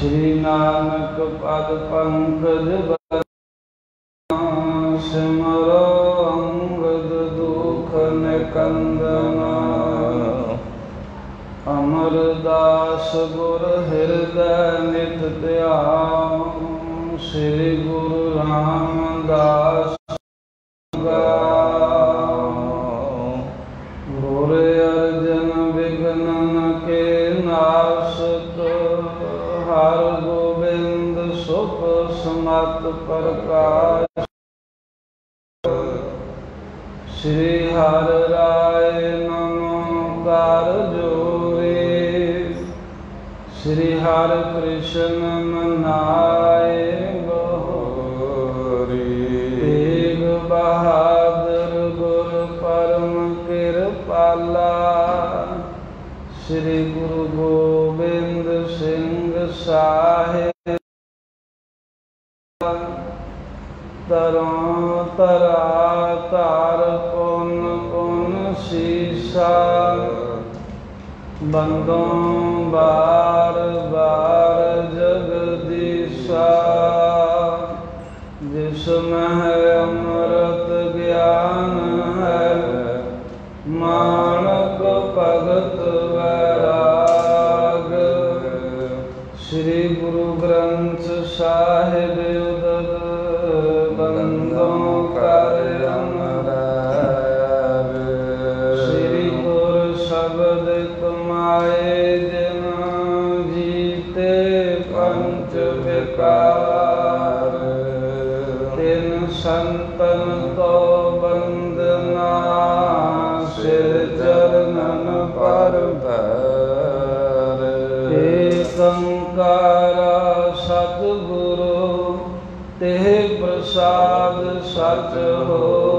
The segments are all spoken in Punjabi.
ਸ੍ਰੀ ਨਾਨਕ ਪਦ ਪੰਕਜ ਸਿਮਰੋ ਅੰਗਦ ਦੁਖ ਨਿਕੰਦਨਾ। ਅਮਰਦਾਸ ਗੁਰ ਹਿਰਦੈ ਨਿਤ ਧਿਆਨ, ਸ੍ਰੀ ਗੁਰੂ ਰਾਮ ਸਮਤ ਪ੍ਰਕਾਸ਼। ਸ੍ਰੀ ਹਰਿ ਰਾਏ ਨਮੋ ਕਾਰ ਜੋਰੇ। ਸ੍ਰੀ ਹਰਿ ਕ੍ਰਿਸ਼ਨ ਮਨਾਏ ਬਹੋਰੀ। ਤੇਗ ਬਹਾਦਰ ਗੁਰ ਪਰਮ ਕਿਰਪਾਲਾ। ਸ੍ਰੀ ਗੁਰੂ ਗੋਬਿੰਦ ਸਿੰਘ ਸਾਹਿਬ। ਬੰਦੋਂ ਬਾਰ ਬਾਰ ਜਗਦੀਸ਼ਾ ਜਿਸ ਮਹਿ ਏਕੰਕਾਰ ਸਤਿਗੁਰੂ ਤੇ ਪ੍ਰਸਾਦ ਸਚ ਹੋ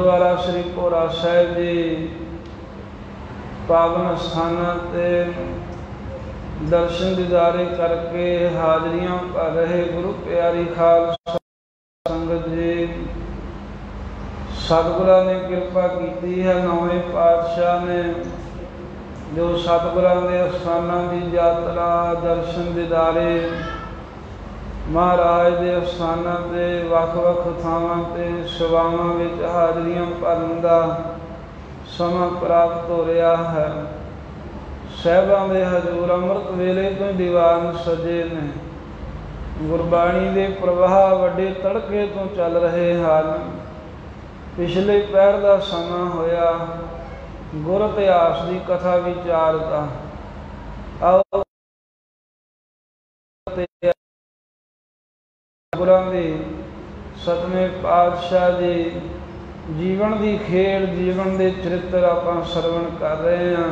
ਗੁਰਦੁਆਰਾ ਸ੍ਰੀ ਭੋਰਾ ਸਾਹਿਬ ਜੀ, ਪਾਵਨ ਸਥਾਨਾਂ ਤੇ ਦਰਸ਼ਨ ਦਿਦਾਰੇ ਕਰਕੇ ਹਾਜ਼ਰੀਆਂ ਭਰ ਰਹੇ ਗੁਰੂ ਪਿਆਰੀ ਖਾਲਸਾ ਸੰਗਤ ਜੀ। ਸਤਿਗੁਰਾਂ ਨੇ ਕਿਰਪਾ ਕੀਤੀ ਹੈ, ਨੌਵੇਂ ਪਾਤਸ਼ਾਹ ਨੇ ਜੋ ਸਤਿਗੁਰਾਂ ਦੇ ਅਸਥਾਨਾਂ ਦੀ ਯਾਤਰਾ, ਦਰਸ਼ਨ ਦਿਦਾਰੇ ਮਹਾਰਾਜ ਦੇ ਅਸਥਾਨਾਂ ਤੇ ਵੱਖ-ਵੱਖ ਥਾਵਾਂ ਤੇ ਸੇਵਾਵਾਂ ਵਿੱਚ ਹਾਜ਼ਰੀਆਂ ਭਰਨ ਦਾ ਸਮਾਂ ਪ੍ਰਾਪਤ ਹੋ ਰਿਹਾ ਹੈ। ਸਹਿਬਾਂ ਦੇ ਹਜ਼ੂਰ ਅੰਮ੍ਰਿਤ ਵੇਲੇ ਤੋਂ ਦੀਵਾਨ ਸਜੇ ਨੇ। ਗੁਰਬਾਣੀ ਦੇ ਪ੍ਰਵਾਹ ਵੱਡੇ ਤੜਕੇ ਤੋਂ ਚੱਲ ਰਹੇ ਹਨ। ਪਿਛਲੇ ਪਹਿਰ ਦਾ ਸਮਾਂ ਹੋਇਆ। ਗੁਰ ਇਤਿਹਾਸ ਦੀ ਕਥਾ ਵਿਚਾਰਦਾ ਆਓ ਗੁਰਾਂ ਦੇ, ਸਤਵੇਂ ਪਾਤਸ਼ਾਹ ਦੇ ਜੀਵਨ ਦੀ ਖੇਡ, ਜੀਵਨ ਦੇ ਚਰਿੱਤਰ ਆਪਾਂ ਸਰਵਣ ਕਰ ਰਹੇ ਹਾਂ।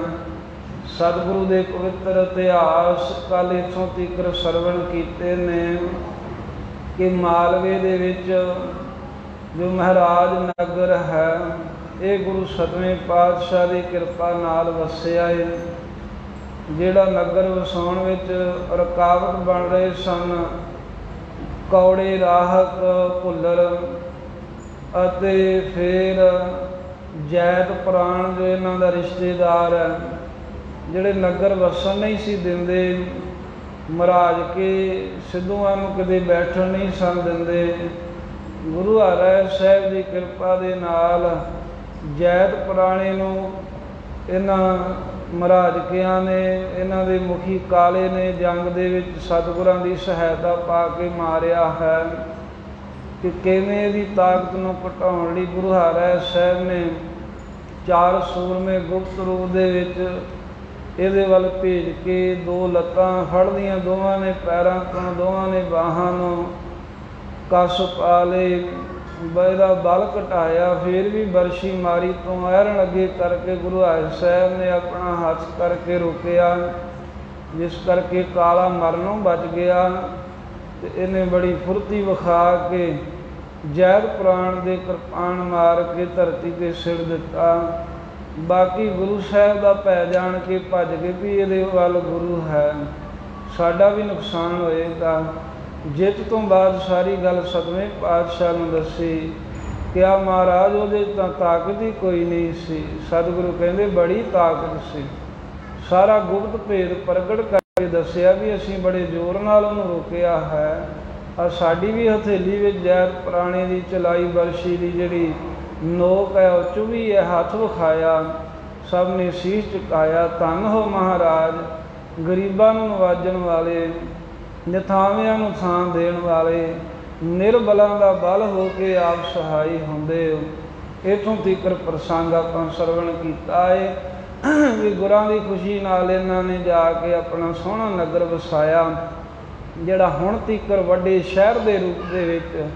ਸਤਿਗੁਰੂ ਦੇ ਪਵਿੱਤਰ ਇਤਿਹਾਸ ਕੱਲ ਇਥੋਂ ਤੀਕਰ ਸਰਵਣ ਕੀਤੇ ਨੇ ਕਿ ਮਾਲਵੇ ਦੇ ਵਿੱਚ ਜੋ ਮਹਾਰਾਜ ਨਗਰ ਹੈ, ਇਹ ਗੁਰੂ ਸਤਵੇਂ ਪਾਤਸ਼ਾਹ ਦੀ ਕਿਰਪਾ ਨਾਲ ਵਸਿਆ ਹੈ ਜਿਹੜਾ ਨਗਰ ਵਸਾਉਣ ਵਿੱਚ ਰੁਕਾਵਟ ਬਣ ਰਹੇ ਸਨ ਕੌੜੇ ਰਾਹਕ ਭੁੱਲਰ ਅਤੇ ਫਿਰ ਜੈਤ ਪ੍ਰਾਣ ਜੋ ਇਹਨਾਂ ਦਾ ਰਿਸ਼ਤੇਦਾਰ ਹੈ, ਜਿਹੜੇ ਨਗਰ ਵਸਣ ਨਹੀਂ ਸੀ ਦਿੰਦੇ, ਮਹਾਰਾਜ ਕੇ ਸਿੱਧੂਆਂ ਨੂੰ ਕਦੇ ਬੈਠਣ ਨਹੀਂ ਸਨ ਦਿੰਦੇ। ਗੁਰੂ ਹਰਿ ਸਾਹਿਬ ਦੀ ਕਿਰਪਾ ਦੇ ਨਾਲ ਜੈਤ ਪੁਰਾਣੇ ਨੂੰ ਇਹਨਾਂ ਮਹਾਰਾਜ ਕਿਆਂ ਨੇ, ਇਹਨਾਂ ਦੇ ਮੁਖੀ ਕਾਲੇ ਨੇ, ਜੰਗ ਦੇ ਵਿੱਚ ਸਤਿਗੁਰਾਂ ਦੀ ਸਹਾਇਤਾ ਪਾ ਕੇ ਮਾਰਿਆ ਹੈ ਕਿ ਕਿਵੇਂ ਇਹਦੀ ਤਾਕਤ ਨੂੰ ਘਟਾਉਣ ਲਈ ਗੁਰੂ ਹਰਿ ਸਾਹਿਬ ਨੇ ਚਾਰ ਸੂਰਮੇ ਗੁਪਤ ਰੂਪ ਦੇ ਵਿੱਚ ਇਹਦੇ ਵੱਲ ਭੇਜ ਕੇ ਦੋ ਲੱਤਾਂ ਫੜਦੀਆਂ ਦੋਵਾਂ ਨੇ ਪੈਰਾਂ ਤੋਂ, ਦੋਵਾਂ ਨੇ ਬਾਹਾਂ ਨੂੰ ਕਸ ਪਾ ਲਏ। ਬੈਦਾ ਬਲ ਘਟਾਇਆ, ਫਿਰ ਵੀ ਬਰਸ਼ੀ ਮਾਰੀ, ਤੋਂ ਐਰਨ ਅੱਗੇ ਕਰਕੇ ਗੁਰੂ ਹਰਿ ਸਾਹਿਬ ਨੇ ਆਪਣਾ ਹੱਥ ਕਰਕੇ ਰੋਕਿਆ। ਜਿਸ ਕਰਕੇ ਕਾਲਾ ਮਰਨੋਂ ਬਚ ਗਿਆ ਤੇ ਇਹਨੇ ਬੜੀ ਫੁਰਤੀ ਵਿਖਾ ਕੇ ਜੈਦ ਪ੍ਰਾਣ ਦੇ ਕਿਰਪਾਨ ਮਾਰ ਕੇ ਧਰਤੀ ਤੇ ਸਿਰ ਦਿੱਤਾ। ਬਾਕੀ ਗੁਰੂ ਸਾਹਿਬ ਦਾ ਪੈ ਜਾਣ ਕੇ ਭੱਜ ਗਏ ਵੀ ਇਹਦੇ ਵੱਲ ਗੁਰੂ ਹੈ। ਸਾਡਾ ਵੀ ਨੁਕਸਾਨ ਹੋਏਗਾ। ਜਿੱਤ ਤੋਂ ਬਾਅਦ ਸਾਰੀ ਗੱਲ ਸਦਵੇਂ ਪਾਤਸ਼ਾਹ ਨੂੰ ਦੱਸੀ ਕਿ ਆ ਮਹਾਰਾਜ, ਉਹਦੇ ਤਾਂ ਤਾਕਤ ਹੀ ਕੋਈ ਨਹੀਂ ਸੀ। ਸਤਿਗੁਰੂ ਕਹਿੰਦੇ, ਬੜੀ ਤਾਕਤ ਸੀ। ਸਾਰਾ ਗੁਪਤ ਭੇਦ ਪ੍ਰਗਟ ਕਰਕੇ ਦੱਸਿਆ ਵੀ ਅਸੀਂ ਬੜੇ ਜ਼ੋਰ ਨਾਲ ਉਹਨੂੰ ਰੋਕਿਆ ਹੈ। ਆ ਸਾਡੀ ਵੀ ਹਥੇਲੀ ਵਿੱਚ ਜੈਤ ਪੁਰਾਣੇ ਦੀ ਚਲਾਈ, ਬਰਸ਼ੀ ਦੀ ਜਿਹੜੀ ਨੋਕ ਹੈ, ਉਹ ਚੁਭੀ ਹੈ ਹੱਥ ਵਿਖਾਇਆ। ਸਭ ਨੇ ਸੀਸ ਝੁਕਾਇਆ ਧੰਨ ਹੋ ਮਹਾਰਾਜ, ਗਰੀਬਾਂ ਨੂੰ ਨਵਾਜਣ ਵਾਲੇ ਨਿਥਾਵਿਆਂ ਨੂੰ ਥਾਂ ਦੇਣ ਵਾਲੇ ਨਿਰਬਲਾਂ ਦਾ ਬਲ ਹੋ ਕੇ ਆਪ ਸਹਾਈ ਹੁੰਦੇ ਹੋ। ਇਥੋਂ ਤੀਕਰ ਪ੍ਰਸੰਗ ਆਪਾਂ ਸਰਵਣ ਕੀਤਾ ਏ। ਵੀ ਗੁਰਾਂ ਦੀ ਖੁਸ਼ੀ ਨਾਲ ਇਹਨਾਂ ਨੇ ਜਾ ਕੇ ਆਪਣਾ ਸੋਹਣਾ ਨਗਰ ਵਸਾਇਆ, ਜਿਹੜਾ ਹੁਣ ਤੀਕਰ ਵੱਡੇ ਸ਼ਹਿਰ ਦੇ ਰੂਪ ਦੇ ਵਿੱਚ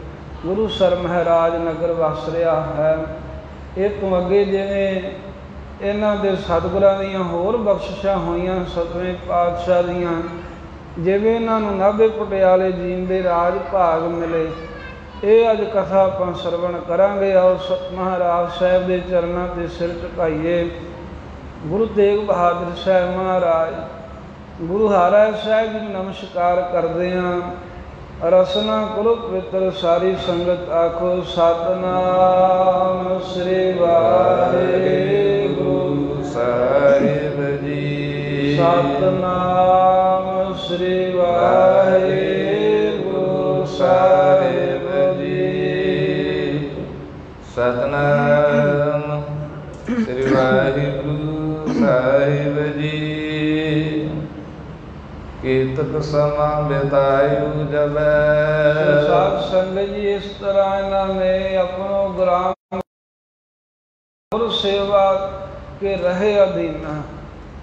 ਗੁਰੂ ਸਰ ਮਹਾਰਾਜ ਨਗਰ ਵਸ ਰਿਹਾ ਹੈ। ਇਹ ਤੋਂ ਅੱਗੇ ਜਿਵੇਂ ਇਹਨਾਂ ਦੇ ਸਤਿਗੁਰਾਂ ਦੀਆਂ ਹੋਰ ਬਖਸ਼ਿਸ਼ਾਂ ਹੋਈਆਂ, ਸਤਵੇਂ ਪਾਤਸ਼ਾਹ ਦੀਆਂ ਜਿਵੇਂ ਇਹਨਾਂ ਨੂੰ ਨਾਭੇ ਪਟਿਆਲੇ ਜੀਣ ਦੇ ਰਾਜ ਭਾਗ ਮਿਲੇ, ਇਹ ਅੱਜ ਕਥਾ ਆਪਾਂ ਸਰਵਣ ਕਰਾਂਗੇ। ਆਓ ਮਹਾਰਾਜ ਸਾਹਿਬ ਦੇ ਚਰਨਾਂ ਤੇ ਸਿਰ ਝੁਕਾਈਏ। ਗੁਰੂ ਤੇਗ ਬਹਾਦਰ ਸਾਹਿਬ ਮਹਾਰਾਜ, ਗੁਰੂ ਹਰਿ ਸਾਹਿਬ ਜੀ ਨੂੰ ਨਮਸਕਾਰ ਕਰਦੇ ਹਾਂ ਰਸਨਾ ਕੁਲ ਪਵਿੱਤਰ ਸਾਰੀ ਸੰਗਤ ਆਖੋ, ਸਤਨਾਮ ਸ੍ਰੀ ਵਾਹਿਗੁਰੂ ਸਾਹਿਬ ਜੀ। ਸਤਨਾਮ ਸ੍ਰੀ ਵਾਹਿਗੁਰੂ ਸਾਹਿਬ ਜੀ। ਸਤਨਾਮ ਸ੍ਰੀ ਵਾਹਿਗੁਰੂ ਸਾਹਿਬ ਜੀ। ਕੀਤਕ ਸਮਾਂ ਬਿਤਾਇਉ ਜਬੈ ਸਾਧ ਸੰਗਤ ਜੀ, ਇਸ ਤਰ੍ਹਾਂ ਇਹਨਾਂ ਨੇ ਆਪਣੋ ਗ੍ਰਾਮ ਗੁਰੂ ਸੇਵਾ ਕੇ ਰਹੇ ਅਧੀਨਾ।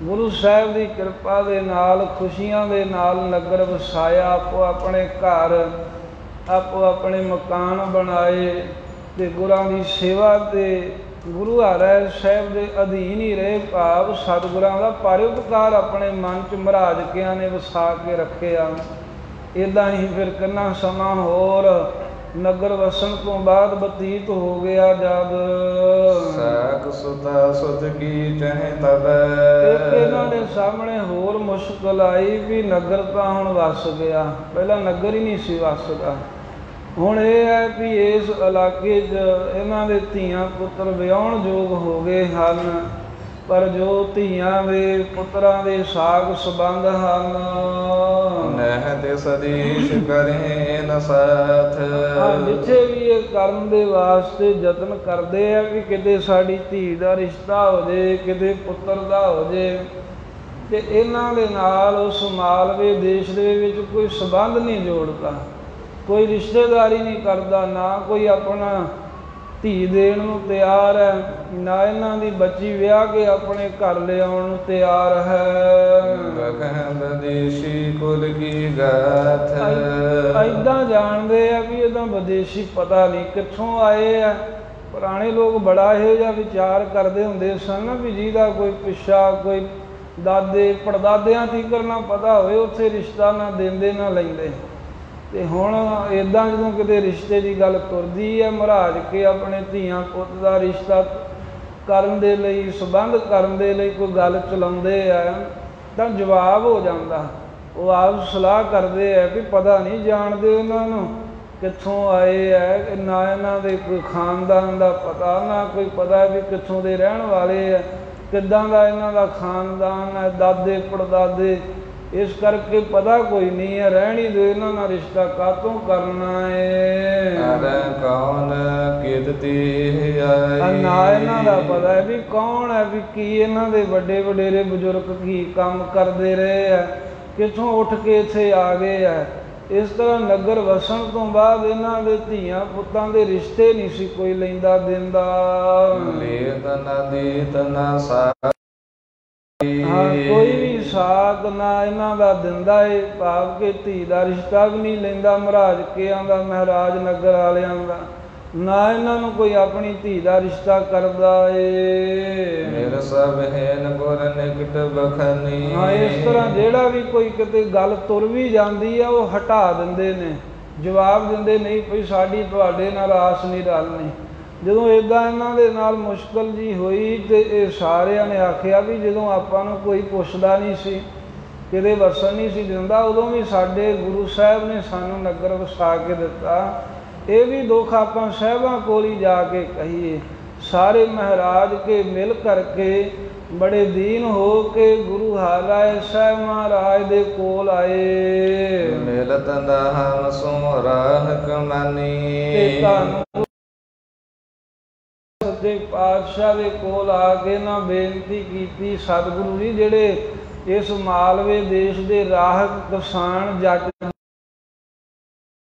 ਗੁਰੂ ਸਾਹਿਬ ਦੀ ਕਿਰਪਾ ਦੇ ਨਾਲ, ਖੁਸ਼ੀਆਂ ਦੇ ਨਾਲ ਨਗਰ ਵਸਾਇਆ, ਆਪੋ ਆਪਣੇ ਘਰ, ਆਪੋ ਆਪਣੇ ਮਕਾਨ ਬਣਾਏ ਤੇ ਗੁਰਾਂ ਦੀ ਸੇਵਾ ਤੇ ਗੁਰੂ ਹਰਿ ਸਾਹਿਬ ਦੇ ਅਧੀਨ ਹੀ ਰਹੇ ਭਾਵ ਸਤਿਗੁਰਾਂ ਦਾ ਪਰਉਪਕਾਰ ਆਪਣੇ ਮਨ ਚ ਮਹਾਰਾਜ ਕਿਆਂ ਨੇ ਵਸਾ ਕੇ ਰੱਖਿਆ। ਇਦਾਂ ਹੀ ਫਿਰ ਕਿੰਨਾ ਸਮਾਂ ਹੋਰ ਨਗਰ ਵਸਣ ਤੋਂ ਬਾਅਦ ਬਤੀਤ ਹੋ ਗਿਆ ਜਦ। ਸਾਖ ਸੁਤਾ ਸੁਤ ਕੀ ਚਹਿ ਇੱਕ ਤਬੈ ਇਹਨਾਂ ਦੇ ਸਾਹਮਣੇ ਹੋਰ ਮੁਸ਼ਕਲ ਆਈ ਵੀ ਨਗਰ ਤਾਂ ਹੁਣ ਵਸ ਗਿਆ। ਪਹਿਲਾਂ ਨਗਰ ਹੀ ਨਹੀਂ ਸੀ ਵਸਦਾ। ਹੁਣ ਇਹ ਹੈ ਵੀ ਇਸ ਇਲਾਕੇ 'ਚ ਇਹਨਾਂ ਦੇ ਧੀਆਂ ਪੁੱਤਰ ਵਿਆਹਣ ਯੋਗ ਹੋ ਗਏ ਹਨ। ਪਰ ਜੋ ਧੀਆਂ ਦੇ ਪੁੱਤਰਾਂ ਦੇ ਸਾਗ ਸੰਬੰਧ ਹਨ ਨਹਿ ਤੇ ਸਦੀਸ਼ ਕਰੇ ਨ ਸਾਥ। ਜਿੱਥੇ ਵੀ ਇਹ ਕਰਨ ਦੇ ਵਾਸਤੇ ਯਤਨ ਕਰਦੇ ਆ ਵੀ ਕਿਤੇ ਸਾਡੀ ਧੀ ਦਾ ਰਿਸ਼ਤਾ ਹੋ ਜੇ ਕਿਤੇ ਪੁੱਤਰ ਦਾ ਹੋ ਜੇ। ਤੇ ਇਹਨਾਂ ਦੇ ਨਾਲ ਉਸ ਮਾਲਵੇ ਦੇਸ਼ ਦੇ ਵਿੱਚ ਕੋਈ ਸਬੰਧ ਨਹੀਂ ਜੋੜਦਾ। ਕੋਈ ਰਿਸ਼ਤੇਦਾਰੀ ਨਹੀਂ ਕਰਦਾ ਨਾ ਕੋਈ ਆਪਣਾ ਧੀ ਦੇਣ ਨੂੰ ਤਿਆਰ ਹੈ ਨਾ ਇਹਨਾਂ ਦੀ ਬੱਚੀ ਵਿਆਹ ਕੇ ਆਪਣੇ ਘਰ ਲਿਆਉਣ ਨੂੰ ਤਿਆਰ ਹੈ। ਬਦੇਸ਼ੀ ਕੁਲ ਕੀ ਗਾਥ? ਐਦਾਂ ਜਾਣਦੇ ਆ ਵੀ ਇਹਦਾ ਵਿਦੇਸ਼ੀ ਪਤਾ ਨਹੀਂ ਕਿੱਥੋਂ ਆਏ ਆ। ਪੁਰਾਣੇ ਲੋਕ ਬੜਾ ਇਹੋ ਜਿਹਾ ਵਿਚਾਰ ਕਰਦੇ ਹੁੰਦੇ ਸਨ ਨਾ ਵੀ ਜਿਹਦਾ ਕੋਈ ਪਿੱਛਾ ਕੋਈ ਦਾਦੇ ਪੜਦਾਦਿਆਂ ਤੀਕਰ ਨਾ ਪਤਾ ਹੋਵੇ ਉੱਥੇ ਰਿਸ਼ਤਾ ਨਾ ਦਿੰਦੇ ਨਾ ਲੈਂਦੇ। ਤੇ ਹੁਣ ਇਦਾਂ ਜਦੋਂ ਕਿਤੇ ਰਿਸ਼ਤੇ ਦੀ ਗੱਲ ਤੁਰਦੀ ਹੈ ਮਹਾਰਾਜ ਕੇ ਆਪਣੇ ਧੀਆਂ ਪੁੱਤ ਦਾ ਰਿਸ਼ਤਾ ਕਰਨ ਦੇ ਲਈ, ਸਬੰਧ ਕਰਨ ਦੇ ਲਈ ਕੋਈ ਗੱਲ ਚਲਾਉਂਦੇ ਆ, ਤਾਂ ਜਵਾਬ ਹੋ ਜਾਂਦਾ। ਉਹ ਆਪ ਸਲਾਹ ਕਰਦੇ ਆ ਕਿ ਪਤਾ ਨਹੀਂ ਜਾਣਦੇ ਉਹਨਾਂ ਨੂੰ ਕਿੱਥੋਂ ਆਏ ਆ ਨਾ ਇਹਨਾਂ ਦੇ ਕੋਈ ਖਾਨਦਾਨ ਦਾ ਪਤਾ, ਨਾ ਕੋਈ ਪਤਾ ਵੀ ਕਿੱਥੋਂ ਦੇ ਰਹਿਣ ਵਾਲੇ ਆ, ਕਿੱਦਾਂ ਦਾ ਇਹਨਾਂ ਦਾ ਖਾਨਦਾਨ ਹੈ ਦਾਦੇ ਪੜਦਾਦੇ ਇਸ ਕਰਕੇ ਪਤਾ ਕੋਈ ਨਹੀਂ ਹੈ ਰਹਿਣੀ ਦੇ ਇਹਨਾਂ ਨਾਲ ਰਿਸ਼ਤਾ ਕਾਤੋਂ ਕਰਨਾ ਹੈ ਅਰ ਕੌਣ ਕੀਰਤੀ ਆਈ? ਨਾ ਇਹਨਾਂ ਦਾ ਪਤਾ ਹੈ ਵੀ ਕੌਣ ਹੈ ਵੀ ਕੀ ਇਹਨਾਂ ਦੇ ਵੱਡੇ ਵਡੇਰੇ ਬਜ਼ੁਰਗ ਕੀ ਕੰਮ ਕਰਦੇ ਰਹੇ ਆ ਕਿੱਥੋਂ ਉੱਠ ਕੇ ਇੱਥੇ ਆ ਗਏ ਆ ਇਸ ਤਰ੍ਹਾਂ ਨਗਰ ਵਸਣ ਤੋਂ ਬਾਅਦ ਇਹਨਾਂ ਦੇ ਧੀਆਂ ਪੁੱਤਾਂ ਦੇ ਰਿਸ਼ਤੇ ਨਹੀਂ ਸੀ ਕੋਈ ਲੈਂਦਾ ਦਿੰਦਾ ਲੇਤ ਨਦੀ ਤਨਾ ਸਾ ਹਾਂ ਕੋਈ ਵੀ ਸਾਥ ਨਾ ਇਹਨਾਂ ਦਾ ਦਿੰਦਾ ਏ ਭਾਵ ਕਿ ਧੀ ਦਾ ਰਿਸ਼ਤਾ ਵੀ ਨਹੀਂ ਲੈਂਦਾ ਮਹਾਰਾਜ ਕਿਆਂ ਦਾ ਮਹਾਰਾਜ ਨਗਰ ਵਾਲਿਆਂ ਦਾ। ਨਾ ਇਹਨਾਂ ਨੂੰ ਕੋਈ ਆਪਣੀ ਧੀ ਦਾ ਰਿਸ਼ਤਾ ਕਰਦਾ ਏ। ਮੇਰ ਸਭ ਹੈਨ ਗੁਰ ਨਿਕਟ ਬਖਨੀ ਹਾਂ ਇਸ ਤਰ੍ਹਾਂ ਜਿਹੜਾ ਵੀ ਕੋਈ ਕਿਤੇ ਗੱਲ ਤੁਰ ਵੀ ਜਾਂਦੀ ਆ ਉਹ ਹਟਾ ਦਿੰਦੇ ਨੇ। ਜਵਾਬ ਦਿੰਦੇ ਨਹੀਂ ਭਈ ਸਾਡੀ ਤੁਹਾਡੇ ਨਾਲ ਆਸ ਨਹੀਂ ਰਲਣੀ ਜਦੋਂ ਇਦਾਂ ਇਹਨਾਂ ਦੇ ਨਾਲ ਮੁਸ਼ਕਲ ਜੀ ਹੋਈ ਤੇ ਇਹ ਸਾਰਿਆਂ ਨੇ ਆਖਿਆ ਵੀ ਜਦੋਂ ਆਪਾਂ ਨੂੰ ਕੋਈ ਪੁੱਛਦਾ ਨਹੀਂ ਸੀ ਕਿਤੇ ਵਸਣ ਨਹੀਂ ਸੀ ਦਿੰਦਾ ਉਦੋਂ ਵੀ ਸਾਡੇ ਗੁਰੂ ਸਾਹਿਬ ਨੇ ਸਾਨੂੰ ਨਗਰ ਵਸਾ ਕੇ ਦਿੱਤਾ। ਇਹ ਵੀ ਦੁੱਖ ਆਪਾਂ ਸਾਹਿਬਾਂ ਕੋਲ ਹੀ ਜਾ ਕੇ ਕਹੀਏ। ਸਾਰੇ ਮਹਾਰਾਜ ਕੇ ਮਿਲ ਕਰਕੇ ਬੜੇ ਦੀਨ ਹੋ ਕੇ ਗੁਰੂ ਹਾਰਾਏ ਸਾਹਿਬ ਮਹਾਰਾਜ ਦੇ ਕੋਲ ਆਏ। ਮਿਲਤ ਦਾ ਹਮ ਸੋ ਰਾਹ ਤੇ ਕਮਾਨੀ ਤੁਹਾਨੂੰ ਪਾਤਸ਼ਾਹ ਦੇ ਕੋਲ ਆ ਕੇ ਨਾ ਬੇਨਤੀ ਕੀਤੀ, ਸਤਿਗੁਰੂ ਜੀ ਜਿਹੜੇ ਇਸ ਮਾਲਵੇ ਦੇਸ਼ ਦੇ ਰਾਹਕ ਕਿਸਾਨ ਜੱਟ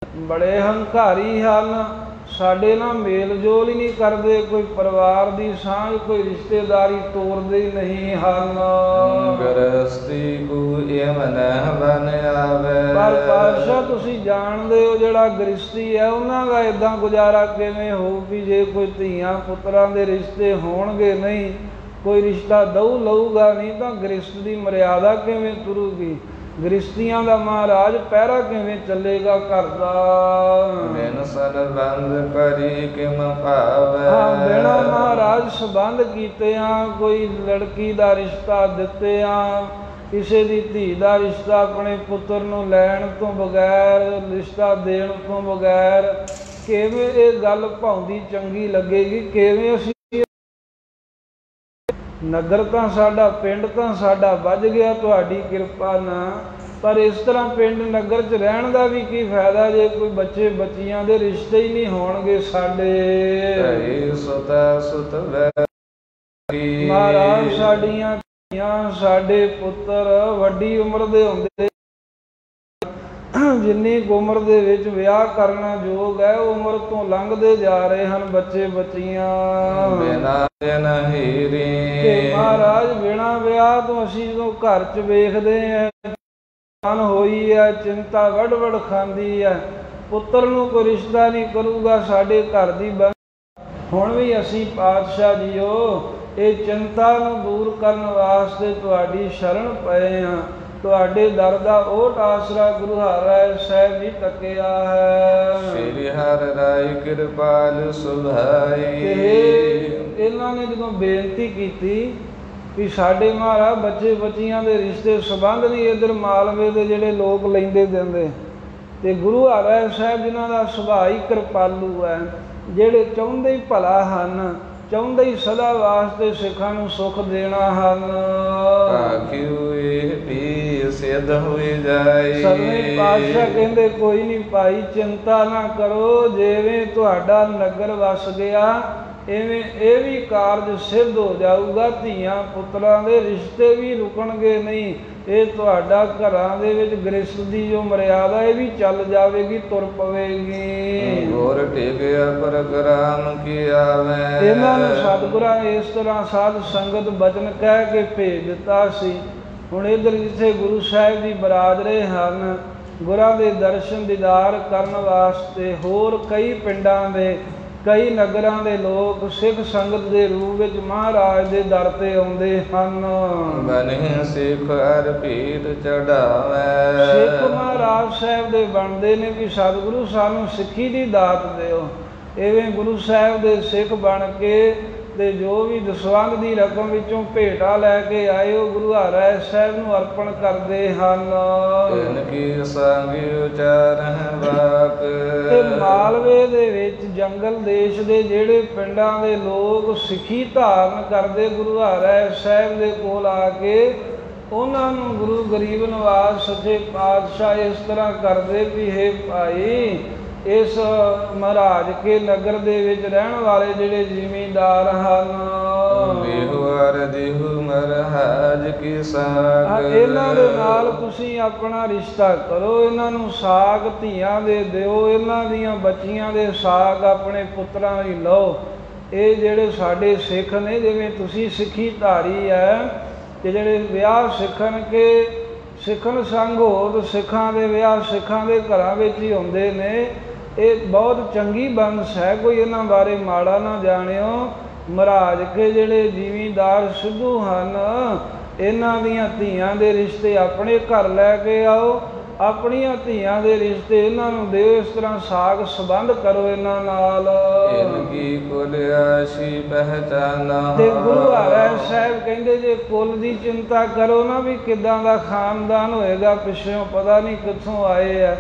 ਬੜੇ ਹੰਕਾਰੀ ਹਨ। ਸਾਡੇ ਨਾਲ ਮੇਲ ਜੋਲ ਹੀ ਨਹੀਂ ਕਰਦੇ ਕੋਈ ਪਰਿਵਾਰ ਦੀ ਸਾਂਝ ਕੋਈ ਰਿਸ਼ਤੇਦਾਰੀ ਤੋਰਦੇ ਹੀ ਨਹੀਂ ਹਨ। ਗਰਸਤੀ ਕੋ ਇਹ ਮਨ ਬਨ ਆਵੇ। ਪਰ ਪਾਤਸ਼ਾਹ ਤੁਸੀਂ ਜਾਣਦੇ ਹੋ ਜਿਹੜਾ ਗ੍ਰਸਤੀ ਹੈ ਉਹਨਾਂ ਦਾ ਇਦਾਂ ਗੁਜ਼ਾਰਾ ਕਿਵੇਂ ਹੋਊ ਵੀ ਜੇ ਕੋਈ ਧੀਆਂ ਪੁੱਤਰਾਂ ਦੇ ਰਿਸ਼ਤੇ ਹੋਣਗੇ ਨਹੀਂ ਕੋਈ ਰਿਸ਼ਤਾ ਦਊ ਲਊਗਾ ਨਹੀਂ ਤਾਂ ਗ੍ਰਸਤ ਦੀ ਮਰਿਆਦਾ ਕਿਵੇਂ ਤੁਰੂਗੀ? ਗ੍ਰਸਤੀਆਂ ਦਾ ਮਹਾਰਾਜ ਪਹਿਰਾ ਕਿਵੇਂ ਚੱਲੇਗਾ ਘਰ ਦਾ? ਬਿਨ ਸੰਬੰਧ ਕਰੀ ਕਿਮ ਭਾਵੇ? ਹਾਂ ਬਿਨਾ ਮਹਾਰਾਜ ਸੰਬੰਧ ਕੀਤੇ ਆ ਕੋਈ ਲੜਕੀ ਦਾ ਰਿਸ਼ਤਾ ਦਿੱਤੇ ਆ ਕਿਸੇ ਦੀ ਧੀ ਦਾ ਰਿਸ਼ਤਾ ਆਪਣੇ ਪੁੱਤਰ ਨੂੰ ਲੈਣ ਤੋਂ ਬਗੈਰ ਰਿਸ਼ਤਾ ਦੇਣ ਤੋਂ ਬਗੈਰ ਕਿਵੇਂ ਇਹ ਗੱਲ ਭਾਉਂਦੀ ਚੰਗੀ ਲੱਗੇਗੀ ਕਿਵੇਂ ਅਸੀਂ ਨਗਰ ਤਾਂ ਸਾਡਾ ਪਿੰਡ ਤਾਂ ਸਾਡਾ ਵੱਜ ਗਿਆ ਤੁਹਾਡੀ ਕਿਰਪਾ ਨਾਲ। ਪਰ ਇਸ ਤਰ੍ਹਾਂ ਪਿੰਡ ਨਗਰ 'ਚ ਰਹਿਣ ਦਾ ਵੀ ਕੀ ਫਾਇਦਾ ਜੇ ਕੋਈ ਬੱਚੇ ਬੱਚੀਆਂ ਦੇ ਰਿਸ਼ਤੇ ਹੀ ਨਹੀਂ ਹੋਣਗੇ ਸਾਡੇ? ਸੁਤਾ ਸੁਤ ਮਹਾਰਾਜ ਸਾਡੀਆਂ ਧੀਆਂ ਸਾਡੇ ਪੁੱਤਰ ਵੱਡੀ ਉਮਰ ਦੇ ਹੁੰਦੇ ਜਿੰਨੀ ਕੁ ਉਮਰ ਦੇ ਵਿੱਚ ਵਿਆਹ ਕਰਨਾ ਯੋਗ ਹੈ ਉਹ ਉਮਰ ਤੋਂ ਲੰਘਦੇ ਜਾ ਰਹੇ ਹਨ ਬੱਚੇ ਬੱਚੀਆਂ। ਬਿਨਾ ਦਿਨ ਤੇ ਹੀਰੀ ਮਹਾਰਾਜ ਬਿਨਾ ਵਿਆਹ ਤੋਂ ਅਸੀਂ ਜਦੋਂ ਘਰ 'ਚ ਵੇਖਦੇ ਆਂ ਮਨ ਹੋਈ ਹੈ ਚਿੰਤਾ ਵੜ ਵੜ ਖਾਂਦੀ ਹੈ। ਪੁੱਤਰ ਨੂੰ ਕੋਈ ਰਿਸ਼ਤਾ ਨਹੀਂ ਕਰੂਗਾ ਸਾਡੇ ਘਰ ਦੀ ਹੁਣ ਵੀ ਅਸੀਂ ਪਾਤਸ਼ਾਹ ਜੀਓ ਇਹ ਚਿੰਤਾ ਨੂੰ ਦੂਰ ਕਰਨ ਵਾਸਤੇ ਤੁਹਾਡੀ ਸ਼ਰਨ ਪਏ ਹਾਂ। ਤੁਹਾਡੇ ਦਰ ਦਾ ਓਟ ਆਸਰਾ ਗੁਰੂ ਹਰਿ ਸਾਹਿਬ ਜੀ ਤੱਕਿਆ ਹੈ। ਸ੍ਰੀ ਹਰਿ ਰਾਇ ਕਿਰਪਾਲ ਸੁਭਾਈ। ਇਹ ਇਹਨਾਂ ਨੇ ਜਦੋਂ ਬੇਨਤੀ ਕੀਤੀ ਵੀ ਸਾਡੇ ਮਹਾਰਾਜ ਬੱਚੇ ਬੱਚੀਆਂ ਦੇ ਰਿਸ਼ਤੇ ਸੰਬੰਧ ਨਹੀਂ ਇਧਰ ਮਾਲਵੇ ਦੇ ਜਿਹੜੇ ਲੋਕ ਲੈਂਦੇ ਦਿੰਦੇ ਤੇ ਗੁਰੂ ਹਰਿ ਸਾਹਿਬ ਜਿਨ੍ਹਾਂ ਦਾ ਸੁਭਾਅ ਹੀ ਕਿਰਪਾਲੂ ਹੈ ਜਿਹੜੇ ਚਾਹੁੰਦੇ ਹੀ ਭਲਾ ਹਨ। ਚਾਹੁੰਦੇ ਹੀ ਸਦਾ ਵਾਸਤੇ ਸਿੱਖਾਂ ਨੂੰ ਸੁਖ ਦੇਣਾ ਹਨ। ਆਖਿਓ ਇਹ ਸਿੱਧ ਪਾਤਸ਼ਾਹ ਕਹਿੰਦੇ ਕੋਈ ਨਹੀਂ ਭਾਈ ਚਿੰਤਾ ਨਾ ਕਰੋ ਜਿਵੇਂ ਤੁਹਾਡਾ ਨਗਰ ਵਸ ਗਿਆ ਐਵੇਂ ਇਹ ਵੀ ਕਾਰਜ ਸਿੱਧ ਹੋ ਜਾਊਗਾ ਧੀਆਂ ਪੁੱਤਰਾਂ ਦੇ ਰਿਸ਼ਤੇ ਵੀ ਰੁਕਣਗੇ ਨਹੀਂ। ਇਹ ਤੁਹਾਡਾ ਘਰਾਂ ਦੇ ਵਿੱਚ ਗ੍ਰਸਤ ਦੀ ਜੋ ਮਰਿਆਦਾ ਇਹ ਵੀ ਚੱਲ ਜਾਵੇਗੀ ਤੁਰ ਪਵੇਗੀ। ਗੁਰ ਟਿਕਿਆ ਪ੍ਰਗਰਾਮ ਕੀ ਆਵੇ? ਇਹਨਾਂ ਨੂੰ ਸਤਿਗੁਰਾਂ ਇਸ ਤਰ੍ਹਾਂ ਸਾਧ ਸੰਗਤ ਬਚਨ ਕਹਿ ਕੇ ਭੇਜ ਦਿੱਤਾ ਸੀ। ਹੁਣ ਇਧਰ ਜਿੱਥੇ ਗੁਰੂ ਸਾਹਿਬ ਜੀ ਬਰਾਜ ਰਹੇ ਹਨ ਗੁਰਾਂ ਦੇ ਦਰਸ਼ਨ ਦੀਦਾਰ ਕਰਨ ਵਾਸਤੇ ਹੋਰ ਕਈ ਪਿੰਡਾਂ ਦੇ ਕਈ ਨਗਰਾਂ ਦੇ ਲੋਕ ਸਿੱਖ ਸੰਗਤ ਦੇ ਰੂਪ ਵਿੱਚ ਮਹਾਰਾਜ ਦੇ ਦਰ ਤੇ ਆਉਂਦੇ ਹਨ। ਬਨਿ ਸਿਖ ਅਰ ਪੀਰ ਚੜਾਵੈ। ਸਿੱਖ ਮਹਾਰਾਜ ਸਾਹਿਬ ਦੇ ਬਣਦੇ ਨੇ ਕਿ ਸਤਿਗੁਰੂ ਸਾਨੂੰ ਸਿੱਖੀ ਦੀ ਦਾਤ ਦਿਓ। ਐਵੇਂ ਗੁਰੂ ਸਾਹਿਬ ਦੇ ਸਿੱਖ ਬਣ ਕੇ ਤੇ ਜੋ ਵੀ ਦਸਵੰਧ ਦੀ ਰਕਮ ਵਿੱਚੋਂ ਭੇਟਾ ਲੈ ਕੇ ਆਏ ਉਹ ਗੁਰੂ ਹਰਿ ਸਾਹਿਬ ਨੂੰ ਅਰਪਣ ਕਰਦੇ ਹਨ। ਤਿਨ ਕੀ ਸੰਗ ਉਚਾਰਹਿ ਵਾਕ। ਤੇ ਮਾਲਵੇ ਦੇ ਵਿੱਚ ਜੰਗਲ ਦੇਸ਼ ਦੇ ਜਿਹੜੇ ਪਿੰਡਾਂ ਦੇ ਲੋਕ ਸਿੱਖੀ ਧਾਰਨ ਕਰਦੇ ਗੁਰੂ ਹਰਿ ਸਾਹਿਬ ਦੇ ਕੋਲ ਆ ਕੇ ਉਹਨਾਂ ਨੂੰ ਗੁਰੂ ਗਰੀਬ ਨਵਾਜ਼ ਸੱਚੇ ਪਾਤਸ਼ਾਹ ਇਸ ਤਰ੍ਹਾਂ ਕਰਦੇ ਵੀ ਹੈ ਭਾਈ ਇਸ ਮਹਾਰਾਜ ਕੇ ਨਗਰ ਦੇ ਵਿੱਚ ਰਹਿਣ ਵਾਲੇ ਜਿਹੜੇ ਜ਼ਿਮੀਂਦਾਰ ਹਨ। ਦੇਹੁ ਅਰ ਦੇਹੁ ਮਰਹਾਜ ਕੀ ਸਾਗ ਇਹਨਾਂ ਦੇ ਨਾਲ ਤੁਸੀਂ ਆਪਣਾ ਰਿਸ਼ਤਾ ਕਰੋ ਇਹਨਾਂ ਨੂੰ ਸਾਗ ਧੀਆਂ ਦੇ ਦਿਓ ਇਹਨਾਂ ਦੀਆਂ ਬੱਚੀਆਂ ਦੇ ਸਾਗ ਆਪਣੇ ਪੁੱਤਰਾਂ ਲਈ ਲਓ। ਇਹ ਜਿਹੜੇ ਸਾਡੇ ਸਿੱਖ ਨੇ ਜਿਵੇਂ ਤੁਸੀਂ ਸਿੱਖੀ ਧਾਰੀ ਹੈ ਤੇ ਜਿਹੜੇ ਵਿਆਹ ਸਿੱਖਣ ਕੇ ਸਿੱਖਣ ਸੰਗ ਹੋਤ ਸਿੱਖਾਂ ਦੇ ਵਿਆਹ ਸਿੱਖਾਂ ਦੇ ਘਰਾਂ ਵਿੱਚ ਹੀ ਹੁੰਦੇ ਨੇ ਇਹ ਬਹੁਤ ਚੰਗੀ ਬੰਸ ਹੈ, ਕੋਈ ਇਹਨਾਂ ਬਾਰੇ ਮਾੜਾ ਨਾ ਜਾਣਿਓ। ਮਹਾਰਾਜ ਕੇ ਜਿਹੜੇ ਜ਼ਿਮੀਂਦਾਰ ਸਿੱਧੂ ਹਨ, ਇਹਨਾਂ ਦੀਆਂ ਧੀਆਂ ਦੇ ਰਿਸ਼ਤੇ ਆਪਣੇ ਘਰ ਲੈ ਕੇ ਆਓ। ਆਪਣੀਆਂ ਧੀਆਂ ਦੇ ਰਿਸ਼ਤੇ ਇਹਨਾਂ ਨੂੰ ਦਿਓ ਇਸ ਤਰ੍ਹਾਂ ਸਾਗ ਸੰਬੰਧ ਕਰੋ ਇਹਨਾਂ ਨਾਲ। ਇਨ ਕੀ ਕੁਲ ਆਸ਼ੀ ਪਹਿਚਾਨਾ। ਤੇ ਗੁਰੂ ਹਰਿ ਸਾਹਿਬ ਕਹਿੰਦੇ ਜੇ ਕੁੱਲ ਦੀ ਚਿੰਤਾ ਕਰੋ ਨਾ ਵੀ ਕਿੱਦਾਂ ਦਾ ਖਾਨਦਾਨ ਹੋਏਗਾ ਪਿੱਛੋਂ ਪਤਾ ਨਹੀਂ ਕਿੱਥੋਂ ਆਏ ਆ।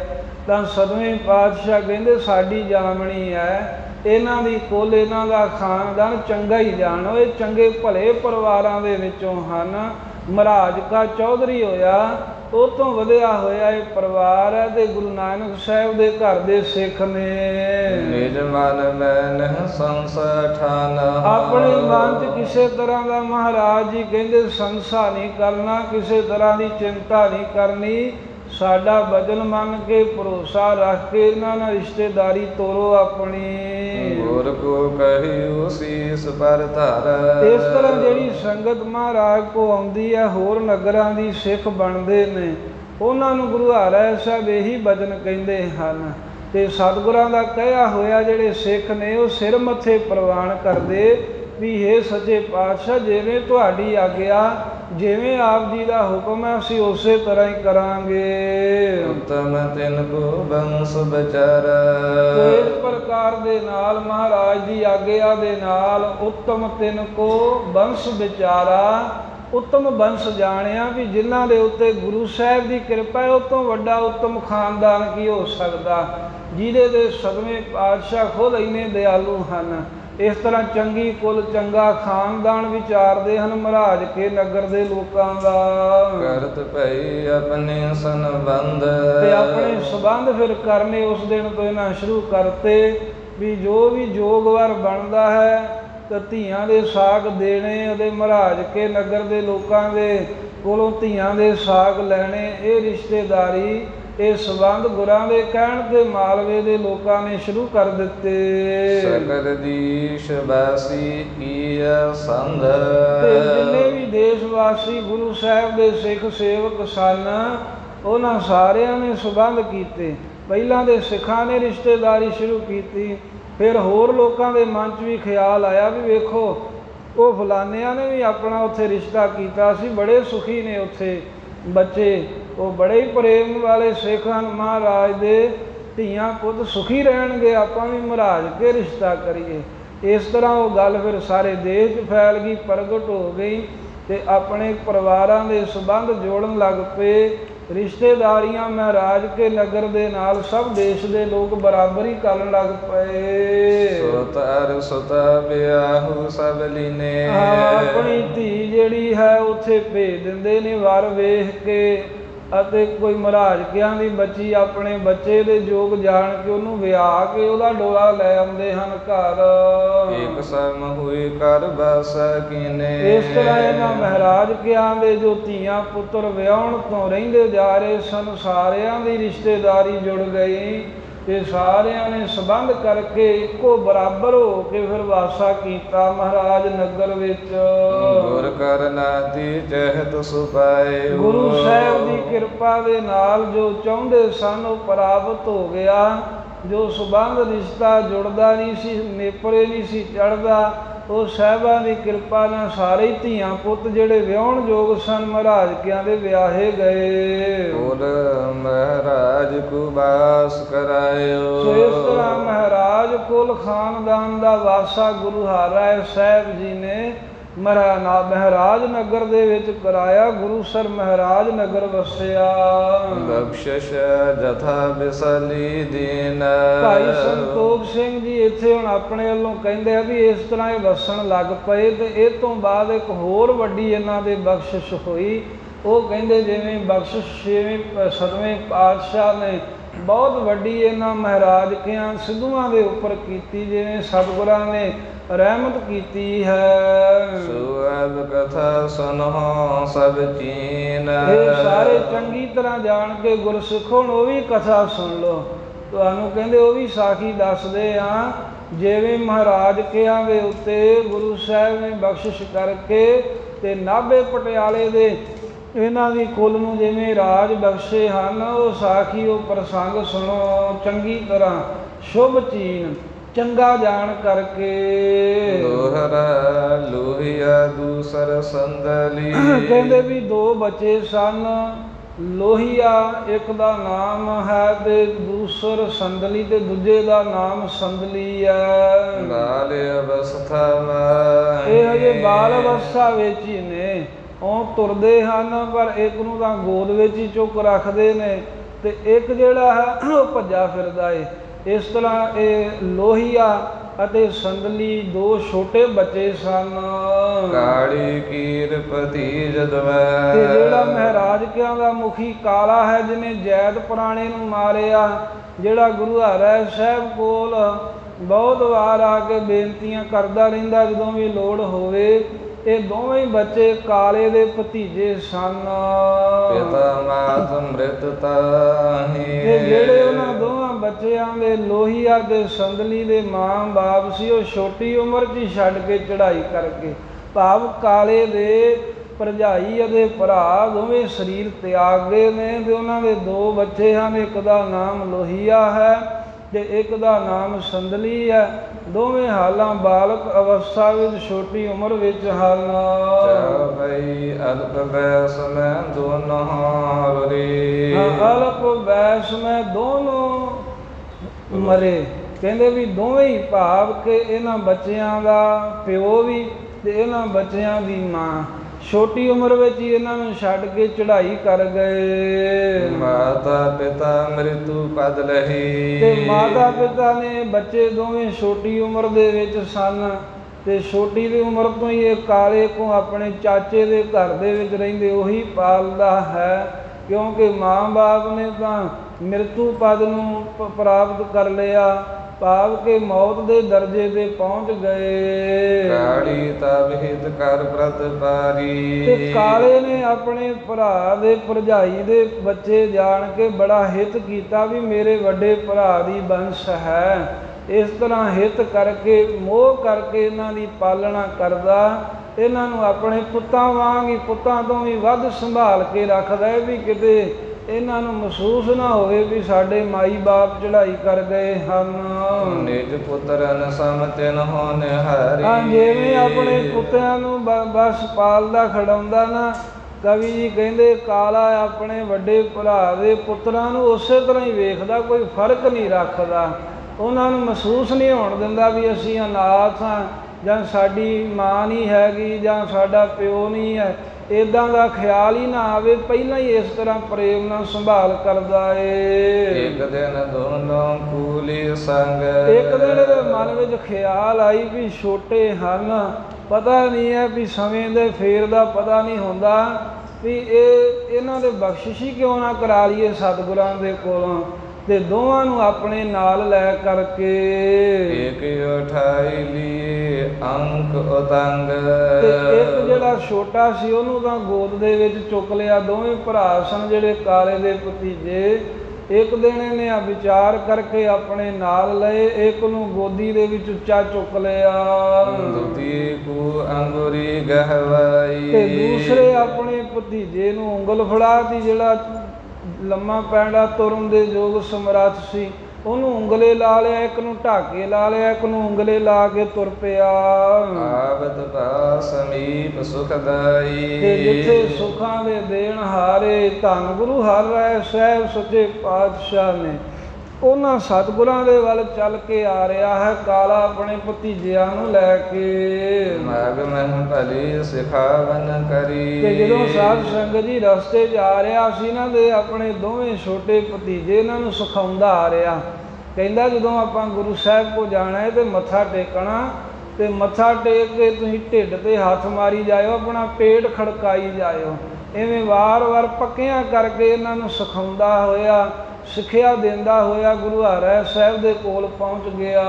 ਤਾਂ ਸਦਵੇਂ ਪਾਤਸ਼ਾਹ ਕਹਿੰਦੇ ਸਾਡੀ ਜਾਮਣੀ ਹੈ ਇਹਨਾਂ ਦੀ ਕੁੱਲ ਇਹਨਾਂ ਦਾ ਖਾਨਦਾਨ ਚੰਗਾ ਹੀ ਜਾਣੋ। ਇਹ ਚੰਗੇ ਭਲੇ ਪਰਿਵਾਰਾਂ ਦੇ ਵਿੱਚੋਂ ਹਨ। ਮਹਾਰਾਜ ਕਾ ਚੌਧਰੀ ਹੋਇਆ ਉਹ ਤੋਂ ਵਧਿਆ ਹੋਇਆ ਇਹ ਪਰਿਵਾਰ ਹੈ ਤੇ ਗੁਰੂ ਨਾਨਕ ਸਾਹਿਬ ਦੇ ਘਰ ਦੇ ਸਿੱਖ ਨੇ। ਨਿਜ ਮਨ ਮੈਂ ਨਹ ਸੰਸਾ ਠਾਨਾ ਆਪਣੇ ਮਨ 'ਚ ਕਿਸੇ ਤਰ੍ਹਾਂ ਦਾ ਮਹਾਰਾਜ ਜੀ ਕਹਿੰਦੇ ਸੰਸਾ ਨਹੀਂ ਕਰਨਾ ਕਿਸੇ ਤਰ੍ਹਾਂ ਦੀ ਚਿੰਤਾ ਨਹੀਂ ਕਰਨੀ। ਸਾਡਾ ਵਚਨ ਮੰਨ ਕੇ ਭਰੋਸਾ ਰੱਖ ਕੇ ਇਹਨਾਂ ਨਾਲ ਰਿਸ਼ਤੇਦਾਰੀ ਤੋਰੋ ਆਪਣੀ। ਗੁਰ ਕੋ ਕਹਿ ਸੀਸ ਪਰ ਧਰ। ਇਸ ਤਰ੍ਹਾਂ ਜਿਹੜੀ ਸੰਗਤ ਮਹਾਰਾਜ ਕੋ ਆਉਂਦੀ ਹੈ ਹੋਰ ਨਗਰਾਂ ਦੀ ਸਿੱਖ ਬਣਦੇ ਨੇ ਉਹਨਾਂ ਨੂੰ ਗੁਰੂ ਹਰਿ ਸਾਹਿਬ ਇਹੀ ਬਚਨ ਕਹਿੰਦੇ ਹਨ। ਤੇ ਸਤਿਗੁਰਾਂ ਦਾ ਕਹਿਆ ਹੋਇਆ ਜਿਹੜੇ ਸਿੱਖ ਨੇ ਉਹ ਸਿਰ ਮੱਥੇ ਪ੍ਰਵਾਨ ਕਰਦੇ ਵੀ ਇਹ ਸੱਚੇ ਪਾਤਸ਼ਾਹ ਜਿਵੇਂ ਤੁਹਾਡੀ ਆਗਿਆ ਜਿਵੇਂ ਆਪ ਜੀ ਦਾ ਹੁਕਮ ਹੈ ਅਸੀਂ ਉਸੇ ਤਰ੍ਹਾਂ ਹੀ ਕਰਾਂਗੇ। ਉਤਮ ਤਿਨ ਕੋ ਬੰਸ ਬਚਰ ਇਸ ਪ੍ਰਕਾਰ ਦੇ ਨਾਲ ਮਹਾਰਾਜ ਦੀ ਆਗਿਆ ਦੇ ਨਾਲ ਉੱਤਮ ਤਿਨ ਕੋ ਬੰਸ ਵਿਚਾਰਾ। ਉੱਤਮ ਬੰਸ ਜਾਣਿਆ ਵੀ ਜਿਨ੍ਹਾਂ ਦੇ ਉੱਤੇ ਗੁਰੂ ਸਾਹਿਬ ਦੀ ਕਿਰਪਾ ਹੈ ਉਹ ਤੋਂ ਵੱਡਾ ਉੱਤਮ ਖਾਨਦਾਨ ਕੀ ਹੋ ਸਕਦਾ? ਜਿਹਦੇ ਦੇ ਸਦਵੇਂ ਪਾਤਸ਼ਾਹ ਖੁਦ ਇੰਨੇ ਦਿਆਲੂ ਹਨ। ਇਸ ਤਰ੍ਹਾਂ ਚੰਗੀ ਕੁੱਲ ਚੰਗਾ ਖਾਨਦਾਨ ਵਿਚਾਰਦੇ ਹਨ ਮਹਾਰਾਜ ਕੇ ਨਗਰ ਦੇ ਲੋਕਾਂ ਦਾ। ਕਰਤ ਭਈ ਆਪਣੇ ਸੰਬੰਧ। ਤੇ ਆਪਣੇ ਸਬੰਧ ਫਿਰ ਕਰਨੇ ਉਸ ਦਿਨ ਤੋਂ ਇਹਨਾਂ ਸ਼ੁਰੂ ਕਰਤੇ ਵੀ ਜੋ ਵੀ ਜੋਗਵਰ ਬਣਦਾ ਹੈ ਤੇ ਧੀਆਂ ਦੇ ਸਾਗ ਦੇਣੇ ਉਹਦੇ ਮਹਾਰਾਜ ਕੇ ਨਗਰ ਦੇ ਲੋਕਾਂ ਦੇ ਕੋਲੋਂ ਧੀਆਂ ਦੇ ਸਾਗ ਲੈਣੇ ਇਹ ਰਿਸ਼ਤੇਦਾਰੀ ਇਹ ਸਬੰਧ ਗੁਰਾਂ ਦੇ ਕਹਿਣ ਤੇ ਮਾਲਵੇ ਦੇ ਲੋਕਾਂ ਨੇ ਸ਼ੁਰੂ ਕਰ ਦਿੱਤੇ। ਸਕਲ ਦੀਸ਼ ਕੀਆ ਸੰਧ ਤੇ ਜਿੰਨੇ ਵੀ ਦੇਸ਼ ਵਾਸੀ ਗੁਰੂ ਸਾਹਿਬ ਦੇ ਸਿੱਖ ਸੇਵਕ ਸਨ ਉਹਨਾਂ ਸਾਰਿਆਂ ਨੇ ਸਬੰਧ ਕੀਤੇ। ਪਹਿਲਾਂ ਦੇ ਸਿੱਖਾਂ ਨੇ ਰਿਸ਼ਤੇਦਾਰੀ ਸ਼ੁਰੂ ਕੀਤੀ ਫਿਰ ਹੋਰ ਲੋਕਾਂ ਦੇ ਮਨ 'ਚ ਵੀ ਖਿਆਲ ਆਇਆ ਵੀ ਵੇਖੋ ਉਹ ਫਲਾਨਿਆਂ ਨੇ ਵੀ ਆਪਣਾ ਉੱਥੇ ਰਿਸ਼ਤਾ ਕੀਤਾ ਸੀ ਬੜੇ ਸੁਖੀ ਨੇ ਉੱਥੇ। ਬੱਚੇ ਉਹ ਬੜੇ ਹੀ ਪ੍ਰੇਮ ਵਾਲੇ ਸਿੱਖ ਹਨ ਮਹਾਰਾਜ ਦੇ ਧੀਆਂ ਪੁੱਤ ਸੁਖੀ ਰਹਿਣਗੇ ਆਪਾਂ ਵੀ ਮਹਾਰਾਜ ਕੇ ਰਿਸ਼ਤਾ ਕਰੀਏ। ਇਸ ਤਰ੍ਹਾਂ ਉਹ ਗੱਲ ਫਿਰ ਸਾਰੇ ਦੇਸ਼ 'ਚ ਫੈਲ ਗਈ ਪ੍ਰਗਟ ਹੋ ਗਈ ਤੇ ਆਪਣੇ ਪਰਿਵਾਰਾਂ ਦੇ ਸੰਬੰਧ ਜੋੜਨ ਲੱਗ ਪਏ। ਰਿਸ਼ਤੇਦਾਰੀਆਂ ਮਹਾਰਾਜ ਕੇ ਨਗਰ ਦੇ ਨਾਲ ਸਭ ਦੇਸ਼ ਦੇ ਲੋਕ ਬਰਾਬਰ ਕਰਨ ਲੱਗ ਪਏ। ਸੁਤ ਅਰ ਸੁਤ ਵਿਆਹੂ ਸਭ ਲੀਨੇ। ਆਪਣੀ ਧੀ ਜਿਹੜੀ ਹੈ ਉੱਥੇ ਭੇਜ ਦਿੰਦੇ ਨੇ ਵਰ ਵੇਖ ਕੇ। ਅਤੇ ਕੋਈ ਮਹਾਰਾਜ ਕਿਆਂ ਦੀ ਬੱਚੀ ਆਪਣੇ ਬੱਚੇ ਦੇ ਜੋਗ ਜਾਣ ਕੇ ਉਹਨੂੰ ਵਿਆਹ ਕੇ ਉਹਦਾ ਡੋਲਾ ਲੈ ਆਉਂਦੇ ਹਨ ਘਰ। ਇਕ ਸਮ ਹੋਈ ਕਰ ਬਸ ਕੀਨੇ। ਇਸ ਤਰ੍ਹਾਂ ਇਹਨਾਂ ਮਹਾਰਾਜ ਕਿਆਂ ਦੇ ਜੋ ਧੀਆਂ ਪੁੱਤਰ ਵਿਆਹਣ ਤੋਂ ਰਹਿੰਦੇ ਜਾ ਰਹੇ ਸਨ ਸਾਰਿਆਂ ਦੀ ਰਿਸ਼ਤੇਦਾਰੀ ਜੁੜ ਗਈ। ਤੇ ਸਾਰਿਆਂ ਨੇ ਸੰਬੰਧ ਕਰਕੇ ਇੱਕੋ ਬਰਾਬਰ ਹੋ ਕੇ ਫਿਰ ਵਾਸਾ ਕੀਤਾ ਮਹਾਰਾਜ ਨਗਰ ਵਿੱਚ। ਗੁਰ ਕਰਨਾ ਦੀ ਜਹਤ ਸੁਪਾਏ ਗੁਰੂ ਸਾਹਿਬ ਦੀ ਕਿਰਪਾ ਦੇ ਨਾਲ ਜੋ ਚਾਹੁੰਦੇ ਸਨ ਉਹ ਪ੍ਰਾਪਤ ਹੋ ਗਿਆ। ਜੋ ਸੁਬੰਧ ਰਿਸ਼ਤਾ ਜੁੜਦਾ ਨਹੀਂ ਸੀ ਨੇਪਰੇ ਨਹੀਂ ਸੀ ਚੜਦਾ ਉਹ ਸਾਹਿਬਾਂ ਦੀ ਕਿਰਪਾ ਨਾਲ ਸਾਰੇ ਧੀਆਂ ਪੁੱਤ ਜਿਹੜੇ ਵਿਆਹਣ ਯੋਗ ਸਨ ਮਹਾਰਾਜ ਕਿਆਂ ਦੇ ਵਿਆਹੇ ਗਏ। ਕੁਲ ਮਹਾਰਾਜ ਕੋ ਬਾਸ ਕਰਾਇਓ। ਸੋ ਇਸ ਤਰ੍ਹਾਂ ਮਹਾਰਾਜ ਕੁਲ ਖਾਨਦਾਨ ਦਾ ਵਾਸਾ ਗੁਰੂ ਹਰਿ ਸਾਹਿਬ ਜੀ ਨੇ ਮਹਾਰਾਣਾ ਮਹਾਰਾਜ ਨਗਰ ਦੇ ਵਿੱਚ ਕਰਾਇਆ ਗੁਰੂ ਸਰ ਮਹਾਰਾਜ ਨਗਰ ਵਸਿਆ। ਬਖਸ਼ਿਸ਼ ਜਥਾ ਬਿਸਲੀ ਦੀਨ। ਭਾਈ ਸੰਤੋਖ ਸਿੰਘ ਜੀ ਇੱਥੇ ਹੁਣ ਆਪਣੇ ਵੱਲੋਂ ਕਹਿੰਦੇ ਆ ਵੀ ਇਸ ਤਰ੍ਹਾਂ ਇਹ ਵਸਣ ਲੱਗ ਪਏ ਤੇ ਇਹ ਤੋਂ ਬਾਅਦ ਇੱਕ ਹੋਰ ਵੱਡੀ ਇਹਨਾਂ ਦੇ ਬਖਸ਼ਿਸ਼ ਹੋਈ। ਉਹ ਕਹਿੰਦੇ ਜਿਵੇਂ ਬਖਸ਼ਿਸ਼ ਛੇਵੇਂ ਸਤਵੇਂ ਪਾਤਸ਼ਾਹ ਨੇ ਬਹੁਤ ਵੱਡੀ ਇਹਨਾਂ ਮਹਾਰਾਜ ਕਿਆਂ ਸਿੱਧੂਆਂ ਦੇ ਉੱਪਰ ਕੀਤੀ ਜਿਵੇਂ ਸਤਿਗੁਰਾਂ ਨੇ ਰਹਿਮਤ ਕੀਤੀ ਹੈ। ਸੁਅਬ ਕਥਾ ਸੁਨੋ ਸਭ ਚੀਨ। ਇਹ ਸਾਰੇ ਚੰਗੀ ਤਰ੍ਹਾਂ ਜਾਣ ਕੇ ਗੁਰਸਿੱਖੋ ਨੂੰ ਉਹ ਵੀ ਕਥਾ ਸੁਣ ਲਓ। ਤੁਹਾਨੂੰ ਕਹਿੰਦੇ ਉਹ ਵੀ ਸਾਖੀ ਦੱਸਦੇ ਆ ਜਿਵੇਂ ਮਹਾਰਾਜ ਕਿਆਂ ਦੇ ਉੱਤੇ ਗੁਰੂ ਸਾਹਿਬ ਨੇ ਬਖਸ਼ਿਸ਼ ਕਰਕੇ ਤੇ ਨਾਭੇ ਪਟਿਆਲੇ ਦੇ ਇਹਨਾਂ ਦੀ ਕੁੱਲ ਨੂੰ ਜਿਵੇਂ ਰਾਜ ਬਖਸ਼ੇ ਹਨ ਉਹ ਸਾਖੀ ਉਹ ਪ੍ਰਸੰਗ ਸੁਣੋ ਚੰਗੀ ਤਰ੍ਹਾਂ ਸ਼ੁਭ ਚੀਨ ਚੰਗਾ ਜਾਣ ਕਰਕੇ। ਲੋਹਰਾ ਲੋਹੀਆ ਦੂਸਰ ਸੰਦਲੀ। ਕਹਿੰਦੇ ਵੀ ਦੋ ਬੱਚੇ ਸਨ ਲੋਹੀਆ ਇੱਕ ਦਾ ਨਾਮ ਹੈ ਤੇ ਦੂਸਰ ਸੰਦਲੀ ਤੇ ਦੂਜੇ ਦਾ ਨਾਮ ਸੰਦਲੀ ਹੈ। ਬਾਲ ਅਵਸਥਾ ਮਾਹੀ ਇਹ ਹਜੇ ਬਾਲ ਅਵਸਥਾ ਵਿੱਚ ਹੀ ਨੇ। ਉਹ ਤੁਰਦੇ ਹਨ ਪਰ ਇੱਕ ਨੂੰ ਤਾਂ ਗੋਦ ਵਿੱਚ ਹੀ ਚੁੱਕ ਰੱਖਦੇ ਨੇ ਤੇ ਇੱਕ ਜਿਹੜਾ ਹੈ ਉਹ ਭੱਜਾ ਫਿਰਦਾ ਏ। ਇਸ ਤਰ੍ਹਾਂ ਇਹ ਲੋਹੀਆ ਅਤੇ ਸੰਦਲੀ ਦੋ ਛੋਟੇ ਬੱਚੇ ਸਨ। ਕਾੜੀ ਕੀਰ ਪਤੀ ਜਦਵੈ। ਤੇ ਜਿਹੜਾ ਮਹਾਰਾਜ ਕਿਆਂ ਦਾ ਮੁਖੀ ਕਾਲਾ ਹੈ ਜਿਹਨੇ ਜੈਦ ਪੁਰਾਣੇ ਨੂੰ ਮਾਰਿਆ ਜਿਹੜਾ ਗੁਰੂ ਹਰਿ ਸਾਹਿਬ ਕੋਲ ਬਹੁਤ ਵਾਰ ਆ ਕੇ ਬੇਨਤੀਆਂ ਕਰਦਾ ਰਹਿੰਦਾ ਜਦੋਂ ਵੀ ਲੋੜ ਹੋਵੇ ਇਹ ਦੋਵੇਂ ਬੱਚੇ ਕਾਲੇ ਦੇ ਭਤੀਜੇ ਸਨ। ਪਿਤਾ ਮਾਤ ਮ੍ਰਿਤ ਤਾਹੀ। ਤੇ ਜਿਹੜੇ ਉਹਨਾਂ ਦੋਵਾਂ ਬੱਚਿਆਂ ਦੇ ਲੋਹੀਆ ਦੇ ਸੰਦਲੀ ਦੇ ਮਾਂ ਬਾਪ ਸੀ ਉਹ ਛੋਟੀ ਉਮਰ 'ਚ ਛੱਡ ਕੇ ਚੜ੍ਹਾਈ ਕਰਕੇ ਭਾਵ ਕਾਲੇ ਦੇ ਭਰਜਾਈ ਅਤੇ ਭਰਾ ਦੋਵੇਂ ਸਰੀਰ ਤਿਆਗ ਗਏ ਨੇ ਤੇ ਉਹਨਾਂ ਦੇ ਦੋ ਬੱਚੇ ਹਨ ਇੱਕ ਦਾ ਨਾਮ ਲੋਹੀਆ ਹੈ ਤੇ ਇੱਕ ਦਾ ਨਾਮ ਸੰਦਲੀ ਹੈ। ਦੋਵੇਂ ਹਾਲਾਂ ਬਾਲਕ ਅਵਸਥਾ ਵਿੱਚ ਛੋਟੀ ਉਮਰ ਵਿੱਚ ਹਨ। ਚਾਵਈ ਅਲਪ ਬੈਸ ਮੈਂ ਦੋਨੋਂ ਹਾਰੀ ਅਲਪ ਵੈਸ ਮੈਂ ਦੋਨੋਂ ਮਰੇ। ਕਹਿੰਦੇ ਵੀ ਦੋਵੇਂ ਹੀ ਭਾਵ ਕਿ ਇਹਨਾਂ ਬੱਚਿਆਂ ਦਾ ਪਿਓ ਵੀ ਤੇ ਇਹਨਾਂ ਬੱਚਿਆਂ ਦੀ ਮਾਂ। ਛੋਟੀ ਉਮਰ ਵਿੱਚ ਹੀ ਇਹਨਾਂ ਨੂੰ ਛੱਡ ਕੇ ਚੜ੍ਹਾਈ ਕਰ ਗਏ। ਮਾਤਾ ਪਿਤਾ ਮ੍ਰਿਤੂ ਪਦ ਲਹੀ। ਤੇ ਮਾਤਾ ਪਿਤਾ ਨੇ ਬੱਚੇ ਦੋਵੇਂ ਛੋਟੀ ਉਮਰ ਦੇ ਵਿੱਚ ਸਨ ਤੇ ਛੋਟੀ ਦੀ ਉਮਰ ਤੋਂ ਹੀ ਇਹ ਕਾਲੇ ਕੋ ਆਪਣੇ ਚਾਚੇ ਦੇ ਘਰ ਦੇ ਵਿੱਚ ਰਹਿੰਦੇ ਉਹੀ ਪਾਲਦਾ ਹੈ। ਕਿਉਂਕਿ ਮਾਂ-ਬਾਪ ਨੇ ਤਾਂ ਮ੍ਰਿਤੂ ਪਦ ਨੂੰ ਪ੍ਰਾਪਤ ਕਰ ਲਿਆ। ਭਾਵ ਕਿ ਮੌਤ ਦੇ ਦਰਜੇ ਤੇ ਪਹੁੰਚ ਗਏ। ਕਾੜੀ ਤਬ ਹਿਤ ਕਰ ਪ੍ਰਤ ਪਾਰੀ। ਤੇ ਕਾਲੇ ਨੇ ਆਪਣੇ ਭਰਾ ਦੇ ਭਰਜਾਈ ਦੇ ਬੱਚੇ ਜਾਣ ਕੇ ਬੜਾ ਹਿਤ ਕੀਤਾ ਵੀ ਮੇਰੇ ਵੱਡੇ ਭਰਾ ਦੀ ਬੰਸ਼ ਹੈ। ਇਸ ਤਰ੍ਹਾਂ ਹਿਤ ਕਰਕੇ ਮੋਹ ਕਰਕੇ ਇਹਨਾਂ ਦੀ ਪਾਲਣਾ ਕਰਦਾ ਇਹਨਾਂ ਨੂੰ ਆਪਣੇ ਪੁੱਤਾਂ ਵਾਂਗ ਹੀ ਪੁੱਤਾਂ ਤੋਂ ਵੀ ਵੱਧ ਸੰਭਾਲ ਕੇ ਰੱਖਦਾ ਹੈ ਵੀ ਕਿਤੇ ਇਹਨਾਂ ਨੂੰ ਮਹਿਸੂਸ ਨਾ ਹੋਵੇ ਵੀ ਸਾਡੇ ਮਾਈ ਬਾਪ ਚੜ੍ਹਾਈ ਕਰ ਗਏ ਹਨ। ਨਿਜ ਪੁੱਤਰਨ ਸਮ ਤਿਨ ਹੋਨ ਹਰੀ। ਹਾਂ ਜਿਵੇਂ ਆਪਣੇ ਪੁੱਤਿਆਂ ਨੂੰ ਬਸ ਪਾਲਦਾ ਖੜਾਉਂਦਾ ਨਾ ਕਵੀ ਜੀ ਕਹਿੰਦੇ ਕਾਲਾ ਆਪਣੇ ਵੱਡੇ ਭਰਾ ਦੇ ਪੁੱਤਰਾਂ ਨੂੰ ਉਸੇ ਤਰ੍ਹਾਂ ਹੀ ਵੇਖਦਾ ਕੋਈ ਫ਼ਰਕ ਨਹੀਂ ਰੱਖਦਾ। ਉਹਨਾਂ ਨੂੰ ਮਹਿਸੂਸ ਨਹੀਂ ਹੋਣ ਦਿੰਦਾ ਵੀ ਅਸੀਂ ਅਨਾਥ ਹਾਂ। ਜਾਂ ਸਾਡੀ ਮਾਂ ਨਹੀਂ ਹੈਗੀ ਜਾਂ ਸਾਡਾ ਪਿਓ ਨਹੀਂ ਹੈ ਇਦਾਂ ਦਾ ਖਿਆਲ ਹੀ ਨਾ ਆਵੇ ਪਹਿਲਾਂ ਹੀ ਇਸ ਤਰ੍ਹਾਂ ਪ੍ਰੇਮ ਨਾਲ ਸੰਭਾਲ ਕਰਦਾ ਏ। ਇੱਕ ਦਿਨ ਦੋਨੋਂ ਕੂਲੀ ਸੰਗ। ਇੱਕ ਦਿਨ ਇਹਦੇ ਮਨ ਵਿੱਚ ਖਿਆਲ ਆਈ ਵੀ ਛੋਟੇ ਹਨ ਪਤਾ ਨਹੀਂ ਹੈ ਵੀ ਸਮੇਂ ਦੇ ਫੇਰ ਦਾ ਪਤਾ ਨਹੀਂ ਹੁੰਦਾ ਵੀ ਇਹ ਇਹਨਾਂ ਦੇ ਬਖਸ਼ਿਸ਼ ਹੀ ਕਿਉਂ ਨਾ ਕਰਾ ਲਈਏ ਸਤਿਗੁਰਾਂ ਦੇ ਕੋਲੋਂ। ਤੇ ਦੋਵਾਂ ਨੂੰ ਆਪਣੇ ਨਾਲ ਲੈ ਕਰਕੇ ਇੱਕ ਉਠਾਈ ਲਈ ਅੰਕ ਉਤੰਗ। ਤੇ ਇੱਕ ਜਿਹੜਾ ਛੋਟਾ ਸੀ ਉਹਨੂੰ ਤਾਂ ਗੋਦ ਦੇ ਵਿੱਚ ਚੁੱਕ ਲਿਆ। ਦੋਵੇਂ ਭਰਾ ਸਨ ਜਿਹੜੇ ਕਾਲੇ ਦੇ ਭਤੀਜੇ। ਇੱਕ ਦਿਨ ਇਹਨੇ ਆ ਵਿਚਾਰ ਕਰਕੇ ਆਪਣੇ ਨਾਲ ਲਏ। ਇੱਕ ਨੂੰ ਗੋਦੀ ਦੇ ਵਿੱਚ ਉੱਚਾ ਚੁੱਕ ਲਿਆ। ਦੁਤੀ ਕੂ ਅੰਗੁਰੀ ਗਹਵਾਈ। ਤੇ ਦੂਸਰੇ ਆਪਣੇ ਭਤੀਜੇ ਨੂੰ ਉਂਗਲ ਫੜਾਤੀ ਜਿਹੜਾ ਲੰਮਾ ਪੈਂਡਾ ਤੁਰਨ ਦੇ ਯੋਗ ਸਮਰੱਥ ਸੀ। ਉਹਨੂੰ ਉਂਗਲੇ ਲਾ ਲਿਆ ਇੱਕ ਨੂੰ ਢਾਕੇ ਲਾ ਲਿਆ ਇੱਕ ਨੂੰ ਉਂਗਲੇ ਲਾ ਕੇ ਤੁਰ ਪਿਆ। ਆਵਤ ਪਾ ਸਮੀਪ ਸੁਖਦਾਈ ਤੇ ਜਿੱਥੇ ਸੁਖਾਂ ਦੇ ਦੇਣ ਹਾਰੇ ਧੰਨ ਗੁਰੂ ਹਰ ਸਾਹਿਬ ਸੱਚੇ ਪਾਤਸ਼ਾਹ ਨੇ। ਉਹਨਾਂ ਸਤਿਗੁਰਾਂ ਦੇ ਵੱਲ ਚੱਲ ਕੇ ਆ ਰਿਹਾ ਹੈ ਕਾਲਾ ਆਪਣੇ ਭਤੀਜਿਆਂ ਨੂੰ ਲੈ ਕੇ। ਮਗ ਮਨ ਭਲੀ ਸਿਖਾਵਨ ਕਰੀ। ਤੇ ਜਦੋਂ ਸਾਧ ਸੰਗਤ ਜੀ ਰਸਤੇ 'ਚ ਆ ਰਿਹਾ ਸੀ ਇਹਨਾਂ ਦੇ ਆਪਣੇ ਦੋਵੇਂ ਛੋਟੇ ਭਤੀਜੇ ਇਹਨਾਂ ਨੂੰ ਸਿਖਾਉਂਦਾ ਆ ਰਿਹਾ। ਕਹਿੰਦਾ ਜਦੋਂ ਆਪਾਂ ਗੁਰੂ ਸਾਹਿਬ ਕੋ ਜਾਣਾ ਹੈ ਤੇ ਮੱਥਾ ਟੇਕਣਾ ਤੇ ਮੱਥਾ ਟੇਕ ਕੇ ਤੁਸੀਂ ਢਿੱਡ ਤੇ ਹੱਥ ਮਾਰੀ ਜਾਇਓ ਆਪਣਾ ਪੇਟ ਖੜਕਾਈ ਜਾਇਓ। ਐਵੇਂ ਵਾਰ-ਵਾਰ ਪੱਕਿਆਂ ਕਰਕੇ ਇਹਨਾਂ ਨੂੰ ਸਿਖਾਉਂਦਾ ਹੋਇਆ। ਸਿੱਖਿਆ ਦਿੰਦਾ ਹੋਇਆ ਗੁਰੂ ਹਰਿ ਸਾਹਿਬ ਦੇ ਕੋਲ ਪਹੁੰਚ ਗਿਆ।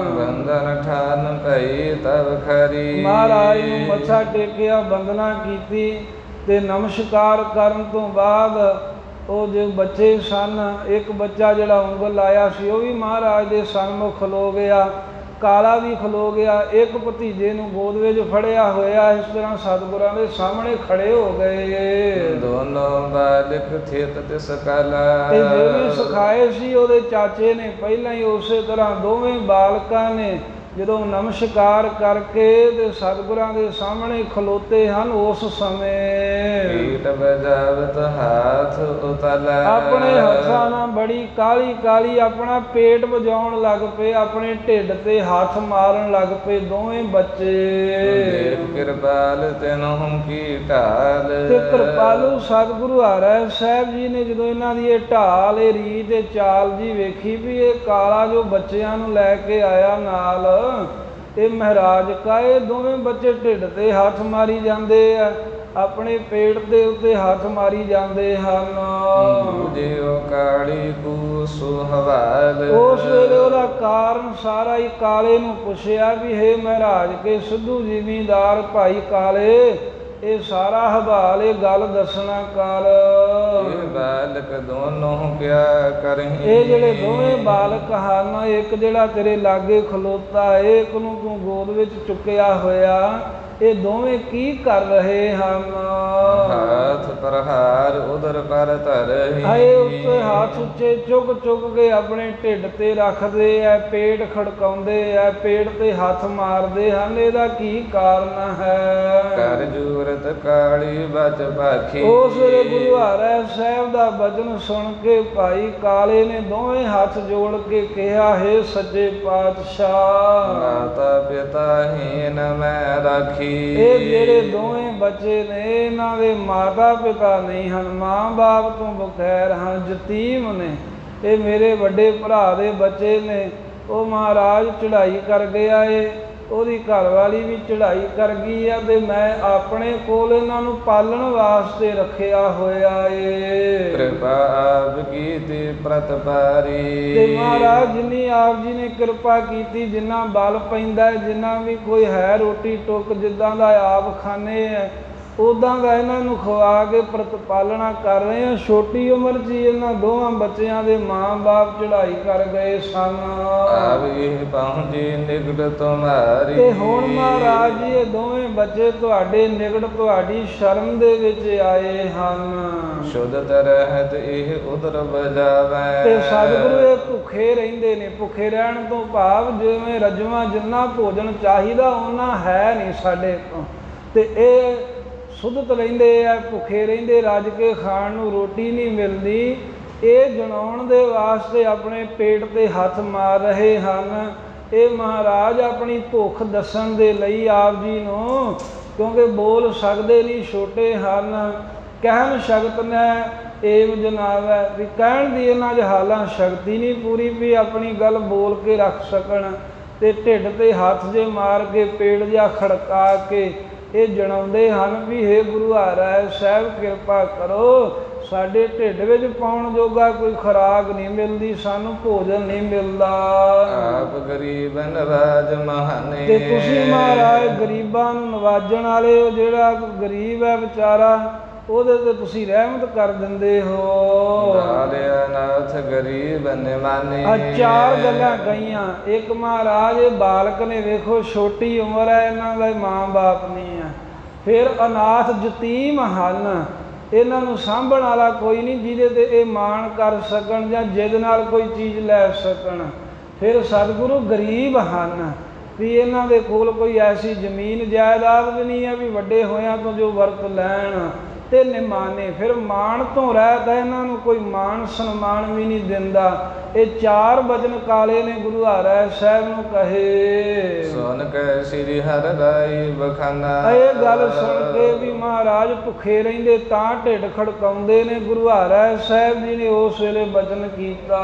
ਬੰਦਨ ਠਾਨ ਭਈ ਤਬ ਖਰੀ। ਮਹਾਰਾਜ ਨੂੰ ਮੱਥਾ ਟੇਕਿਆ ਬੰਦਨਾ ਕੀਤੀ ਤੇ ਨਮਸਕਾਰ ਕਰਨ ਤੋਂ ਬਾਅਦ ਉਹ ਜੋ ਬੱਚੇ ਸਨ ਇੱਕ ਬੱਚਾ ਜਿਹੜਾ ਉਂਗਲ ਲਾਇਆ ਸੀ ਉਹ ਵੀ ਮਹਾਰਾਜ ਦੇ ਸਨਮੁਖ ਖਲੋ ਗਿਆ। ਕਾਲਾ ਵੀ ਖਲੋ ਗਿਆ ਇੱਕ ਭਤੀਜੇ ਨੂੰ ਗੋਦ ਵਿੱਚ ਫੜਿਆ ਹੋਇਆ ਇਸ ਤਰ੍ਹਾਂ ਸਤਿਗੁਰਾਂ ਦੇ ਸਾਹਮਣੇ ਖੜੇ ਹੋ ਗਏ। ਦੋਨੋਂ ਬਾਲਕ ਥਿਤ ਤਿਸ ਕਲਾ ਤੇ ਜਿਹੜੇ ਸਿਖਾਏ ਸੀ ਉਹਦੇ ਚਾਚੇ ਨੇ ਪਹਿਲਾਂ ਹੀ ਉਸੇ ਤਰ੍ਹਾਂ ਦੋਵੇਂ ਬਾਲਕਾਂ ਨੇ ਜਦੋਂ ਨਮਸਕਾਰ ਕਰਕੇ ਤੇ ਸਤਿਗੁਰਾਂ ਦੇ ਸਾਹਮਣੇ ਖਲੋਤੇ ਹਨ ਉਸ ਸਮੇਂ ਕੀਟ ਬਜਾਵਤ ਹਾਥ ਉਤਲਾ। ਆਪਣੇ ਹੱਥਾਂ ਨਾਲ ਬੜੀ ਕਾਲੀ ਕਾਲੀ ਆਪਣਾ ਪੇਟ ਵਜਾਉਣ ਲੱਗ ਪਏ ਆਪਣੇ ਢਿੱਡ ਤੇ ਹੱਥ ਮਾਰਨ ਲੱਗ ਪਏ ਦੋਵੇਂ ਬੱਚੇ। ਕਿਰਪਾਲ ਤੈਨੂੰ ਕੀ ਢਾਲ। ਤੇ ਕਿਰਪਾਲੂ ਸਤਿਗੁਰੂ ਹਰਿ ਸਾਹਿਬ ਜੀ ਨੇ ਜਦੋਂ ਇਹਨਾਂ ਦੀ ਇਹ ਢਾਲ ਇਹ ਰੀਤ ਤੇ ਚਾਲ ਜੀ ਵੇਖੀ ਵੀ ਇਹ ਕਾਲਾ ਜੋ ਬੱਚਿਆਂ ਨੂੰ ਲੈ ਕੇ ਆਇਆ ਨਾਲ ਇਹ ਮਹਾਰਾਜ ਕਾ ਇਹ ਦੋਵੇਂ ਬੱਚੇ ਢਿੱਡ ਤੇ ਹੱਥ ਮਾਰੀ ਜਾਂਦੇ ਆ ਆਪਣੇ ਪੇਟ ਦੇ ਉੱਤੇ ਹੱਥ ਮਾਰੀ ਜਾਂਦੇ ਹਨ। ਜਿਉ ਕਾਲੀ ਕੂ ਸੁਹਵਾਲ ਉਸ ਵੇਲੇ ਉਹਦਾ ਕਾਰਨ ਸਾਰਾ ਹੀ ਕਾਲੇ ਨੂੰ ਪੁੱਛਿਆ ਵੀ ਹੈ ਮਹਾਰਾਜ ਕੇ ਸਿੱਧੂ ਜ਼ਿਮੀਂਦਾਰ ਭਾਈ ਕਾਲੇ ਇਹ ਸਾਰਾ ਹਵਾਲ ਇਹ ਗੱਲ ਦੱਸਣਾ ਕਰ ਇਹ ਬਾਲਕ ਦੋਨੋਂ ਕਿਆ ਕਰਹੀਂ। ਇਹ ਜਿਹੜੇ ਦੋਵੇਂ ਬਾਲਕ ਹਨ ਇੱਕ ਜਿਹੜਾ ਤੇਰੇ ਲਾਗੇ ਖਲੋਤਾ ਹੈ ਇੱਕ ਨੂੰ ਤੂੰ ਗੋਦ ਵਿੱਚ ਚੁੱਕਿਆ ਹੋਇਆ। ਇਹ ਦੋਵੇਂ ਕੀ ਕਰ ਰਹੇ ਹਨ? ਹਾਥ ਪ੍ਰਹਾਰ ਉਦਰ ਪਰ ਧਰਹੀ ਹਾਏ ਉੱਤੇ ਹੱਥ ਉੱਚੇ ਚੁੱਕ ਚੁੱਕ ਕੇ ਆਪਣੇ ਢਿੱਡ ਤੇ ਰੱਖਦੇ ਐ ਪੇਟ ਖੜਕਾਉਂਦੇ ਐ ਪੇਟ ਤੇ ਹੱਥ ਮਾਰਦੇ ਹਨ। ਇਹਦਾ ਕੀ ਕਾਰਨ ਹੈ? ਕਰ ਜੂਰਤ ਕਾਲੀ ਬਚ ਪਾਖੀ ਉਸ ਵੇਲੇ ਗੁਰੂ ਹਰਿ ਸਾਹਿਬ ਦਾ ਬਚਨ ਸੁਣ ਕੇ ਭਾਈ ਕਾਲੇ ਨੇ ਦੋਵੇਂ ਹੱਥ ਜੋੜ ਕੇ ਕਿਹਾ ਹੈ ਸੱਚੇ ਪਾਤਸ਼ਾਹ ਮਾਤਾ ਪਿਤਾ ਹੀਨ ਮੈਂ ਰਾਖੀ ਇਹ ਜਿਹੜੇ ਦੋਵੇਂ ਬੱਚੇ ਨੇ, ਇਹਨਾਂ ਦੇ ਮਾਤਾ ਪਿਤਾ ਨਹੀਂ ਹਨ, ਮਾਂ-ਬਾਪ ਤੋਂ ਬਗੈਰ ਹਨ, ਯਤੀਮ ਨੇ। ਇਹ ਮੇਰੇ ਵੱਡੇ ਭਰਾ ਦੇ ਬੱਚੇ ਨੇ, ਉਹ ਮਹਾਰਾਜ ਚੜ੍ਹਾਈ ਕਰ ਗਿਆ ਏ। ਉਹਦੀ ਘਰਵਾਲੀ ਵੀ ਚੜ੍ਹਾਈ ਕਰ ਗਈ ਆ ਤੇ ਮੈਂ ਆਪਣੇ ਕੋਲ ਇਹਨਾਂ ਨੂੰ ਪਾਲਣ ਵਾਸਤੇ ਰੱਖਿਆ ਹੋਇਆ ਏ। ਕਿਰਪਾ ਆਪ ਕੀਤੀ ਪ੍ਰਤਪਾਰੀ ਤੇ ਮਹਾਰਾਜ ਜਿਨੀ ਆਪ ਜੀ ਨੇ ਕਿਰਪਾ ਕੀਤੀ ਜਿੰਨਾ ਬਲ ਪੈਂਦਾ ਜਿੰਨਾ ਵੀ ਕੋਈ ਹੈ ਰੋਟੀ ਟੁੱਕ ਜਿੱਦਾਂ ਦਾ ਆਪ ਖਾਣੇ ਹੈ ਉਦਾਂ ਦਾ ਇਹਨਾਂ ਨੂੰ ਖਵਾ ਕੇ ਪ੍ਰਤਪਾਲਣਾ ਕਰ ਰਹੇ ਹਾਂ। ਛੋਟੀ ਉਮਰ 'ਚ ਇਹਨਾਂ ਦੋਵਾਂ ਬੱਚਿਆਂ ਦੇ ਮਾਂ-ਬਾਪ ਚੜ੍ਹਾਈ ਕਰ ਗਏ ਸਨ। ਆਪ ਇਹ ਪਹੁੰਚੀ ਨਿਕਟ ਤੁਮਾਰੀ ਤੇ ਹੁਣ ਮਹਾਰਾਜ ਜੀ ਇਹ ਦੋਵੇਂ ਬੱਚੇ ਤੁਹਾਡੇ ਨਿਕਟ ਤੁਹਾਡੀ ਸ਼ਰਮ ਦੇ ਵਿੱਚ ਆਏ ਹਨ। ਸ਼ੁੱਧ ਰਹਿਤ ਇਹ ਉਦਰ ਬਜਾਵੈ ਤੇ ਸਤਿਗੁਰੂ ਇਹ ਭੁੱਖੇ ਰਹਿੰਦੇ ਨੇ। ਭੁੱਖੇ ਰਹਿਣ ਤੋਂ ਭਾਵ ਜਿਵੇਂ ਰਜਵਾ ਜਿੰਨਾ ਭੋਜਨ ਚਾਹੀਦਾ ਉਹਨਾਂ ਹੈ ਨਹੀਂ ਸਾਡੇ ਤੋਂ ਤੇ ਇਹ ਸੁਧਤ ਰਹਿੰਦੇ ਆ, ਭੁੱਖੇ ਰਹਿੰਦੇ, ਰੱਜ ਕੇ ਖਾਣ ਨੂੰ ਰੋਟੀ ਨਹੀਂ ਮਿਲਦੀ। ਇਹ ਜਣਾਉਣ ਦੇ ਵਾਸਤੇ ਆਪਣੇ ਪੇਟ ਤੇ ਹੱਥ ਮਾਰ ਰਹੇ ਹਨ। ਇਹ ਮਹਾਰਾਜ ਆਪਣੀ ਭੁੱਖ ਦੱਸਣ ਦੇ ਲਈ ਆਪ ਜੀ ਨੂੰ, ਕਿਉਂਕਿ ਬੋਲ ਸਕਦੇ ਨਹੀਂ, ਛੋਟੇ ਹਨ। ਕਹਿਣ ਸ਼ਕਤ ਨੇ ਏਵ ਜਨਾਬ ਹੈ ਵੀ ਕਹਿਣ ਦੀ ਇਹਨਾਂ ਦੇ ਸ਼ਕਤੀ ਨਹੀਂ ਪੂਰੀ ਵੀ ਆਪਣੀ ਗੱਲ ਬੋਲ ਕੇ ਰੱਖ ਸਕਣ ਤੇ ਢਿੱਡ ਤੇ ਹੱਥ ਜੇ ਮਾਰ ਕੇ ਪੇੜ ਜਿਹਾ ਖੜਕਾ ਕੇ ਇਹ ਜਣਾਉਂਦੇ ਹਨ ਵੀ हे ਗੁਰੂ ਹਰਿ ਸਾਹਿਬ ਕਿਰਪਾ ਕਰੋ ਸਾਡੇ ਢਿੱਡ ਵਿੱਚ ਪਾਉਣ ਜੋਗਾ ਕੋਈ ਖੁਰਾਕ ਨਹੀਂ ਮਿਲਦੀ ਸਾਨੂੰ ਭੋਜਨ ਨਹੀਂ ਮਿਲਦਾ। ਆਪ ਗਰੀਬ ਨਵਾਜ ਮਹਾਨੇ। ਤੇ ਤੁਸੀਂ ਮਹਾਰਾਜ ਗਰੀਬਾਂ ਨੂੰ ਨਵਾਜਣ ਵਾਲੇ ਹੋ ਜਿਹੜਾ ਗਰੀਬ ਹੈ ਵਿਚਾਰਾ ਉਹਦੇ ਤੇ ਤੁਸੀਂ ਰਹਿਮਤ ਕਰ ਦਿੰਦੇ ਹੋ। ਨਾਲਿਆ ਨਾਥ ਗਰੀਬ ਨਿਮਾਨੇ ਆ ਚਾਰ ਗੱਲਾਂ ਕਹੀਆਂ। ਇੱਕ ਮਹਾਰਾਜ ਇਹ ਬਾਲਕ ਨੇ ਵੇਖੋ ਛੋਟੀ ਉਮਰ ਹੈ ਇਹਨਾਂ ਦਾ ਮਾਂ-ਬਾਪ ਨਹੀਂ। ਫਿਰ ਅਨਾਥ ਯਤੀਮ ਹਨ। ਇਹਨਾਂ ਨੂੰ ਸਾਂਭਣ ਵਾਲਾ ਕੋਈ ਨਹੀਂ ਜਿਹਦੇ ਤੇ ਇਹ ਮਾਣ ਕਰ ਸਕਣ ਜਾਂ ਜਿੱਦ ਨਾਲ ਕੋਈ ਚੀਜ਼ ਲੈ ਸਕਣ। ਫਿਰ ਸਤਿਗੁਰੂ ਗਰੀਬ ਹਨ ਵੀ ਇਹਨਾਂ ਦੇ ਕੋਲ ਕੋਈ ਐਸੀ ਜ਼ਮੀਨ, ਜਾਇਦਾਦ ਵੀ ਨਹੀਂ ਹੈ ਵੀ ਵੱਡੇ ਹੋਇਆਂ ਤੋਂ ਜੋ ਵਰਤ ਲੈਣ। ਤੇ ਨਿਮਾਨੇ ਫਿਰ ਮਾਣ ਤੋਂ ਰਹਿਤ ਹੈ ਇਹਨਾਂ ਨੂੰ ਕੋਈ ਮਾਣ ਸਨਮਾਨ ਵੀ ਨਹੀਂ ਦਿੰਦਾ। ਇਹ ਚਾਰ ਬਚਨ ਕਾਲੇ ਨੇ ਗੁਰੂ ਹਰਿ ਸਾਹਿਬ ਨੂੰ ਕਹੇ। ਸੁਨ ਕੈ ਸ੍ਰੀ ਹਰਿ ਬਖਾਨਾ। ਇਹ ਗੱਲ ਸੁਣ ਕੇ ਵੀ ਮਹਾਰਾਜ ਭੁੱਖੇ ਰਹਿੰਦੇ ਤਾਂ ਢਿੱਡ ਖੜਕਾਉਂਦੇ ਨੇ ਗੁਰੂ ਹਰਿ ਸਾਹਿਬ ਜੀ ਨੇ ਉਸ ਵੇਲੇ ਬਚਨ ਕੀਤਾ।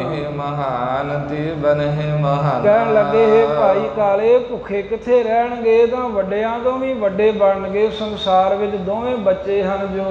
ਇਹ ਮਹਾਨ ਦੀ ਬਨਹਿ ਮਹਾਨ ਕਹਿਣ ਲੱਗੇ ਹੈ ਭਾਈ ਕਾਲੇ ਭੁੱਖੇ ਕਿੱਥੇ ਰਹਿਣਗੇ? ਤਾਂ ਵੱਡਿਆਂ ਤੋਂ ਵੀ ਵੱਡੇ ਬਣਨਗੇ ਸੰਸਾਰ ਵਿੱਚ ਦੋਵੇਂ ਬੱਚੇ ਹਨ ਜੋ।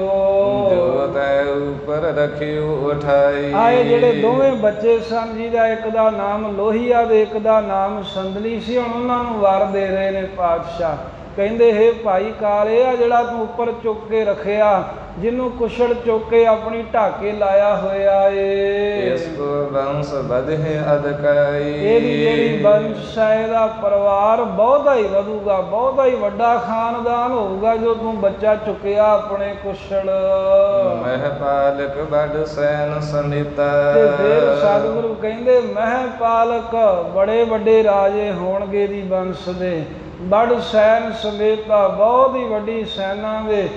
ਜੋ ਤੈ ਉਪਰ ਰਖਿਓ ਉਠਾਈ। ਆਏ ਜਿਹੜੇ ਦੋਵੇਂ ਬੱਚੇ ਸਨ ਜਿਹਦਾ ਇੱਕ ਦਾ ਨਾਮ ਲੋਹੀਆ ਤੇ ਇੱਕ ਦਾ ਨਾਮ ਸੰਦਲੀ ਸੀ ਹੁਣ ਉਹਨਾਂ ਨੂੰ ਵਰ ਦੇ ਰਹੇ ਨੇ ਪਾਤਸ਼ਾਹ। ਕਹਿੰਦੇ ਹੈ ਭਾਈ ਕਾਲੇ ਆ ਜਿਹੜਾ ਤੂੰ ਉੱਪਰ ਚੁੱਕ ਕੇ ਰੱਖਿਆ ਜਿਹਨੂੰ ਕੁਸ਼ਲ ਚੁੱਕ ਕੇ ਆਪਣੀ ਢਾਕੇ ਲਾਇਆ ਹੋਇਆ ਏ। ਇਸ ਕੋ ਬੰਸ ਬਧੇ ਅਦਕਾਈ ਇਹਦੀ ਜਿਹੜੀ ਬੰਸ਼ ਹੈ ਪਰਿਵਾਰ ਬਹੁਤਾ ਹੀ ਵਧੂਗਾ ਬਹੁਤਾ ਹੀ ਵੱਡਾ ਖਾਨਦਾਨ ਹੋਊਗਾ ਜੋ ਤੂੰ ਬੱਚਾ ਚੁੱਕਿਆ ਆਪਣੇ ਕੁਸ਼ਲ। ਮਹਿ ਪਾਲਕ ਬੜ ਸੈਨ ਸਮਿਤਾ ਤੇ ਫਿਰ ਸਤਿਗੁਰੂ ਕਹਿੰਦੇ ਮਹਿ ਪਾਲਕ ਬੜੇ ਵੱਡੇ ਰਾਜੇ ਹੋਣਗੇ ਦੀ ਬੰਸ ਦੇ। ਬੜ ਸੈਨ ਸਮੇਤਾ ਬਹੁਤ ਹੀ ਵੱਡੀ ਸੈਨਾ ਦੇ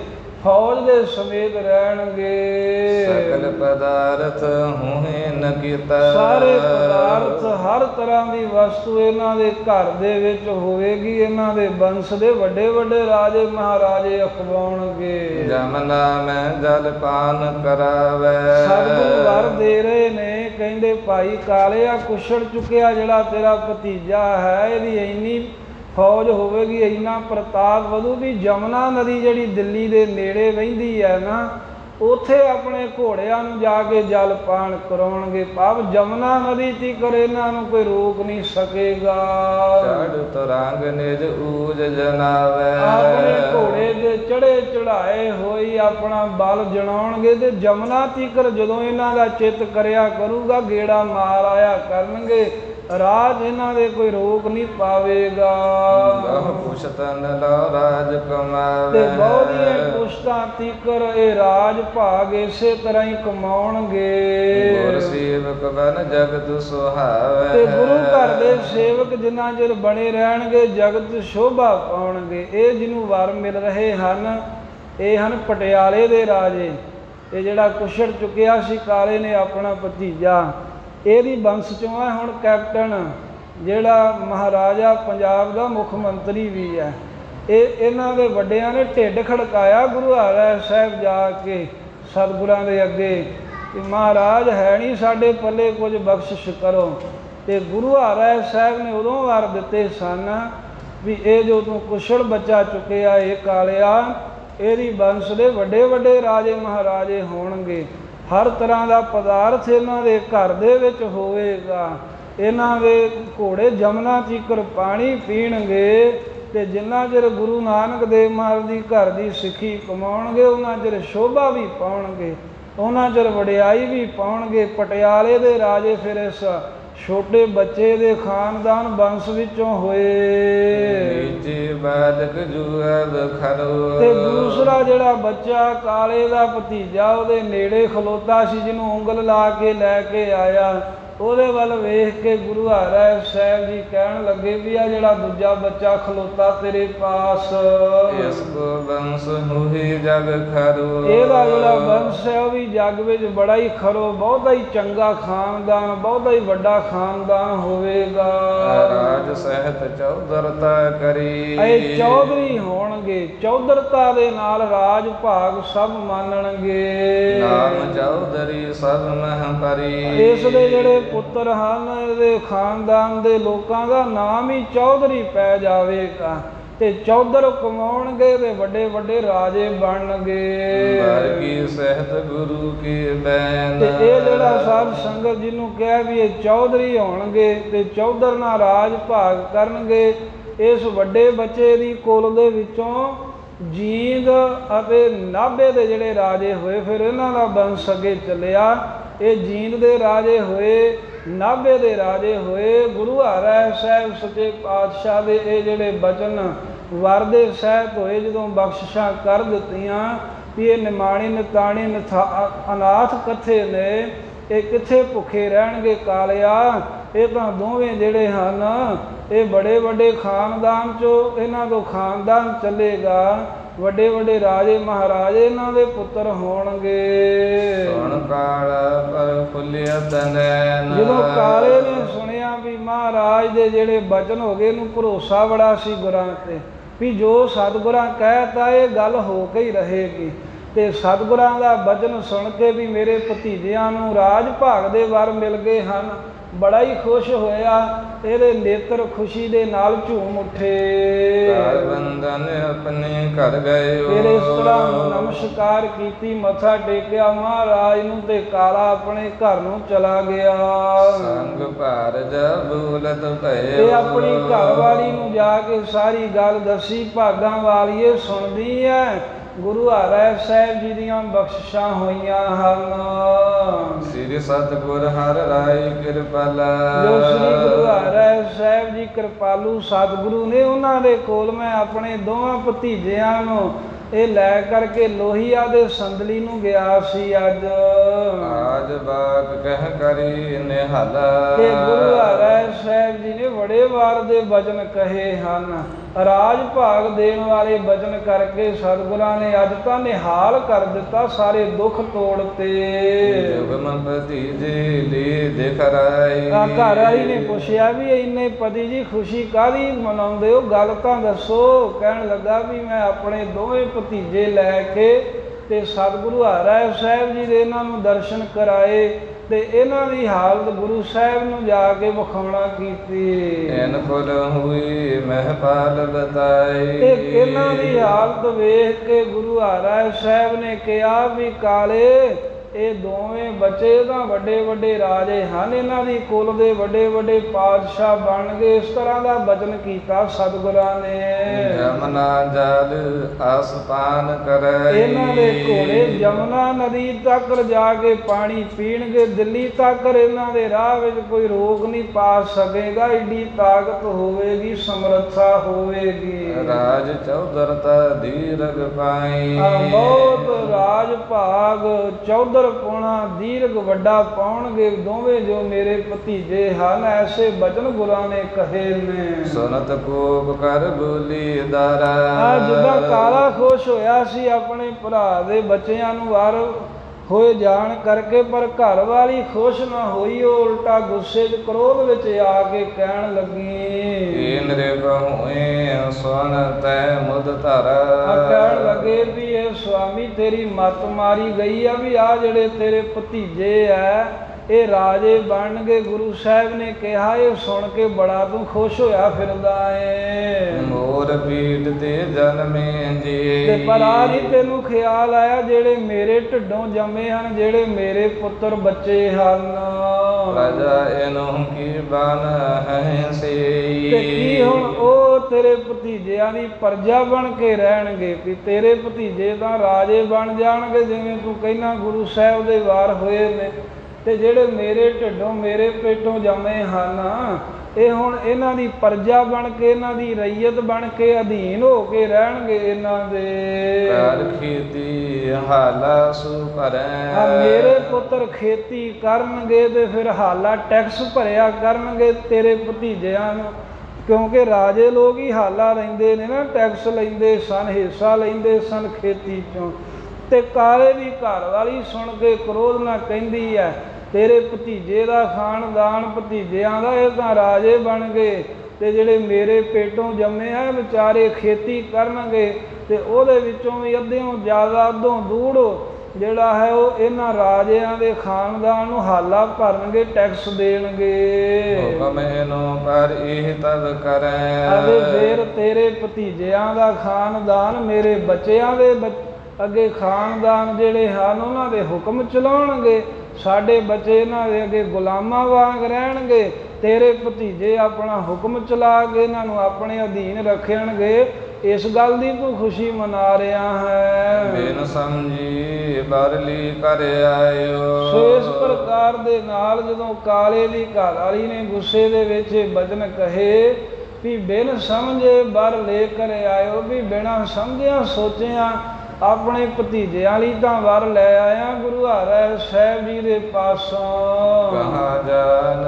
ਫੌਜ ਦੇ ਸਮੇਤ ਰਹਿਣਗੇ। ਸਕਲ ਪਦਾਰਥ ਹੋਏ ਨ ਕੀਤਾ। ਸਾਰੇ ਪਦਾਰਥ ਹਰ ਤਰ੍ਹਾਂ ਦੀ ਵਸਤੂ ਇਹਨਾਂ ਦੇ ਘਰ ਦੇ ਵਿੱਚ ਹੋਵੇਗੀ ਇਹਨਾਂ ਦੇ ਬੰਸ ਦੇ ਵੱਡੇ ਵੱਡੇ ਰਾਜੇ ਮਹਾਰਾਜੇ ਅਖਵਾਉਣਗੇ। ਜਮਨਾ ਮੈਂ ਜਲ ਪਾਨ ਕਰਾਵੇ। ਸਤਿਗੁਰੂ ਵਰ ਦੇ ਰਹੇ ਨੇ ਕਹਿੰਦੇ ਭਾਈ ਕਾਲਿਆ ਕੁਛੜ ਚੁੱਕਿਆ ਜਿਹੜਾ ਤੇਰਾ ਭਤੀਜਾ ਹੈ ਇਹਦੀ ਇੰਨੀ ਫੌਜ ਹੋਵੇਗੀ ਇੰਨਾ ਪ੍ਰਤਾਪ ਵਧੂ ਵੀ ਜਮਨਾ ਨਦੀ ਜਿਹੜੀ ਦਿੱਲੀ ਦੇ ਨੇੜੇ ਵਹਿੰਦੀ ਹੈ ਨਾ ਉਥੇ ਆਪਣੇ ਘੋੜਿਆਂ ਨੂੰ ਜਾ ਕੇ ਜਲ ਪਾਣ ਕਰਾਉਣਗੇ। ਭਾਵ ਜਮਨਾ ਨਦੀ ਤੀਕਰ ਇਹਨਾਂ ਨੂੰ ਕੋਈ ਰੋਕ ਨਹੀਂ ਸਕੇਗਾ। ਚੜ ਤੁਰੰਗ ਨਿਜ ਊਜ ਜਨਾਵੇ। ਆਪਣੇ ਘੋੜੇ ਦੇ ਚੜੇ ਚੜਾਏ ਹੋਈ ਆਪਣਾ ਬਲ ਜਣਾਉਣਗੇ ਤੇ ਜਮਨਾ ਤੀਕਰ ਜਦੋਂ ਇਹਨਾਂ ਦਾ ਚਿੱਤ ਕਰਿਆ ਕਰੂਗਾ ਗੇੜਾ ਮਾਰ ਆਇਆ ਕਰਨਗੇ। ਰਾਜ ਇਹਨਾਂ ਦੇ ਕੋਈ ਰੋਕ ਨਹੀਂ ਪਾਵੇਗਾ। ਬਹੁ ਪੁਸ਼ਤਨ ਲੋ ਰਾਜ ਕਮਾਵੇ। ਤੇ ਬਹੁਤੀਆਂ ਪੁਸ਼ਤਾਂ ਤੀਕਰ ਇਹ ਰਾਜ ਭਾਗ ਇਸੇ ਤਰ੍ਹਾਂ ਹੀ ਕਮਾਉਣਗੇ। ਗੁਰ ਸੇਵਕ ਬਨ ਜਗਤ ਸੁਹਾਵੇ। ਤੇ ਗੁਰੂ ਘਰ ਦੇ ਸੇਵਕ ਜਿੰਨਾ ਚਿਰ ਬਣੇ ਰਹਿਣਗੇ ਜਗਤ ਸ਼ੋਭਾ ਪਾਉਣਗੇ। ਇਹ ਜਿਹਨੂੰ ਵਰ ਮਿਲ ਰਹੇ ਹਨ ਇਹ ਹਨ ਪਟਿਆਲੇ ਦੇ ਰਾਜੇ। ਇਹ ਜਿਹੜਾ ਕੁਸ਼ੜ ਚੁੱਕਿਆ ਸੀ ਕਾਲੇ ਨੇ ਆਪਣਾ ਭਤੀਜਾ। ਇਹਦੀ ਬੰਸ ਚੋਂ ਹੈ ਹੁਣ ਕੈਪਟਨ ਜਿਹੜਾ ਮਹਾਰਾਜਾ ਪੰਜਾਬ ਦਾ ਮੁੱਖ ਮੰਤਰੀ ਵੀ ਹੈ। ਇਹ ਇਹਨਾਂ ਦੇ ਵੱਡਿਆਂ ਨੇ ਢਿੱਡ ਖੜਕਾਇਆ ਗੁਰੂ ਹਰਿ ਸਾਹਿਬ ਜਾ ਕੇ ਸਤਿਗੁਰਾਂ ਦੇ ਅੱਗੇ ਕਿ ਮਹਾਰਾਜ ਹੈ ਨਹੀਂ ਸਾਡੇ ਪੱਲੇ ਕੁਝ ਬਖਸ਼ਿਸ਼ ਕਰੋ। ਤੇ ਗੁਰੂ ਹਰਿ ਸਾਹਿਬ ਨੇ ਉਦੋਂ ਵਾਰ ਦਿੱਤੇ ਸਨ ਵੀ ਇਹ ਜੋ ਤੂੰ ਕੁਸ਼ਲ ਬੱਚਾ ਚੁੱਕਿਆ ਇਹ ਕਾਲਿਆ, ਇਹਦੀ ਬੰਸ ਦੇ ਵੱਡੇ ਵੱਡੇ ਰਾਜੇ ਮਹਾਰਾਜੇ ਹੋਣਗੇ। ਹਰ ਤਰ੍ਹਾਂ ਦਾ ਪਦਾਰਥ ਇਹਨਾਂ ਦੇ ਘਰ ਦੇ ਵਿੱਚ ਹੋਵੇਗਾ। ਇਹਨਾਂ ਦੇ ਘੋੜੇ ਜਮਨਾ ਚੀਕਰ ਪਾਣੀ ਪੀਣਗੇ ਤੇ ਜਿੰਨਾ ਚਿਰ ਗੁਰੂ ਨਾਨਕ ਦੇਵ ਮਹਾਰਾਜ ਦੀ ਘਰ ਦੀ ਸਿੱਖੀ ਕਮਾਉਣਗੇ, ਉਹਨਾਂ ਚਿਰ ਸ਼ੋਭਾ ਵੀ ਪਾਉਣਗੇ, ਉਹਨਾਂ ਚਿਰ ਵਡਿਆਈ ਵੀ ਪਾਉਣਗੇ। ਪਟਿਆਲੇ ਦੇ ਰਾਜੇ ਫਿਰ ਇਸ ਛੋਟੇ ਬੱਚੇ ਦੇ ਖਾਨਦਾਨ ਬੰਸ ਵਿੱਚੋਂ ਹੋਏ। ਜੀ ਬਾਲਕ ਜੁਗਲ ਖਰੋ ਤੇ ਦੂਸਰਾ ਜਿਹੜਾ ਬੱਚਾ ਕਾਲੇ ਦਾ ਭਤੀਜਾ ਉਹਦੇ ਨੇੜੇ ਖਲੋਤਾ ਸੀ ਜਿਹਨੂੰ ਉਂਗਲ ਲਾ ਕੇ ਲੈ ਕੇ ਆਇਆ। ਉਹਦੇ ਵੱਲ ਵੇਖ ਕੇ ਗੁਰੂ ਹਰਿ ਸਾਹਿਬ ਜੀ ਕਹਿਣ ਲੱਗੇ ਵੀ ਆ ਜਿਹੜਾ ਦੂਜਾ ਬੱਚਾ ਖਲੋਤਾ ਤੇਰੇ ਪਾਸ। ਇਸ ਕੋ ਬੰਸ ਹੋਈ ਜਗ ਖਰੋ। ਇਹਦਾ ਜਿਹੜਾ ਵੰਸ਼ ਹੈ ਉਹ ਵੀ ਜੱਗ ਵਿੱਚ ਬੜਾ ਹੀ ਖਰੋ ਬਹੁਤਾ ਹੀ ਚੰਗਾ ਖਾਨਦਾਨ ਬਹੁਤਾ ਹੀ ਵੱਡਾ ਖਾਨਦਾਨ ਹੋਵੇਗਾ। ਰਾਜ ਸਹਿਤ ਚੌਧਰਤਾ ਕਰੀ। ਇਹ ਚੌਧਰੀ ਹੋਣਗੇ ਚੌਧਰਤਾ ਦੇ ਨਾਲ ਰਾਜ ਭਾਗ ਸਭ ਮੰਨਣਗੇ। ਨਾਮ ਚੌਧਰੀ ਸਭ ਮਹ ਪਰੀ। ਇਸ ਦੇ ਜਿਹੜੇ ਪੁੱਤਰ ਹਨ ਇਹਦੇ ਖਾਨਦਾਨ ਦੇ ਲੋਕਾਂ ਦਾ ਨਾਮ ਹੀ ਚੌਧਰੀ ਪੈ ਜਾਵੇਗਾ ਤੇ ਚੌਧਰ ਕਮਾਉਣਗੇ ਤੇ ਵੱਡੇ ਵੱਡੇ ਰਾਜੇ ਬਣਨਗੇ। ਵਰਗੀ ਸਹਿਤ ਗੁਰੂ ਕੀ ਬੈਨ? ਤੇ ਇਹ ਜਿਹੜਾ ਸਾਧ ਸੰਗਤ ਜਿਹਨੂੰ ਕਿਹਾ ਵੀ ਇਹ ਚੌਧਰੀ ਹੋਣਗੇ ਤੇ ਚੌਧਰ ਨਾਲ ਰਾਜ ਭਾਗ ਕਰਨਗੇ ਇਸ ਵੱਡੇ ਬੱਚੇ ਦੀ ਕੁਲ ਦੇ ਵਿੱਚੋਂ ਜੀਂਦ ਅਤੇ ਨਾਭੇ ਦੇ ਜਿਹੜੇ ਰਾਜੇ ਹੋਏ, ਫਿਰ ਇਹਨਾਂ ਦਾ ਬੰਸ ਅੱਗੇ ਚੱਲਿਆ। ਇਹ ਜੀਂਦ ਦੇ ਰਾਜੇ ਹੋਏ, ਨਾਭੇ ਦੇ ਰਾਜੇ ਹੋਏ। ਗੁਰੂ ਹਰਿ ਸਾਹਿਬ ਸੱਚੇ ਪਾਤਸ਼ਾਹ ਦੇ ਇਹ ਜਿਹੜੇ ਬਚਨ ਵਰਦੇ ਸਾਹਿਬ ਹੋਏ, ਜਦੋਂ ਬਖਸ਼ਿਸ਼ਾਂ ਕਰ ਦਿੱਤੀਆਂ ਵੀ ਇਹ ਨਿਮਾਣੀ ਨਿਤਾਣੀ ਨਿਥਾ- ਅਨਾਥ ਕਥੇ ਨੇ, ਇਹ ਕਿੱਥੇ ਭੁੱਖੇ ਰਹਿਣਗੇ ਕਾਲਿਆ? ਇਹ ਤਾਂ ਦੋਵੇਂ ਜਿਹੜੇ ਹਨ ਇਹ ਬੜੇ ਵੱਡੇ ਖਾਨਦਾਨ ਚੋਂ ਇਹਨਾਂ ਤੋਂ ਖਾਨਦਾਨ ਚੱਲੇਗਾ। ਵੱਡੇ ਵੱਡੇ ਰਾਜੇ ਮਹਾਰਾਜੇ ਇਹਨਾਂ ਦੇ ਪੁੱਤਰ ਹੋਣਗੇ। ਸੁਣ ਕਾਲ ਪਰ ਫੁੱਲਿਆ ਤਨੈਨ ਜਦੋਂ ਕਾਲੇ ਨੇ ਸੁਣਿਆ ਵੀ ਮਹਾਰਾਜ ਦੇ ਜਿਹੜੇ ਬਚਨ ਹੋ ਗਏ ਨੂੰ ਭਰੋਸਾ ਬੜਾ ਸੀ ਗੁਰਾਂ ਤੇ ਵੀ ਜੋ ਸਤਿਗੁਰਾਂ ਕਹਿਤਾ ਇਹ ਗੱਲ ਹੋ ਕੇ ਹੀ ਰਹੇਗੀ। ਤੇ ਸਤਿਗੁਰਾਂ ਦਾ ਬਚਨ ਸੁਣ ਕੇ ਵੀ ਮੇਰੇ ਭਤੀਜਿਆਂ ਨੂੰ ਰਾਜ ਭਾਗ ਦੇ ਵਰ ਮਿਲ ਗਏ ਹਨ। ਬੜਾ ਹੀ ਖੁਸ਼ ਹੋਇਆ ਇਹਦੇ ਨੇਤਰ ਖੁਸ਼ੀ ਦੇ ਨਾਲ ਝੂਮ ਉੱਠੇ। ਬੰਦਨ ਆਪਣੇ ਘਰ ਗਏ ਫਿਰ ਇਸ ਤਰ੍ਹਾਂ ਨਮਸਕਾਰ ਕੀਤੀ ਮੱਥਾ ਟੇਕਿਆ ਮਹਾਰਾਜ ਨੂੰ ਤੇ ਕਾਲਾ ਆਪਣੇ ਘਰ ਨੂੰ ਚਲਾ ਗਿਆ। ਸੰਗ ਭਾਰ ਜਬ ਬੂਲਤ ਭਏ ਤੇ ਆਪਣੀ ਘਰਵਾਲੀ ਨੂੰ ਜਾ ਕੇ ਸਾਰੀ ਗੱਲ ਦੱਸੀ ਭਾਗਾਂ ਵਾਲੀਏ ਸੁਣਦੀ ਐ ਗੁਰੂ ਹਰਿ ਸਾਹਿਬ ਜੀ ਦੀਆਂ ਬਖਸ਼ਿਸ਼ਾਂ ਹੋਈਆਂ ਹਨ। ਸ੍ਰੀ ਸਤਿਗੁਰ ਹਰ ਰਾਈ ਕਿਰਪਾਲਾ। ਜੋ ਸ੍ਰੀ ਗੁਰੂ ਹਰਿ ਸਾਹਿਬ ਜੀ ਕਿਰਪਾਲੂ ਸਤਿਗੁਰੂ ਨੇ ਉਹਨਾਂ ਦੇ ਕੋਲ ਮੈਂ ਆਪਣੇ ਦੋਵਾਂ ਭਤੀਜਿਆਂ ਨੂੰ ਇਹ ਲੈ ਕਰਕੇ ਲੋਹੀਆ ਦੇ ਸੰਦਲੀ ਨੂੰ ਗਿਆ ਸੀ ਅੱਜ। ਆਜ ਬਾਤ ਕਹਿ ਕਰੀ ਨਿਹਾਲਾ। ਤੇ ਗੁਰੂ ਹਰਿ ਸਾਹਿਬ ਜੀ ਨੇ ਬੜੇ ਵਾਰ ਦੇ ਬਚਨ ਕਹੇ ਹਨ। ਰਾਜ ਭਾਗ ਦੇਣ ਵਾਲੇ ਬਚਨ ਕਰਕੇ ਸਤਿਗੁਰਾਂ ਨੇ ਅੱਜ ਤਾਂ ਨਿਹਾਲ ਕਰ ਦਿੱਤਾ ਸਾਰੇ ਦੁੱਖ ਤੋੜਤੇ ਜੁਗਮ ਭਤੀਜੇ ਲੀ ਦਿਖ ਰਾਈ ਆ ਘਰ ਵਾਲੀ ਨੇ ਪੁੱਛਿਆ ਵੀ ਇੰਨੇ ਪਤੀ ਜੀ ਖੁਸ਼ੀ ਕਾਦੀ ਮਨਾਉਂਦੇ ਹੋ? ਗੱਲ ਤਾਂ ਦੱਸੋ। ਕਹਿਣ ਲੱਗਾ ਵੀ ਮੈਂ ਆਪਣੇ ਦੋਵੇਂ ਭਤੀਜੇ ਲੈ ਕੇ ਤੇ ਸਤਿਗੁਰੂ ਹਰਿ ਸਾਹਿਬ ਜੀ ਦੇ ਇਹਨਾਂ ਨੂੰ ਦਰਸ਼ਨ ਕਰਾਏ ਤੇ ਇਹਨਾਂ ਦੀ ਹਾਲਤ ਗੁਰੂ ਸਾਹਿਬ ਨੂੰ ਜਾ ਕੇ ਵਿਖਾਉਣਾ ਕੀਤੀ। ਐਨ ਫੁਲ ਹੋਈ ਮਹਿਪਾਲ ਬਤਾਈ। ਤੇ ਇਹਨਾਂ ਦੀ ਹਾਲਤ ਵੇਖ ਕੇ ਗੁਰੂ ਹਰਿ ਸਾਹਿਬ ਨੇ ਕਿਹਾ ਵੀ ਕਾਲੇ ਇਹ ਦੋਵੇਂ ਬੱਚੇ ਤਾਂ ਵੱਡੇ ਵੱਡੇ ਰਾਜੇ ਹਨ। ਇਹਨਾਂ ਦੀ ਕੁਲ ਦੇ ਵੱਡੇ ਵੱਡੇ ਪਾਤਸ਼ਾਹ ਬਣ ਗਏ ਇਸ ਤਰ੍ਹਾਂ ਦਾ ਬਚਨ ਕੀਤਾ ਸਤਿਗੁਰਾਂ ਨੇ। ਜਮਨਾ ਜਲ ਅਸਪਾਨ ਕਰੈ। ਇਹਨਾਂ ਦੇ ਘੋੜੇ ਜਮਨਾ ਨਦੀ ਤੱਕ ਜਾ ਕੇ ਪਾਣੀ ਪੀਣਗੇ। ਦਿੱਲੀ ਤੱਕ ਇਹਨਾਂ ਦੇ ਰਾਹ ਵਿੱਚ ਕੋਈ ਰੋਕ ਨਹੀਂ ਪਾ ਸਕੇਗਾ। ਏਡੀ ਤਾਕਤ ਹੋਵੇਗੀ ਸਮਰੱਥਾ ਹੋਵੇਗੀ। ਰਾਜ ਚੌਧਰ ਤਾ ਦੀਰਗ ਪਾਈ। ਬਹੁਤ ਰਾਜ ਭਾਗ ਚੌਧਰ ਪੋਣਾ ਦੀਰਘ ਵੱਡਾ ਪਾਉਣਗੇ ਦੋਵੇਂ ਜੋ ਮੇਰੇ ਭਤੀਜੇ ਹਨ ਐਸੇ ਬਚਨ ਗੁਰਾਂ ਨੇ ਕਹੇ ਨੇ। ਸੁਨਤ ਕੋਪ ਕਰ ਬੋਲੀ ਦਾਰਾ ਆ ਜਿੱਦਾਂ ਕਾਲਾ ਖੁਸ਼ ਹੋਇਆ ਸੀ ਆਪਣੇ ਭਰਾ ਦੇ ਬੱਚਿਆਂ ਨੂੰ ਵਾਰ ਹੋਏ ਜਾਣ ਕਰਕੇ ਪਰ ਘਰ ਵਾਲੀ ਖੁਸ਼ ਨਾ ਹੋਈ ਉਹ ਉਲਟਾ ਗੁੱਸੇ 'ਚ ਕ੍ਰੋਧ ਵਿੱਚ ਆ ਕੇ ਕਹਿਣ ਲੱਗੀ। ਏਨ ਰੇ ਬਹੁਏ ਸੁਨ ਤੈ ਮੁਦ ਧਰ। ਕਹਿਣ ਲੱਗੇ ਵੀ ਇਹ ਸੁਆਮੀ ਤੇਰੀ ਮੱਤ ਮਾਰੀ ਗਈ ਆ ਵੀ ਆ ਜਿਹੜੇ ਤੇਰੇ ਭਤੀਜੇ ਆ ਇਹ ਰਾਜੇ ਬਣਨਗੇ ਗੁਰੂ ਸਾਹਿਬ ਨੇ ਕਿਹਾ ਇਹ ਸੁਣ ਕੇ ਬੜਾ ਤੂੰ ਖੁਸ਼ ਹੋਇਆ ਫਿਰਦਾ ਏ। ਮੋਰ ਪੀੜ ਤੇ ਜਨਮੇ ਜੀ ਤੇ ਪਰ ਆ ਨਹੀਂ ਤੈਨੂੰ ਖਿਆਲ ਆਇਆ ਜਿਹੜੇ ਮੇਰੇ ਢਿੱਡੋਂ ਜੰਮੇ ਹਨ ਜਿਹੜੇ ਮੇਰੇ ਪੁੱਤਰ ਬੱਚੇ ਹਨ। ਪ੍ਰਜਾ ਇਹਨੂੰ ਕੀ ਬਨ ਹੈ ਸੇ ਤੇ ਕੀ ਹੁਣ ਉਹ ਤੇਰੇ ਭਤੀਜਿਆਂ ਦੀ ਪਰਜਾ ਬਣ ਕੇ ਰਹਿਣਗੇ? ਵੀ ਤੇਰੇ ਭਤੀਜੇ ਤਾਂ ਰਾਜੇ ਬਣ ਜਾਣਗੇ ਜਿਵੇਂ ਤੂੰ ਕਹਿਣਾ ਗੁਰੂ ਸਾਹਿਬ ਦੇ ਵਾਰ ਹੋਏ ਨੇ। ਤੇ ਜਿਹੜੇ ਮੇਰੇ ਢਿੱਡੋਂ ਮੇਰੇ ਪੇਟੋਂ ਜੰਮੇ ਹਨ ਇਹ ਹੁਣ ਇਹਨਾਂ ਦੀ ਪਰਜਾ ਬਣ ਕੇ ਇਹਨਾਂ ਦੀ ਰਈਅਤ ਬਣ ਕੇ ਅਧੀਨ ਹੋ ਕੇ ਰਹਿਣਗੇ ਇਹਨਾਂ ਦੇ। ਕਰ ਖੇਤੀ ਹਾਲਾ ਸੁ ਭਰੈ। ਆ ਮੇਰੇ ਪੁੱਤਰ ਖੇਤੀ ਕਰਨਗੇ ਤੇ ਫਿਰ ਹਾਲਾ ਟੈਕਸ ਭਰਿਆ ਕਰਨਗੇ ਤੇਰੇ ਭਤੀਜਿਆਂ ਨੂੰ। ਕਿਉਂਕਿ ਰਾਜੇ ਲੋਕ ਹੀ ਹਾਲਾ ਲੈਂਦੇ ਨੇ ਨਾ ਟੈਕਸ ਲੈਂਦੇ ਸਨ ਹਿੱਸਾ ਲੈਂਦੇ ਸਨ ਖੇਤੀ ਚੋਂ। ਤੇ ਕਾਲੇ ਦੀ ਘਰ ਵਾਲੀ ਸੁਣ ਕੇ ਕ੍ਰੋਧ ਨਾਲ ਕਹਿੰਦੀ ਐ ਤੇਰੇ ਭਤੀਜੇ ਦਾ ਖਾਨਦਾਨ ਭਤੀਜਿਆਂ ਦਾ ਇਹ ਤਾਂ ਰਾਜੇ ਬਣ ਗਏ ਤੇ ਜਿਹੜੇ ਮੇਰੇ ਪੇਟੋਂ ਜੰਮੇ ਆ ਵਿਚਾਰੇ ਖੇਤੀ ਕਰਨਗੇ ਤੇ ਉਹਦੇ ਵਿੱਚੋਂ ਵੀ ਅੱਧਿਓਂ ਜ਼ਿਆਦਾ ਅੱਧੋਂ ਦੂੜ ਜਿਹੜਾ ਹੈ ਉਹ ਇਹਨਾਂ ਰਾਜਿਆਂ ਦੇ ਖਾਨਦਾਨ ਨੂੰ ਹਾਲਾ ਭਰਨਗੇ ਟੈਕਸ ਦੇਣਗੇ। ਹੁਕਮ ਇਹਨੂੰ ਪਰ ਇਹ ਤਦ ਕਰੈ। ਅਗੇ ਫੇਰ ਤੇਰੇ ਭਤੀਜਿਆਂ ਦਾ ਖਾਨਦਾਨ ਮੇਰੇ ਬੱਚਿਆਂ ਦੇ ਅੱਗੇ ਖਾਨਦਾਨ ਜਿਹੜੇ ਹਨ ਉਹਨਾਂ ਦੇ ਹੁਕਮ ਚਲਾਉਣਗੇ। ਸਾਡੇ ਬੱਚੇ ਇਹਨਾਂ ਦੇ ਅੱਗੇ ਗੁਲਾਮਾਂ ਵਾਂਗ ਰਹਿਣਗੇ ਤੇਰੇ ਭਤੀਜੇ ਆਪਣਾ ਹੁਕਮ ਚਲਾ ਕੇ ਇਹਨਾਂ ਨੂੰ ਆਪਣੇ ਅਧੀਨ ਰੱਖਣਗੇ ਇਸ ਗੱਲ ਦੀ ਤੂੰ ਖੁਸ਼ੀ ਮਨਾ ਰਿਹਾ ਹੈ। ਬਿਨ ਸਮਝੀ ਬਰਲੀ ਕਰ ਆਇਓ। ਸੋ ਇਸ ਪ੍ਰਕਾਰ ਦੇ ਨਾਲ ਜਦੋਂ ਕਾਲੇ ਦੀ ਘਰ ਵਾਲੀ ਨੇ ਗੁੱਸੇ ਦੇ ਵਿੱਚ ਇਹ ਬਚਨ ਕਹੇ ਵੀ ਬਿਨ ਸਮਝੇ ਬਰ ਲੈ ਕਰ ਆਇਓ ਵੀ ਬਿਨਾ ਸਮਝਿਆ ਸੋਚਿਆ ਆਪਣੇ ਭਤੀਜਿਆਂ ਲਈ ਤਾਂ ਵਰ ਲੈ ਆਇਆ ਗੁਰੂ ਹਰਿ ਸਾਹਿਬ ਜੀ ਦੇ ਪਾਸੋਂ। ਕਹਾ ਜਾਨ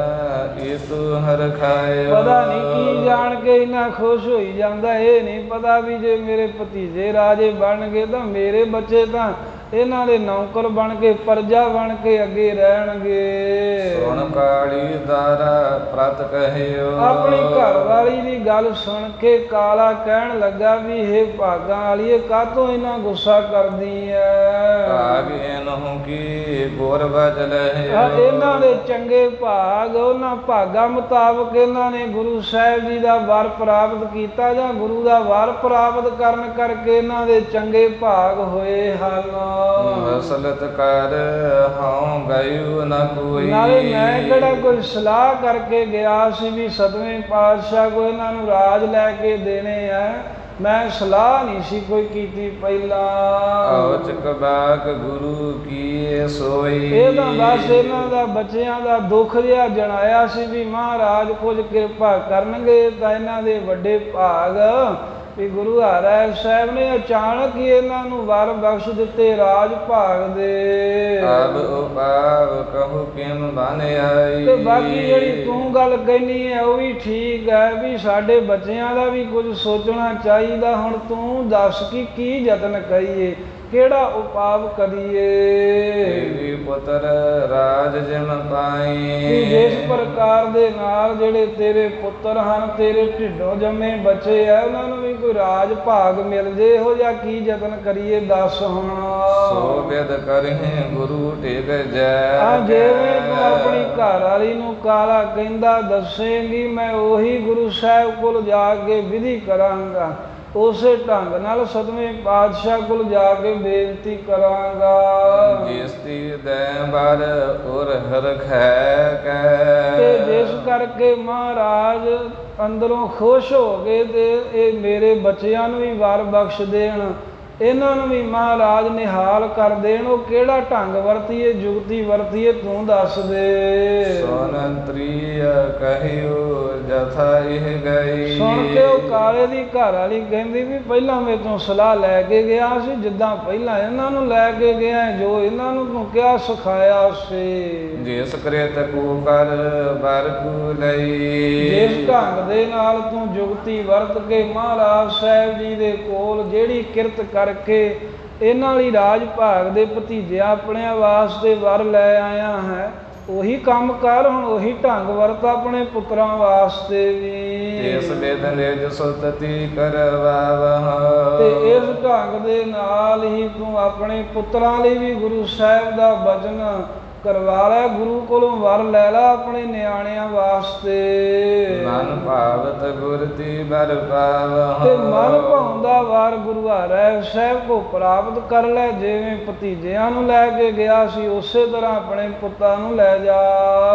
ਇਹ ਤੂੰ ਹਰ ਖਾਏ। ਪਤਾ ਨਹੀਂ ਕੀ ਜਾਣ ਕੇ ਇੰਨਾ ਖੁਸ਼ ਹੋਈ ਜਾਂਦਾ ਇਹ ਨਹੀਂ ਪਤਾ ਵੀ ਜੇ ਮੇਰੇ ਭਤੀਜੇ ਰਾਜੇ ਬਣਨਗੇ ਤਾਂ ਮੇਰੇ ਬੱਚੇ ਤਾਂ ਇਹਨਾਂ ਦੇ ਨੌਕਰ ਬਣ ਕੇ ਪਰਜਾ ਬਣ ਕੇ ਅੱਗੇ ਰਹਿਣਗੇ। ਸੁਣ ਕਾਲੀ ਦਾਰਾ ਪ੍ਰਤ ਕਹਿਓ। ਆਪਣੀ ਘਰ ਵਾਲੀ ਦੀ ਗੱਲ ਸੁਣ ਕੇ ਕਾਲਾ ਕਹਿਣ ਲੱਗਾ ਵੀ ਇਹ ਭਾਗਾਂ ਵਾਲੀਏ ਕਾਹਤੋਂ ਇਹਨਾਂ ਗੁੱਸਾ ਕਰਦੀ ਐ? ਭਾਗ ਇਹਨੂੰ ਕੀ ਗੁਰ ਬਜ ਲਹਿ? ਆ ਇਹਨਾਂ ਦੇ ਚੰਗੇ ਭਾਗ ਉਹਨਾਂ ਭਾਗਾਂ ਮੁਤਾਬਕ ਇਹਨਾਂ ਨੇ ਗੁਰੂ ਸਾਹਿਬ ਜੀ ਦਾ ਵਰ ਪ੍ਰਾਪਤ ਕੀਤਾ ਜਾਂ ਗੁਰੂ ਦਾ ਵਰ ਪ੍ਰਾਪਤ ਕਰਨ ਕਰਕੇ ਇਹਨਾਂ ਦੇ ਚੰਗੇ ਭਾਗ ਹੋਏ ਹਨ। ਵਸਲਤ ਕਰ ਹਉ ਗਇਓ ਨ ਕੋਈ। ਨਾਲੇ ਮੈਂ ਕਿਹੜਾ ਕੋਈ ਸਲਾਹ ਕਰਕੇ ਗਿਆ ਸੀ ਵੀ ਸਤਵੇਂ ਪਾਤਸ਼ਾਹ ਕੋ ਇਹਨਾਂ ਨੂੰ ਰਾਜ ਲੈ ਕੇ ਦੇਣੇ ਆ। ਮੈਂ ਸਲਾਹ ਨਹੀਂ ਸੀ ਕੋਈ ਕੀਤੀ ਪਹਿਲਾਂ। ਔਚਕ ਬਾਕ ਗੁਰੂ ਕੀ ਸੋਈ। ਇਹ ਤਾਂ ਬਸ ਇਹਨਾਂ ਦਾ ਬੱਚਿਆਂ ਦਾ ਦੁੱਖ ਜਿਹਾ ਜਣਾਇਆ ਸੀ ਵੀ ਮਹਾਰਾਜ ਕੁਝ ਕਿਰਪਾ ਕਰਨਗੇ ਤਾਂ ਇਹਨਾਂ ਦੇ ਵੱਡੇ ਭਾਗ ਵੀ ਗੁਰੂ ਹਰਿ ਸਾਹਿਬ ਨੇ ਅਚਾਨਕ ਹੀ ਇਹਨਾਂ ਨੂੰ ਵਰ ਬਖਸ਼ ਦਿੱਤੇ ਰਾਜ ਭਾਗ ਦੇ। ਅਬ ਉਪਾਵ ਕਹੂ ਕਿਮ ਬਨ ਆਈ। ਤੇ ਬਾਕੀ ਜਿਹੜੀ ਤੂੰ ਗੱਲ ਕਹਿਨੀ ਹੈ ਉਹ ਵੀ ਠੀਕ ਹੈ ਵੀ ਸਾਡੇ ਬੱਚਿਆਂ ਦਾ ਵੀ ਕੁਝ ਸੋਚਣਾ ਚਾਹੀਦਾ। ਹੁਣ ਤੂੰ ਦੱਸ ਕਿ ਕੀ ਯਤਨ ਕਰੀਏ? ਕਿਹੜਾ ਉਪਾਵ ਕਰੀਏ? ਤੇਰੀ ਪੁੱਤਰ ਰਾਜ ਵੀ ਪਾਈ ਜਿਸ ਪ੍ਰਕਾਰ ਦੇ ਨਾਲ ਜਿਹੜੇ ਤੇਰੇ ਪੁੱਤਰ ਹਨ ਤੇਰੇ ਢਿੱਡੋਂ ਜੰਮੇ ਬੱਚੇ ਆ ਉਹਨਾਂ ਨੂੰ ਵੀ ਕੋਈ ਰਾਜ ਭਾਗ ਮਿਲ ਜੇ ਇਹੋ ਜਿਹਾ ਕੀ ਯਤਨ ਕਰੀਏ? ਦੱਸ ਹੁਣ। ਸੋ ਬਿਦ ਕਰਹਿ ਗੁਰੂ ਟਿਕ ਜੈ। ਆ ਜਿਵੇਂ ਤੂੰ ਆਪਣੀ ਘਰ ਵਾਲੀ ਨੂੰ ਕਾਲਾ ਕਹਿੰਦਾ ਦੱਸੇਂਗੀ ਮੈਂ ਉਹੀ ਗੁਰੂ ਸਾਹਿਬ ਕੋਲ ਜਾ ਕੇ ਵਿਧੀ ਕਰਾਂਗਾ। ਉਸੇ ਢੰਗ ਨਾਲ ਸਤਵੇਂ ਪਾਤਸ਼ਾਹ ਕੋਲ ਜਾ ਕੇ ਬੇਨਤੀ ਕਰਾਂਗਾ। ਜਿਸ ਦੀ ਦੈ ਬਰ ਉਰ ਹਰਖੈ ਕੈ। ਤੇ ਜਿਸ ਕਰਕੇ ਮਹਾਰਾਜ ਅੰਦਰੋਂ ਖੁਸ਼ ਹੋ ਗਏ ਤੇ ਇਹ ਮੇਰੇ ਬੱਚਿਆਂ ਨੂੰ ਵੀ ਵਰ ਬਖਸ਼ ਦੇਣ। ਇਹਨਾਂ ਨੂੰ ਵੀ ਮਹਾਰਾਜ ਨਿਹਾਲ ਕਰ ਦੇਣ ਉਹ ਕਿਹੜਾ ਢੰਗ ਵਰਤੀਏ ਜੁਗਤੀ ਵਰਤੀਏ ਤੂੰ ਦੱਸ ਦੇ। ਸੋਨੰਤਰੀ ਕਹਿਓ ਜਥਾ ਇਹ ਗਈ। ਸੁਣ ਕੇ ਉਹ ਕਾਲੇ ਦੀ ਘਰ ਵਾਲੀ ਕਹਿੰਦੀ ਵੀ ਪਹਿਲਾਂ ਮੇਰੇ ਤੋਂ ਸਲਾਹ ਲੈ ਕੇ ਗਿਆ ਸੀ ਜਿੱਦਾਂ ਪਹਿਲਾਂ ਇਹਨਾਂ ਨੂੰ ਲੈ ਕੇ ਗਿਆ ਜੋ ਇਹਨਾਂ ਨੂੰ ਤੂੰ ਕਿਹਾ ਸਿਖਾਇਆ ਸੀ। ਜਿਸ ਕ੍ਰਿਤ ਕੋ ਕਰ ਬਰ ਕੂ ਲਈ। ਜਿਸ ਢੰਗ ਦੇ ਨਾਲ ਤੂੰ ਜੁਗਤੀ ਵਰਤ ਕੇ ਮਹਾਰਾਜ ਸਾਹਿਬ ਜੀ ਦੇ ਕੋਲ ਜਿਹੜੀ ਕਿਰਤ ਕਰਕੇ ਇਹਨਾਂ ਲਈ ਰਾਜ ਭਾਗ ਦੇ ਭਤੀਜੇ ਆਪਣਿਆਂ ਵਾਸਤੇ ਵਰ ਲੈ ਆਇਆ ਹੈ। ਉਹੀ ਕੰਮ ਕਰ ਹੁਣ ਉਹੀ ਢੰਗ ਵਰਤ ਆਪਣੇ ਪੁੱਤਰਾਂ ਵਾਸਤੇ ਵੀ। ਇਸ ਬਿਦ ਨਿਜ ਸੁਤਤੀ ਕਰਵਾਵਹ ਤੇ ਇਸ ਢੰਗ ਦੇ ਨਾਲ ਹੀ ਤੂੰ ਆਪਣੇ ਪੁੱਤਰਾਂ ਲਈ ਵੀ ਗੁਰੂ ਸਾਹਿਬ ਦਾ ਭਜਨ ਕਰਵਾ ਲੈ ਗੁਰੂ ਕੋਲੋਂ ਵਰ ਲੈ ਲੈ ਆਪਣੇ ਨਿਆਣਿਆਂ ਵਾਸਤੇ। ਮਨ ਭਾਵਤ ਗੁਰਤੀ ਬਰ ਪਾਵਹ ਤੇ ਮਨ ਭਾਉਂਦਾ ਵਾਰ ਗੁਰੂ ਹਰਿ ਸਾਹਿਬ ਕੋ ਪ੍ਰਾਪਤ ਕਰ ਲੈ ਜਿਵੇਂ ਭਤੀਜਿਆਂ ਨੂੰ ਲੈ ਕੇ ਗਿਆ ਸੀ ਉਸੇ ਤਰ੍ਹਾਂ ਆਪਣੇ ਪੁੱਤਾਂ ਨੂੰ ਲੈ ਜਾ।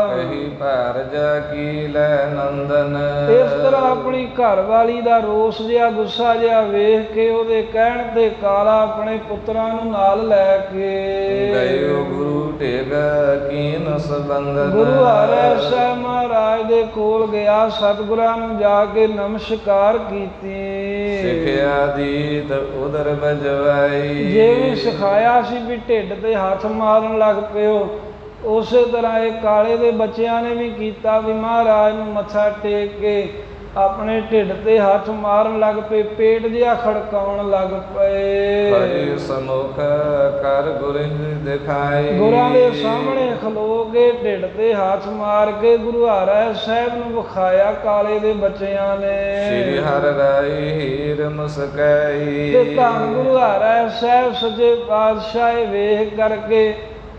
ਕਹੀ ਭਾਰਜ ਕੀ ਲੈ ਨੰਦਨ? ਇਸ ਤਰ੍ਹਾਂ ਆਪਣੀ ਘਰ ਵਾਲੀ ਦਾ ਰੋਸ ਜਿਹਾ ਗੁੱਸਾ ਜਿਹਾ ਵੇਖ ਕੇ ਉਹਦੇ ਕਹਿਣ ਤੇ ਕਾਲਾ ਆਪਣੇ ਪੁੱਤਰਾਂ ਨੂੰ ਨਾਲ ਲੈ ਕੇ। ਗਇਓ ਗੁਰੂ ਢੇਗ ਕੀਨ ਸੰਬੰਧਨ ਗੁਰੂ ਹਰਿ ਸਾਹਿਬ ਮਹਾਰਾਜ ਦੇ ਕੋਲ ਗਿਆ ਸਤਿਗੁਰਾਂ ਨੂੰ ਜਾ ਕੇ ਨਮਸਕਾਰ ਕੀਤੀ। ਸਿਖਿਆ ਦੀਤ ਉਦਰ ਬਜਵਾਈ ਜਿਵੇਂ ਸਿਖਾਇਆ ਸੀ ਵੀ ਢਿੱਡ ਤੇ ਹੱਥ ਮਾਰਨ ਲੱਗ ਪਿਓ ਉਸੇ ਤਰ੍ਹਾਂ ਇਹ ਕਾਲੇ ਦੇ ਬੱਚਿਆਂ ਨੇ ਵੀ ਕੀਤਾ ਵੀ ਮਹਾਰਾਜ ਨੂੰ ਮੱਥਾ ਟੇਕ ਕੇ ਆਪਣੇ ਢਿੱਡ ਤੇ ਹੱਥ ਮਾਰਨ ਲੱਗ ਪਏ ਪੇਟ ਜਿਹਾ ਖੜਕਾਉਣ ਲੱਗ ਪਏ। ਹਰੀ ਸਮੁਖ ਕਰ ਗੁਰ ਦਿਖਾਈ। ਗੁਰਾਂ ਦੇ ਸਾਹਮਣੇ ਖਲੋ ਕੇ ਢਿੱਡ ਤੇ ਹੱਥ ਮਾਰ ਕੇ ਗੁਰੂ ਹਰਿ ਸਾਹਿਬ ਨੂੰ ਵਿਖਾਇਆ ਕਾਲੇ ਦੇ ਬੱਚਿਆਂ ਨੇ। ਸ੍ਰੀ ਹਰਿ ਰਾਈ ਹੀਰ ਮੁਸਕਾਈ ਤੇ ਧੰਨ ਗੁਰੂ ਹਰਿ ਸਾਹਿਬ ਸੱਚੇ ਪਾਤਸ਼ਾਹ ਵੇਖ ਕਰਕੇ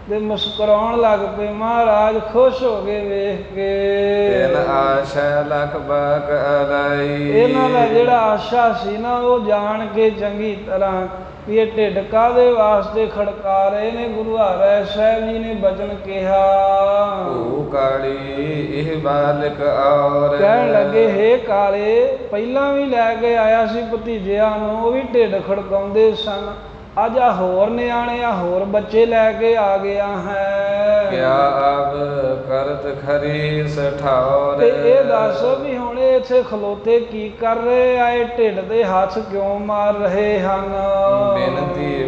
ਤੇ ਮੁਸਕਰਾਉਣ ਲੱਗ ਪਏ ਮਹਾਰਾਜ ਖੁਸ਼ ਹੋ ਗਏ ਵੇਖ ਤਿਨ ਕੇ ਆਸ਼ਾ ਲਖ ਬਾਕ ਅਲਾਈ। ਇਹਨਾਂ ਦਾ ਜਿਹੜਾ ਆਸ਼ਾ ਸੀ ਨਾ ਉਹ ਜਾਣ ਕੇ ਚੰਗੀ ਤਰ੍ਹਾਂ ਵੀ ਇਹ ਢਿੱਡ ਕਾਦੇ ਵਾਸਤੇ ਖੜਕਾ ਰਹੇ ਨੇ? ਗੁਰੂ ਹਰਿ ਸਾਹਿਬ ਜੀ ਨੇ ਬਚਨ ਕਿਹਾ। ਓ ਕਾਲੀ ਇਹ ਬਾਲਕ ਔਰ ਕਹਿਣ ਲੱਗੇ ਹੇ ਕਾਲੇ ਪਹਿਲਾਂ ਵੀ ਲੈ ਕੇ ਆਇਆ ਸੀ ਭਤੀਜਿਆਂ ਨੂੰ ਉਹ ਵੀ ਢਿੱਡ ਖੜਕਾਉਂਦੇ ਸਨ। ਅੱਜ ਆ ਹੋਰ ਨਿਆਣੇ ਆ ਹੋਰ ਬੱਚੇ ਲੈ ਕੇ ਆ ਗਿਆ ਹੈ। ਕਿਆ ਆਬ ਕਰਤ ਖਰੀ ਸਠਾਉਰ ਤੇ ਇਹ ਦੱਸ ਵੀ ਹੁਣ ਇਹ ਇੱਥੇ ਖਲੋਤੇ ਕੀ ਕਰ ਰਹੇ ਆ? ਇਹ ਢਿੱਡ ਦੇ ਹੱਥ ਕਿਉਂ ਮਾਰ ਰਹੇ ਹਨ? ਬੇਨਤੀ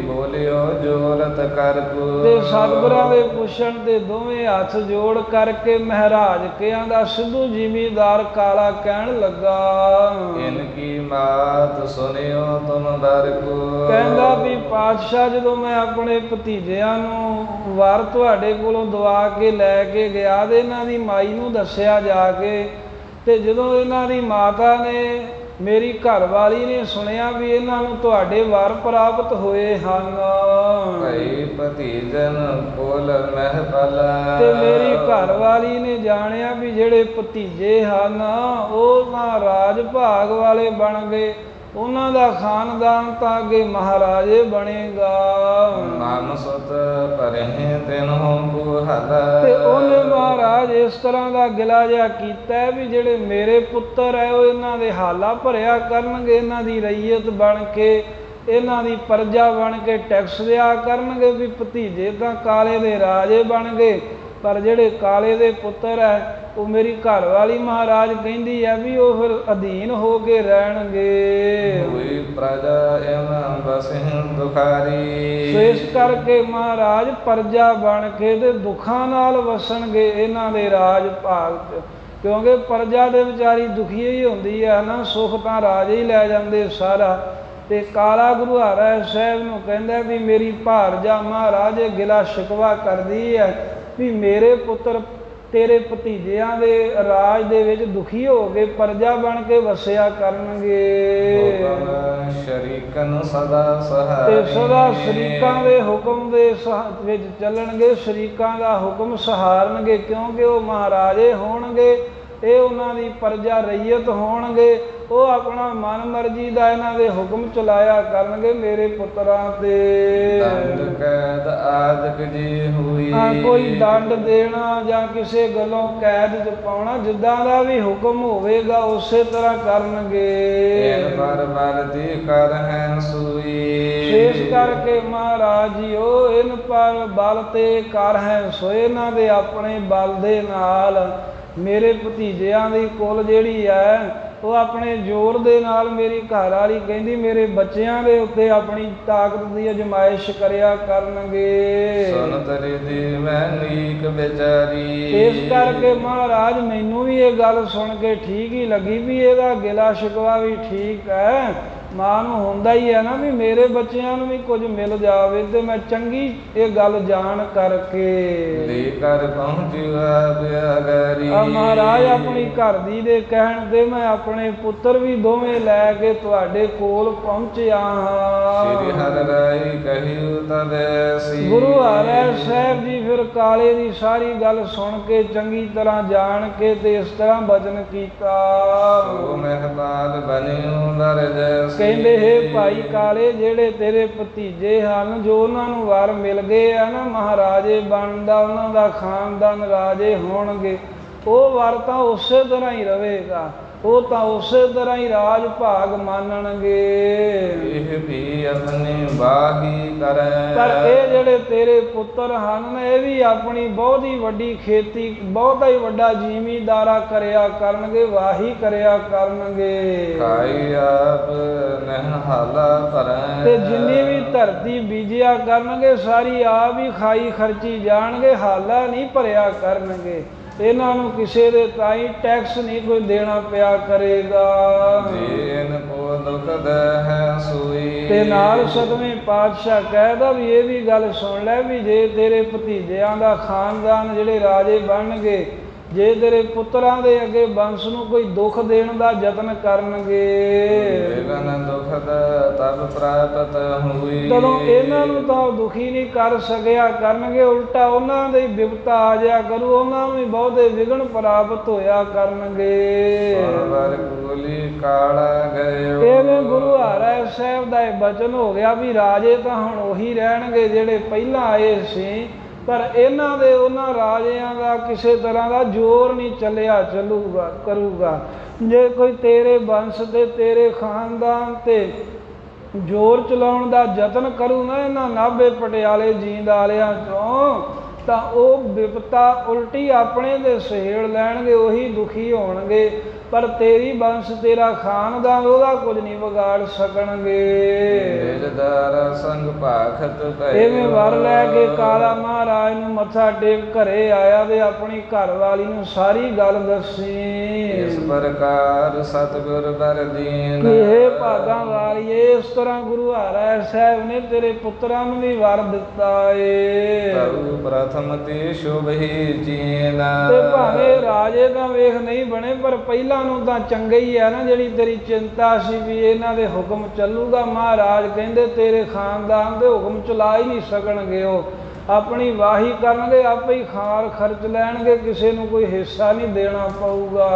ਕਰ ਕੋ। ਤੇ ਸਤਿਗੁਰਾਂ ਦੇ ਪੁੱਛਣ ਤੇ ਦੋਵੇਂ ਹੱਥ ਜੋੜ ਕਰਕੇ ਮਹਾਰਾਜ ਕਿਆਂ ਦਾ ਸਿੱਧੂ ਜ਼ਿਮੀਦਾਰ ਕਾਲਾ ਕਹਿਣ ਲੱਗਾ। ਇਨ ਕੀ ਮਾਤ ਸੁਨਿਓ ਤੁਮ ਦਰ ਕੋ। ਕਹਿੰਦਾ ਵੀ ਪਾਤਸ਼ਾਹ ਜਦੋਂ ਮੈਂ ਆਪਣੇ ਭਤੀਜਿਆਂ ਨੂੰ ਵਾਰ ਤੁਹਾਡੇ ਕੋਲੋਂ ਦਵਾ ਕੇ ਲੈ ਕੇ ਗਿਆ ਤੇ ਇਹਨਾਂ ਦੀ ਮਾਈ ਨੂੰ ਦੱਸਿਆ ਜਾ ਕੇ ਤੇ ਜਦੋਂ ਇਹਨਾਂ ਦੀ ਮਾਤਾ ਨੇ ਮੇਰੀ ਘਰਵਾਲੀ ਨੇ ਸੁਣਿਆ ਵੀ ਇਹਨਾਂ ਨੂੰ ਤੁਹਾਡੇ ਵਰ ਪ੍ਰਾਪਤ ਹੋਏ ਹਨ। ਭਈ ਭਤੀਜਨ ਕੋਲ ਮਹਿਪਲ ਤੇ ਮੇਰੀ ਘਰਵਾਲੀ ਨੇ ਜਾਣਿਆ ਵੀ ਜਿਹੜੇ ਭਤੀਜੇ ਹਨ ਉਹ ਤਾਂ ਰਾਜ ਭਾਗ ਵਾਲੇ ਬਣ ਗਏ। ਉਹਨਾਂ ਦਾ ਖਾਨਦਾਨ ਤਾਂ ਅੱਗੇ ਮਹਾਰਾਜੇ ਬਣੇਗਾ। ਮਨ ਸੁਤ ਪਰਹਿ ਤਿਨ ਹਉ ਹਲ। ਤੇ ਉਹਨੇ ਮਹਾਰਾਜ ਇਸ ਤਰ੍ਹਾਂ ਦਾ ਗਿਲਾ ਜਿਹਾ ਕੀਤਾ ਹੈ ਵੀ ਜਿਹੜੇ ਮੇਰੇ ਪੁੱਤਰ ਹੈ ਉਹ ਇਹਨਾਂ ਦੇ ਹਾਲਾ ਭਰਿਆ ਕਰਨਗੇ ਇਹਨਾਂ ਦੀ ਰਈਅਤ ਬਣ ਕੇ ਇਹਨਾਂ ਦੀ ਪਰਜਾ ਬਣ ਕੇ ਟੈਕਸ ਦਿਆ ਕਰਨਗੇ ਵੀ ਭਤੀਜੇ ਤਾਂ ਕਾਲੇ ਦੇ ਰਾਜੇ ਬਣ ਗਏ। ਪਰ ਜਿਹੜੇ ਕਾਲੇ ਦੇ ਪੁੱਤਰ ਹੈ ਉਹ ਮੇਰੀ ਘਰਵਾਲੀ ਮਹਾਰਾਜ ਕਹਿੰਦੀ ਹੈ ਵੀ ਉਹ ਫਿਰ ਅਧੀਨ ਹੋ ਕੇ ਰਹਿਣਗੇ। ਹੋਈ ਪ੍ਰਜਾ ਐਮ ਬਸਿਹ ਦੁਖਾਰੀ। ਸੋ ਇਸ ਕਰਕੇ ਮਹਾਰਾਜ ਪਰਜਾ ਬਣ ਕੇ ਤੇ ਦੁੱਖਾਂ ਨਾਲ ਵਸਣਗੇ ਇਹਨਾਂ ਦੇ ਰਾਜ ਭਾਗ 'ਚ ਕਿਉਂਕਿ ਪਰਜਾ ਦੇ ਵਿਚਾਰੀ ਦੁਖੀ ਹੀ ਹੁੰਦੀ ਹੈ ਨਾ ਸੁਖ ਤਾਂ ਰਾਜ ਹੀ ਲੈ ਜਾਂਦੇ ਸਾਰਾ। ਤੇ ਕਾਲਾ ਗੁਰੂ ਹਰਿ ਸਾਹਿਬ ਨੂੰ ਕਹਿੰਦਾ ਵੀ ਮੇਰੀ ਭਾਰਜਾ ਮਹਾਰਾਜ ਇਹ ਗਿਲਾ ਸ਼ਿਕਵਾ ਕਰਦੀ ਹੈ ਵੀ ਮੇਰੇ ਪੁੱਤਰ ਤੇਰੇ ਭਤੀਜਿਆਂ ਦੇ ਰਾਜ ਦੇ ਵਿੱਚ ਦੁਖੀ ਹੋ ਕੇ ਪਰਜਾ ਬਣ ਕੇ ਵਸਿਆ ਕਰਨਗੇ। ਸ਼ਰੀਕਨ ਸਦਾ ਸਹਾਰੀ। ਤੇ ਸਦਾ ਸ਼ਰੀਕਾਂ ਦੇ ਹੁਕਮ ਦੇ ਵਿੱਚ ਚੱਲਣਗੇ ਸ਼ਰੀਕਾਂ ਦਾ ਹੁਕਮ ਸਹਾਰਨਗੇ ਕਿਉਂਕਿ ਉਹ ਮਹਾਰਾਜੇ ਹੋਣਗੇ ਇਹ ਉਹਨਾਂ ਦੀ ਪ੍ਰਜਾ ਰਈਅਤ ਹੋਣਗੇ। ਉਹ ਆਪਣਾ ਮਨ ਮਰਜ਼ੀ ਦਾ ਇਹਨਾਂ ਦੇ ਹੁਕਮ ਚਲਾਇਆ ਕਰਨਗੇ ਮੇਰੇ ਪੁੱਤਰਾਂ ਤੇ। ਦੰਡ ਕੈਦ ਆਦਿਕ ਜੀ ਹੋਈ। ਕੋਈ ਦੰਡ ਦੇਣਾ ਜਾਂ ਕਿਸੇ ਗੱਲੋਂ ਕੈਦ ਚ ਪਾਉਣਾ ਜਿੱਦਾਂ ਦਾ ਵੀ ਹੁਕਮ ਹੋਵੇਗਾ ਉਸੇ ਤਰ੍ਹਾਂ ਕਰਨਗੇ। ਏਨ ਪਰ ਬਲ ਦੀ ਕਰ ਹੈ ਸੂਈ। ਸ਼ੇਸ਼ ਕਰਕੇ ਮਹਾਰਾਜ ਜੀ ਉਹ ਇਨ ਪਰ ਬਲ ਤੇ ਕਰ ਹੈ ਸੋ ਇਹਨਾਂ ਦੇ ਆਪਣੇ ਬਲ ਦੇ ਨਾਲ। ਮੇਰੇ ਭਤੀਜਿਆਂ ਦੀ ਕੁੱਲ ਜਿਹੜੀ ਹੈ ਉਹ ਆਪਣੇ ਜ਼ੋਰ ਦੇ ਨਾਲ ਮੇਰੀ ਘਰ ਵਾਲੀ ਕਹਿੰਦੀ ਮੇਰੇ ਬੱਚਿਆਂ ਦੇ ਉੱਤੇ ਆਪਣੀ ਤਾਕਤ ਦੀ ਅਜਮਾਇਸ਼ ਕਰਿਆ ਕਰਨਗੇ। ਸੁਨ ਤਰੀ ਦੀ ਮੈਂ ਨੀਕ ਵਿਚਾਰੀ। ਇਸ ਕਰਕੇ ਮਹਾਰਾਜ ਮੈਨੂੰ ਵੀ ਇਹ ਗੱਲ ਸੁਣ ਕੇ ਠੀਕ ਹੀ ਲੱਗੀ ਵੀ ਇਹਦਾ ਗਿਲਾ ਸ਼ਿਕਵਾ ਵੀ ਠੀਕ ਹੈ। ਮਾਂ ਨੂੰ ਹੁੰਦਾ ਹੀ ਹੈ ਨਾ ਵੀ ਮੇਰੇ ਬੱਚਿਆਂ ਨੂੰ ਵੀ ਕੁਝ ਮਿਲ ਜਾਵੇ ਤੇ ਮੈਂ ਚੰਗੀ ਇਹ ਗੱਲ ਜਾਣ ਕਰਕੇ। ਦੇ ਕਰ ਪਹੁੰਚਿਆ ਬਿਆਗਰੀ ਆ ਮਹਾਰਾਜ ਆਪਣੀ ਘਰ ਦੀ ਦੇ ਕਹਿਣ ਤੇ ਮੈਂ ਆਪਣੇ ਪੁੱਤਰ ਵੀ ਦੋਵੇਂ ਲੈ ਕੇ ਤੁਹਾਡੇ ਕੋਲ ਪਹੁੰਚਿਆ। ਸ੍ਰੀ ਹਰਿ ਰਾਈ ਕਹਿਉ ਤਬੈ ਸੀ ਗੁਰੂ ਹਰਿ ਸਾਹਿਬ ਜੀ ਫਿਰ ਕਾਲੇ ਦੀ ਸਾਰੀ ਗੱਲ ਸੁਣ ਕੇ ਚੰਗੀ ਤਰ੍ਹਾਂ ਜਾਣ ਕੇ ਤੇ ਇਸ ਤਰ੍ਹਾਂ ਬਚਨ ਕੀਤਾ। ਸੋ ਮਹਿਬਾਲ ਬਨਿਉ ਨਰ ਜੈਸੀ ਕਹਿੰਦੇ, ਹੈ ਭਾਈ ਕਾਲੇ, ਜਿਹੜੇ ਤੇਰੇ ਭਤੀਜੇ ਹਨ, ਜੋ ਉਹਨਾਂ ਨੂੰ ਵਾਰ ਮਿਲ ਗਏ ਆ ਨਾ ਮਹਾਰਾਜੇ ਬਣਦਾ, ਉਹਨਾਂ ਦਾ ਖਾਨਦਾਨ ਰਾਜੇ ਹੋਣਗੇ। ਉਹ ਵਰ ਤਾਂ ਉਸੇ ਤਰ੍ਹਾਂ ਹੀ ਰਹੇਗਾ। ਉਹ ਤਾਂ ਉਸੇ ਤਰ੍ਹਾਂ ਹੀ ਰਾਜ ਭਾਗ ਮੰਨਣਗੇ। ਇਹ ਵੀ ਆਪਣੀ ਬਾਹੀ ਕਰੈ। ਪਰ ਇਹ ਜਿਹੜੇ ਤੇਰੇ ਪੁੱਤਰ ਹਨ ਨਾ, ਇਹ ਵੀ ਆਪਣੀ ਬਹੁਤ ਹੀ ਵੱਡੀ ਖੇਤੀ ਬਹੁਤਾ ਹੀ ਵੱਡਾ ਜ਼ਿਮੀਦਾਰਾ ਕਰਿਆ ਕਰਨਗੇ ਵਾਹੀ ਕਰਿਆ ਕਰਨਗੇ। ਖਾਈ ਆਪ ਨਹਿ ਹਾਲਾ ਭਰੈ। ਤੇ ਜਿੰਨੀ ਵੀ ਧਰਤੀ ਬੀਜਿਆ ਕਰਨਗੇ ਸਾਰੀ ਆਪ ਹੀ ਖਾਈ ਖਰਚੀ ਜਾਣਗੇ ਹਾਲਾ ਨਹੀਂ ਭਰਿਆ ਕਰਨਗੇ। ਇਹਨਾਂ ਨੂੰ ਕਿਸੇ ਦੇ ਤਾਈ ਟੈਕਸ ਨਹੀਂ ਕੋਈ ਦੇਣਾ ਪਿਆ ਕਰੇਗਾ। ਜੀਨ ਕੋ ਦੁਖਦ ਹੈ ਸੂਈ। ਤੇ ਨਾਲ ਸਤਵੇਂ ਪਾਤਸ਼ਾਹ ਕਹਿਦਾ ਵੀ ਇਹ ਵੀ ਗੱਲ ਸੁਣ ਲੈ ਵੀ ਜੇ ਤੇਰੇ ਭਤੀਜਿਆਂ ਦਾ ਖਾਨਦਾਨ ਜਿਹੜੇ ਰਾਜੇ ਬਣਨਗੇ ਜੇ ਤੇਰੇ ਪੁੱਤਰਾਂ ਦੇ ਅੱਗੇ ਬੰਸ ਨੂੰ ਕੋਈ ਦੁੱਖ ਦੇਣ ਦਾ ਯਤਨ ਕਰਨਗੇ। ਵਿਗਨ ਦੁਖਦ ਤਬ ਪ੍ਰਾਪਤ ਹੋਈ। ਜਦੋਂ ਇਹਨਾਂ ਨੂੰ ਤਾਂ ਦੁਖੀ ਨਹੀਂ ਕਰ ਸਕਿਆ ਕਰਨਗੇ ਉਲਟਾ ਉਹਨਾਂ ਦੇ ਵਿਪਤਾ ਆ ਜਾਇਆ ਕਰੂ ਉਹਨਾਂ ਨੂੰ ਵੀ ਬਹੁਤੇ ਵਿਗਣ ਪ੍ਰਾਪਤ ਹੋਇਆ ਕਰਨਗੇ। ਪਰਵਰ ਕੋਲੀ ਕਾਲਾ ਗਇਓ। ਇਹਵੇਂ ਗੁਰੂ ਹਰਿ ਸਾਹਿਬ ਦਾ ਇਹ ਬਚਨ ਹੋ ਗਿਆ ਵੀ ਰਾਜੇ ਤਾਂ ਹੁਣ ਉਹੀ ਰਹਿਣਗੇ ਜਿਹੜੇ ਪਹਿਲਾਂ ਆਏ ਸੀ। ਪਰ ਇਹਨਾਂ ਦੇ ਉਹਨਾਂ ਰਾਜਿਆਂ ਦਾ ਕਿਸੇ ਤਰ੍ਹਾਂ ਦਾ ਜ਼ੋਰ ਨਹੀਂ ਚੱਲਿਆ, ਚੱਲੂਗਾ, ਕਰੂਗਾ। ਜੇ ਕੋਈ ਤੇਰੇ ਵੰਸ਼ ਤੇ, ਤੇਰੇ ਖਾਨਦਾਨ ਤੇ ਜ਼ੋਰ ਚਲਾਉਣ ਦਾ ਯਤਨ ਕਰੂ ਨਾ ਇਹਨਾਂ ਨਾਭੇ ਪਟਿਆਲੇ ਜੀਂਦ ਵਾਲਿਆਂ ਚੋਂ, ਤਾਂ ਉਹ ਵਿਪਤਾ ਉਲਟੀ ਆਪਣੇ ਦੇ ਸਹੇੜ ਲੈਣਗੇ, ਉਹੀ ਦੁਖੀ ਹੋਣਗੇ। ਪਰ ਤੇਰੀ ਬੰਸ ਤੇਰਾ ਖਾਨਦਾਨ ਉਹਦਾ ਕੁਝ ਨਹੀਂ ਵਿਗਾੜ ਸਕਣਗੇ। ਨਿਜਦਾਰ ਸੰਗ ਭਾਖਤ ਭਇ ਐਵੇਂ ਵਰ ਲੈ ਕੇ ਕਾਲਾ ਮਹਾਰਾਜ ਨੂੰ ਮੱਥਾ ਟੇਕ ਘਰੇ ਆਇਆ ਤੇ ਆਪਣੀ ਘਰ ਵਾਲੀ ਨੂੰ ਸਾਰੀ ਗੱਲ ਦੱਸੀ। ਇਸ ਪ੍ਰਕਾਰ ਸਤਿਗੁਰ ਬਰ ਦੀਨ। ਕਿ ਇਹ ਭਾਗਾਂ ਵਾਲੀਏ ਇਸ ਤਰ੍ਹਾਂ ਗੁਰੂ ਹਰਿ ਸਾਹਿਬ ਨੇ ਤੇਰੇ ਪੁੱਤਰਾਂ ਨੂੰ ਵੀ ਵਰ ਦਿੱਤਾ ਏ। ਤਉ ਪ੍ਰਥਮ ਤੇ ਸ਼ੁਭ ਹੀ ਜੀਨ। ਤੇ ਭਾਵੇਂ ਰਾਜੇ ਤਾਂ ਵੇਖ ਨਹੀਂ ਬਣੇ ਪਰ ਪਹਿਲਾਂ ਨੂੰ ਤਾਂ ਚੰਗੇ ਹੀ ਆ ਨਾ ਜਿਹੜੀ ਤੇਰੀ ਚਿੰਤਾ ਸੀ ਵੀ ਇਹਨਾਂ ਦੇ ਹੁਕਮ ਚੱਲੂਗਾ। ਮਹਾਰਾਜ ਕਹਿੰਦੇ, ਤੇਰੇ ਖਾਨਦਾਨ ਦੇ ਹੁਕਮ ਚਲਾ ਹੀ ਨਹੀਂ ਸਕਣਗੇ ਉਹ। ਆਪਣੀ ਵਾਹੀ ਕਰਨਗੇ ਆਪੇ ਹੀ ਖਾਰ ਖਰਚ ਲੈਣਗੇ ਕਿਸੇ ਨੂੰ ਕੋਈ ਹਿੱਸਾ ਨਹੀਂ ਦੇਣਾ ਪਊਗਾ।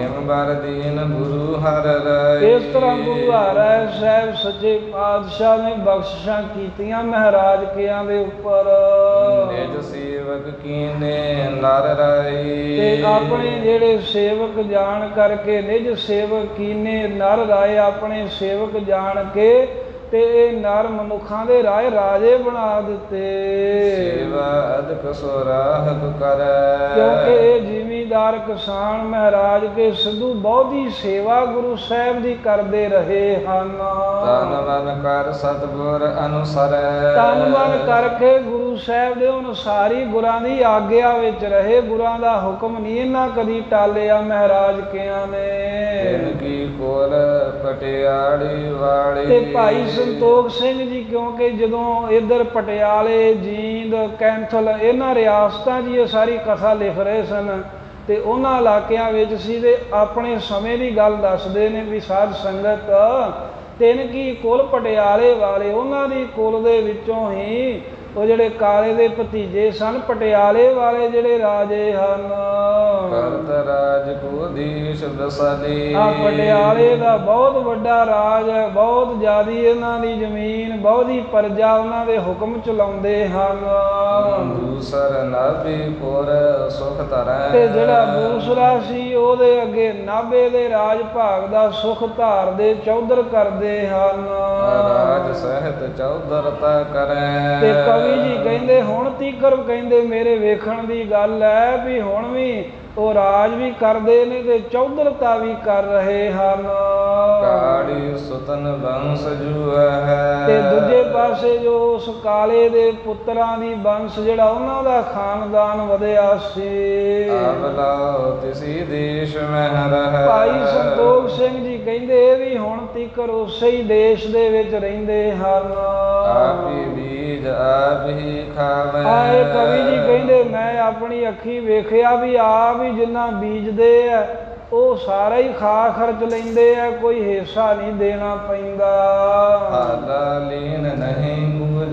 ਏਮ ਬਰ ਦੀਨ ਗੁਰੂ ਹਰ ਰਾਈ ਇਸ ਤਰ੍ਹਾਂ ਗੁਰੂ ਹਰਿ ਸਾਹਿਬ ਸੱਚੇ ਪਾਤਸ਼ਾਹ ਨੇ ਬਖਸ਼ਿਸ਼ਾਂ ਕੀਤੀਆਂ ਮਹਾਰਾਜ ਕਿਆਂ ਦੇ ਉੱਪਰ। ਨਿਜ ਸੇਵਕ ਕੀਨੇ ਨਰ ਰਾਈ ਤੇ ਆਪਣੇ ਜਿਹੜੇ ਸੇਵਕ ਜਾਣ ਕਰਕੇ ਨਿਜ ਸੇਵਕ ਕੀਨੇ ਨਰ ਰਾਏ ਆਪਣੇ ਸੇਵਕ ਜਾਣ ਕੇ ਤੇ ਇਹ ਨਰ ਮਨੁੱਖਾਂ ਦੇ ਰਾਏ ਰਾਜੇ ਬਣਾ ਦਿੱਤੇ। ਸੇਵਾ ਅਦਕ ਸੋਰਾਹਕ ਕਰੈ। ਕਿਉਂਕਿ ਇਹ ਜ਼ਿਮੀਦਾਰ ਕਿਸਾਨ ਮਹਾਰਾਜ ਕੇ ਸਿੱਧੂ ਬਹੁਤੀ ਸੇਵਾ ਗੁਰੂ ਸਾਹਿਬ ਦੀ ਕਰਦੇ ਰਹੇ ਹਨ। ਤਨ ਮਨ ਕਰ ਸਤਿਗੁਰ ਅਨੁਸਰੈ। ਤਨ ਮਨ ਕਰਕੇ ਗੁਰੂ ਸਾਹਿਬ ਦੇ ਅਨੁਸਾਰੀ ਗੁਰਾਂ ਦੀ ਆਗਿਆ ਵਿੱਚ ਰਹੇ। ਗੁਰਾਂ ਦਾ ਹੁਕਮ ਨਹੀਂ ਇਹਨਾਂ ਕਦੀ ਟਾਲਿਆ ਮਹਾਰਾਜ ਕਿਆਂ ਨੇ। ਕੀ ਕੋਲ ਪਟਿਆੜੀ ਵਾਲੀ। ਤੇ ਭਾਈ ਸੰਤੋਖ ਸਿੰਘ ਜੀ, ਕਿਉਂਕਿ ਜਦੋਂ ਇਧਰ ਪਟਿਆਲੇ, ਜੀਂਦ, ਕੈਂਥਲ, ਇਹਨਾਂ ਰਿਆਸਤਾਂ 'ਚ ਇਹ ਸਾਰੀ ਕਥਾ ਲਿਖ ਰਹੇ ਸਨ ਤੇ ਉਹਨਾਂ ਇਲਾਕਿਆਂ ਵਿੱਚ ਸੀ ਤੇ ਆਪਣੇ ਸਮੇਂ ਦੀ ਗੱਲ ਦੱਸਦੇ ਨੇ ਵੀ ਸਾਧ ਸੰਗਤ, ਤਿੰਨ ਕੀ ਕੁਲ ਪਟਿਆਲੇ ਵਾਲੇ, ਉਹਨਾਂ ਦੀ ਕੁਲ ਦੇ ਵਿੱਚੋਂ ਹੀ ਉਹ ਜਿਹੜੇ ਕਾਲੇ ਦੇ ਭਤੀਜੇ ਸਨ ਪਟਿਆਲੇ ਵਾਲੇ ਜਿਹੜੇ ਰਾਜੇ ਹਨ। ਕਰਤ ਰਾਜ ਕੋ ਦੇਸ਼ ਦਸਦੀ ਆ ਪਟਿਆਲੇ ਦਾ ਬਹੁਤ ਵੱਡਾ ਰਾਜ ਹੈ ਬਹੁਤ ਜ਼ਿਆਦੀ ਇਹਨਾਂ ਦੀ ਜ਼ਮੀਨ ਬਹੁਤੀ ਪਰਜਾ ਉਹਨਾਂ ਦੇ ਹੁਕਮ ਚਲਾਉਂਦੇ ਹਨ। ਦੂਸਰ ਨਾਭੀ ਪੁਰ ਸੁਖ ਧਰੈ। ਤੇ ਜਿਹੜਾ ਦੂਸਰਾ ਸੀ ਉਹਦੇ ਅੱਗੇ ਨਾਭੇ ਦੇ ਰਾਜ ਭਾਗ ਦਾ ਸੁਖ ਧਾਰਦੇ ਚੌਧਰ ਕਰਦੇ ਹਨ। ਰਾਜ ਸਹਿਤ ਚੌਧਰਤਾ ਕਰੈ। ਤੇ ਕਵੀ ਜੀ ਕਹਿੰਦੇ ਹੁਣ ਤੀਕਰ ਕਹਿੰਦੇ ਮੇਰੇ ਵੇਖਣ ਦੀ ਗੱਲ ਹੈ ਵੀ ਹੁਣ ਵੀ ਉਹ ਰਾਜ ਵੀ ਕਰਦੇ ਨੇ ਤੇ ਚੌਧਰਤਾ ਵੀ ਕਰ ਰਹੇ ਹਨ। ਕਾੜੀ ਸੁਤਨ ਬੰਸ ਜੁਐ ਹੈ। ਤੇ ਦੂਜੇ ਪਾਸੇ ਜੋ ਉਸ ਕਾਲੇ ਦੇ ਪੁੱਤਰਾਂ ਦੀ ਬੰਸ ਜਿਹੜਾ ਉਹਨਾਂ ਦਾ ਖਾਨਦਾਨ ਵਧਿਆ ਸੀ। ਆਵਲਾ ਤਿਸੀ ਦੇਸ਼ ਮਹਿ ਰਹਿ ਭਾਈ ਸੰਤੋਖ ਸਿੰਘ ਜੀ ਕਹਿੰਦੇ ਇਹ ਵੀ ਹੁਣ ਤੀਕਰ ਉਸੇ ਹੀ ਦੇਸ਼ ਦੇ ਵਿੱਚ ਰਹਿੰਦੇ ਹਨ। ਆਪੀ ਬੀਜ ਆਪ ਹੀ ਖਾਵੇ। ਆਏ ਕਵੀ ਜੀ ਕਹਿੰਦੇ ਮੈਂ ਆਪਣੀ ਅੱਖੀ ਵੇਖਿਆ ਵੀ ਆਪ ਹੀ ਜਿੰਨਾ ਬੀਜਦੇ ਆ ਉਹ ਸਾਰਾ ਹੀ ਖਾ ਖਰਚ ਲੈਂਦੇ ਆ ਕੋਈ ਹਿੱਸਾ ਨਹੀਂ ਦੇਣਾ ਪੈਂਦਾ। ਹਾਲਾ ਲੀਨ ਨਹੀਂ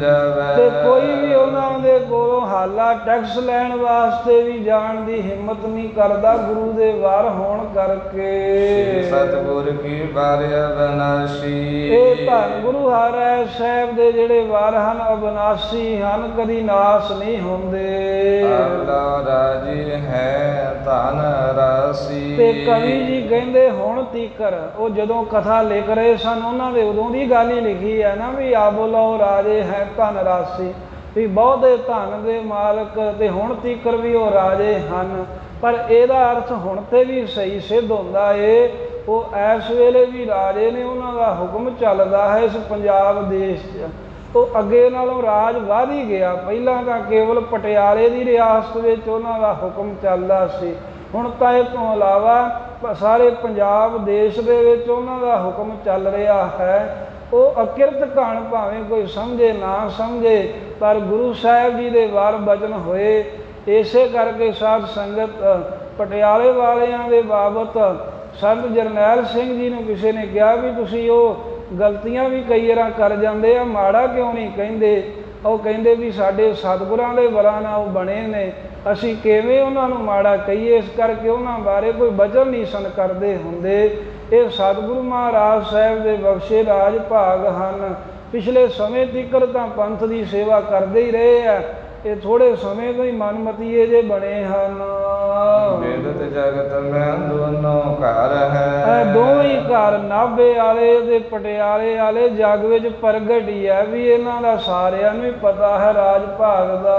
ਬੂਝਾਵੇ ਤੇ ਕੋਈ ਵੀ ਉਹਨਾਂ ਦੇ ਕੋਲੋਂ ਹਾਲਾ ਟੈਕਸ ਲੈਣ ਵਾਸਤੇ ਵੀ ਜਾਣ ਦੀ ਹਿੰਮਤ ਨਹੀਂ ਕਰਦਾ ਗੁਰੂ ਦੇ ਵਾਰ ਹੋਣ ਕਰਕੇ। ਸਤਿਗੁਰ ਕੀ ਬਾਰਿਆ ਬਨਾਸ਼ੀ। ਇਹ ਧੰਨ ਗੁਰੂ ਹਰਿ ਸਾਹਿਬ ਦੇ ਜਿਹੜੇ ਵਾਰ ਹਨ ਅਬਨਾਸੀ ਹਨ ਕਦੀ ਨਾਸ ਨਹੀਂ ਹੁੰਦੇ। ਆਵਲਾ ਰਾਜੀ ਹੈ ਧਨ ਰਾਸੀ। ਤੇ ਕਵੀ ਜੀ ਕਹਿੰਦੇ ਹੁਣ ਤੀਕਰ। ਉਹ ਜਦੋਂ ਕਥਾ ਲਿਖ ਰਹੇ ਸਨ ਉਹਨਾਂ ਦੇ ਉਦੋਂ ਦੀ ਗੱਲ ਹੀ ਲਿਖੀ ਹੈ ਨਾ ਵੀ ਆਬੋਲੋ ਰਾਜੇ ਹੈ ਧਨ ਰਾਸੀ। ਵੀ ਬਹੁਤੇ ਧਨ ਦੇ ਮਾਲਕ ਤੇ ਹੁਣ ਤੀਕਰ ਵੀ ਉਹ ਰਾਜੇ ਹਨ। ਪਰ ਇਹਦਾ ਅਰਥ ਹੁਣ ਤੇ ਵੀ ਸਹੀ ਸਿੱਧ ਹੁੰਦਾ ਏ। ਉਹ ਇਸ ਵੇਲੇ ਵੀ ਰਾਜੇ ਨੇ ਉਹਨਾਂ ਦਾ ਹੁਕਮ ਚੱਲਦਾ ਹੈ ਇਸ ਪੰਜਾਬ ਦੇਸ਼ 'ਚ। ਉਹ ਅੱਗੇ ਨਾਲੋਂ ਰਾਜ ਵਧ ਹੀ ਗਿਆ। ਪਹਿਲਾਂ ਤਾਂ ਕੇਵਲ ਪਟਿਆਲੇ ਦੀ ਰਿਆਸਤ ਵਿੱਚ ਉਹਨਾਂ ਦਾ ਹੁਕਮ ਚੱਲਦਾ ਸੀ। ਹੁਣ ਤਾਂ ਇਹ ਤੋਂ ਇਲਾਵਾ ਸਾਰੇ ਪੰਜਾਬ ਦੇਸ਼ ਦੇ ਵਿੱਚ ਉਹਨਾਂ ਦਾ ਹੁਕਮ ਚੱਲ ਰਿਹਾ ਹੈ। ਉਹ ਅਕਿਰਤ ਕਣ ਭਾਵੇਂ ਕੋਈ ਸਮਝੇ, ਨਾ ਸਮਝੇ, ਪਰ ਗੁਰੂ ਸਾਹਿਬ ਜੀ ਦੇ ਵਾਰ ਬਚਨ ਹੋਏ। ਇਸੇ ਕਰਕੇ ਸਾਧ ਸੰਗਤ, ਪਟਿਆਲੇ ਵਾਲਿਆਂ ਦੇ ਬਾਬਤ ਸੰਤ ਜਰਨੈਲ ਸਿੰਘ ਜੀ ਨੂੰ ਕਿਸੇ ਨੇ ਕਿਹਾ ਵੀ ਤੁਸੀਂ ਉਹ ਗਲਤੀਆਂ ਵੀ ਕਈ ਵਾਰਾਂ ਕਰ ਜਾਂਦੇ ਆ, ਮਾੜਾ ਕਿਉਂ ਨਹੀਂ ਕਹਿੰਦੇ? ਉਹ ਕਹਿੰਦੇ ਵੀ ਸਾਡੇ ਸਤਿਗੁਰਾਂ ਦੇ ਵਰਾਂ ਨਾਲ ਉਹ ਬਣੇ ਨੇ। ਅਸੀਂ ਕਿਵੇਂ ਉਹਨਾਂ ਨੂੰ ਮਾੜਾ ਕਹੀਏ? ਇਸ ਕਰਕੇ ਉਹਨਾਂ ਬਾਰੇ ਕੋਈ ਬਚਨ ਨਹੀਂ ਸਨ ਕਰਦੇ ਹੁੰਦੇ। ਇਹ ਸਤਿਗੁਰੂ ਮਹਾਰਾਜ ਸਾਹਿਬ ਦੇ ਬਖਸ਼ੇ ਰਾਜ ਭਾਗ ਹਨ। ਪਿਛਲੇ ਸਮੇਂ ਤੀਕਰ ਤਾਂ ਪੰਥ ਦੀ ਸੇਵਾ ਕਰਦੇ ਹੀ ਰਹੇ ਆ। ਇਹ ਥੋੜੇ ਸਮੇਂ ਤੋਂ ਹੀ ਮਨਮਤੀਏ ਜੇ ਬਣੇ ਹਨ। ਬਿਰਧ ਜਗਤ ਮੈਂ ਦੋਨੋਂ ਘਰ ਹੈ। ਇਹ ਦੋਵੇਂ ਘਰ ਨਾਭੇ ਵਾਲੇ ਤੇ ਪਟਿਆਲੇ ਵਾਲੇ ਜੱਗ ਵਿੱਚ ਪ੍ਰਗਟ ਹੀ ਹੈ ਵੀ ਇਹਨਾਂ ਦਾ ਸਾਰਿਆਂ ਨੂੰ ਹੀ ਪਤਾ ਹੈ ਰਾਜ ਭਾਗ ਦਾ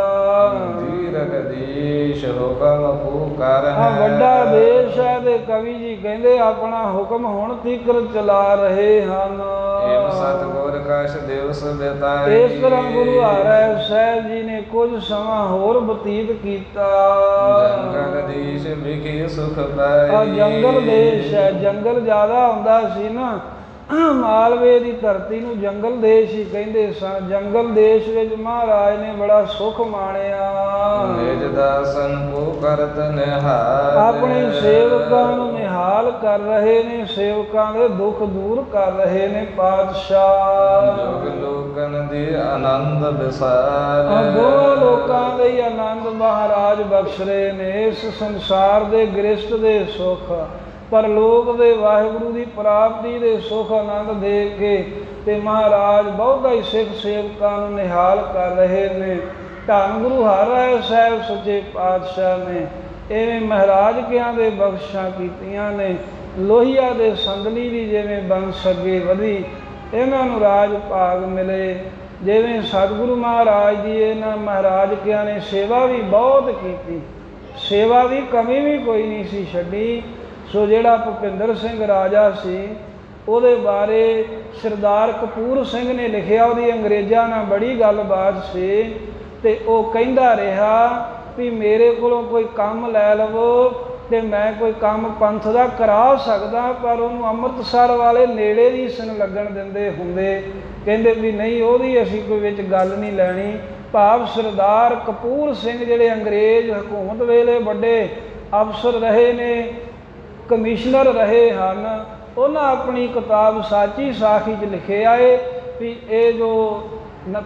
ਦੀਰਗਦੀਸ਼ ਹੁਕਮ ਪੁਕਾਰ ਹੈ। ਵੱਡਾ ਦੇਸ਼ ਹੈ ਤੇ ਕਵੀ ਜੀ ਕਹਿੰਦੇ ਆਪਣਾ ਹੁਕਮ ਹੁਣ ਤੀਕਰ ਚਲਾ ਰਹੇ ਹਨ। ਏਮ ਸਤਗੁਰ ਕਸ਼ ਦਿਵਸ ਬਿਤਾਈ ਇਸ ਤਰ੍ਹਾਂ ਗੁਰੂ ਹਰਿ ਸਾਹਿਬ ਜੀ ਨੇ ਕੁਝ ਸਮਾਂ ਹੋਰ ਬਤੀਤ ਕੀਤਾ। ਜੰਗਲ ਦੀਸ਼ ਵਿਖੇ ਸੁਖ ਪਾਈ। ਆ ਜੰਗਲ ਦੇਸ਼ ਹੈ ਜੰਗਲ ਜ਼ਿਆਦਾ ਹੁੰਦਾ ਸੀ ਨਾ। ਮਾਲਵੇ ਦੀ ਧਰਤੀ ਨੂੰ ਜੰਗਲ ਦੇਸ਼ ਹੀ ਕਹਿੰਦੇ ਸਨ। ਜੰਗਲ ਦੇਸ਼ ਵਿੱਚ ਮਹਾਰਾਜ ਨੇ ਬੜਾ ਸੁਖ ਮਾਣਿਆ। ਨਿਜ ਦਾਸਨ ਕੋ ਕਰਤ ਨਿਹਾਲ। ਆਪਣੇ ਸੇਵਕਾਂ ਨੂੰ ਨਿਹਾਲ ਕਰ ਰਹੇ ਨੇ ਸੇਵਕਾਂ ਦੇ ਦੁੱਖ ਦੂਰ ਕਰ ਰਹੇ ਨੇ ਪਾਤਸ਼ਾਹ। ਜੋਗ ਲੋਕਨ ਦੀ ਆਨੰਦ ਵਿਸਾਰ। ਦੋ ਲੋਕਾਂ ਦੇ ਆਨੰਦ ਮਹਾਰਾਜ ਬਖਸ਼ ਰਹੇ ਨੇ ਇਸ ਸੰਸਾਰ ਦੇ ਗ੍ਰਸਤ ਦੇ ਸੁਖ। ਪਰ ਲੋਕ ਦੇ ਵਾਹਿਗੁਰੂ ਦੀ ਪ੍ਰਾਪਤੀ ਦੇ ਸੁਖ ਆਨੰਦ ਦੇ ਕੇ ਤੇ ਮਹਾਰਾਜ ਬਹੁਤਾ ਹੀ ਸਿੱਖ ਸੇਵਕਾਂ ਨੂੰ ਨਿਹਾਲ ਕਰ ਰਹੇ ਨੇ। ਧੰਨ ਗੁਰੂ ਹਰਿ ਸਾਹਿਬ ਸੱਚੇ ਪਾਤਸ਼ਾਹ ਨੇ। ਐਵੇਂ ਮਹਾਰਾਜ ਕਿਆਂ ਦੇ ਬਖਸ਼ਾਂ ਕੀਤੀਆਂ ਨੇ। ਲੋਹੀਆ ਦੇ ਸੰਦਲੀ ਦੀ ਜਿਵੇਂ ਬੰਸ ਅੱਗੇ ਵਧੀ, ਇਹਨਾਂ ਨੂੰ ਰਾਜ ਭਾਗ ਮਿਲੇ। ਜਿਵੇਂ ਸਤਿਗੁਰੂ ਮਹਾਰਾਜ ਜੀ ਇਹਨਾਂ ਮਹਾਰਾਜ ਕਿਆਂ ਨੇ ਸੇਵਾ ਵੀ ਬਹੁਤ ਕੀਤੀ। ਸੇਵਾ ਦੀ ਕਮੀ ਵੀ ਕੋਈ ਨਹੀਂ ਸੀ ਛੱਡੀ। ਸੋ ਜਿਹੜਾ ਭੁਪਿੰਦਰ ਸਿੰਘ ਰਾਜਾ ਸੀ, ਉਹਦੇ ਬਾਰੇ ਸਰਦਾਰ ਕਪੂਰ ਸਿੰਘ ਨੇ ਲਿਖਿਆ, ਉਹਦੀ ਅੰਗਰੇਜ਼ਾਂ ਨਾਲ ਬੜੀ ਗੱਲਬਾਤ ਸੀ ਤੇ ਉਹ ਕਹਿੰਦਾ ਰਿਹਾ ਵੀ ਮੇਰੇ ਕੋਲੋਂ ਕੋਈ ਕੰਮ ਲੈ ਲਵੋ ਤੇ ਮੈਂ ਕੋਈ ਕੰਮ ਪੰਥ ਦਾ ਕਰਾ ਸਕਦਾ, ਪਰ ਉਹਨੂੰ ਅੰਮ੍ਰਿਤਸਰ ਵਾਲੇ ਨੇੜੇ ਨਹੀਂ ਸਨ ਲੱਗਣ ਦਿੰਦੇ ਹੁੰਦੇ। ਕਹਿੰਦੇ ਵੀ ਨਹੀਂ, ਉਹਦੀ ਅਸੀਂ ਕੋਈ ਵਿੱਚ ਗੱਲ ਨਹੀਂ ਲੈਣੀ। ਭਾਵ ਸਰਦਾਰ ਕਪੂਰ ਸਿੰਘ ਜਿਹੜੇ ਅੰਗਰੇਜ਼ ਹਕੂਮਤ ਵੇਲੇ ਵੱਡੇ ਅਫਸਰ ਰਹੇ ਨੇ ਕਮਿਸ਼ਨਰ ਰਹੇ ਹਨ, ਉਹਨਾਂ ਆਪਣੀ ਕਿਤਾਬ ਸਾਚੀ ਸਾਖੀ 'ਚ ਲਿਖਿਆ ਏ ਵੀ ਇਹ ਜੋ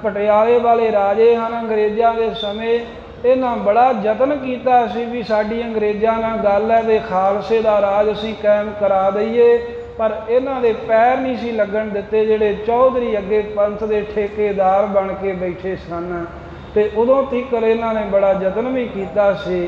ਪਟਿਆਲੇ ਵਾਲੇ ਰਾਜੇ ਹਨ ਅੰਗਰੇਜ਼ਾਂ ਦੇ ਸਮੇਂ, ਇਹਨਾਂ ਬੜਾ ਯਤਨ ਕੀਤਾ ਸੀ ਵੀ ਸਾਡੀ ਅੰਗਰੇਜ਼ਾਂ ਨਾਲ ਗੱਲ ਹੈ ਤੇ ਖਾਲਸੇ ਦਾ ਰਾਜ ਅਸੀਂ ਕਾਇਮ ਕਰਾ ਦਈਏ, ਪਰ ਇਹਨਾਂ ਦੇ ਪੈਰ ਨਹੀਂ ਸੀ ਲੱਗਣ ਦਿੱਤੇ ਜਿਹੜੇ ਚੌਧਰੀ ਅੱਗੇ ਪੰਥ ਦੇ ਠੇਕੇਦਾਰ ਬਣ ਕੇ ਬੈਠੇ ਸਨ। ਤੇ ਉਦੋਂ ਤੀਕਰ ਇਹਨਾਂ ਨੇ ਬੜਾ ਯਤਨ ਵੀ ਕੀਤਾ ਸੀ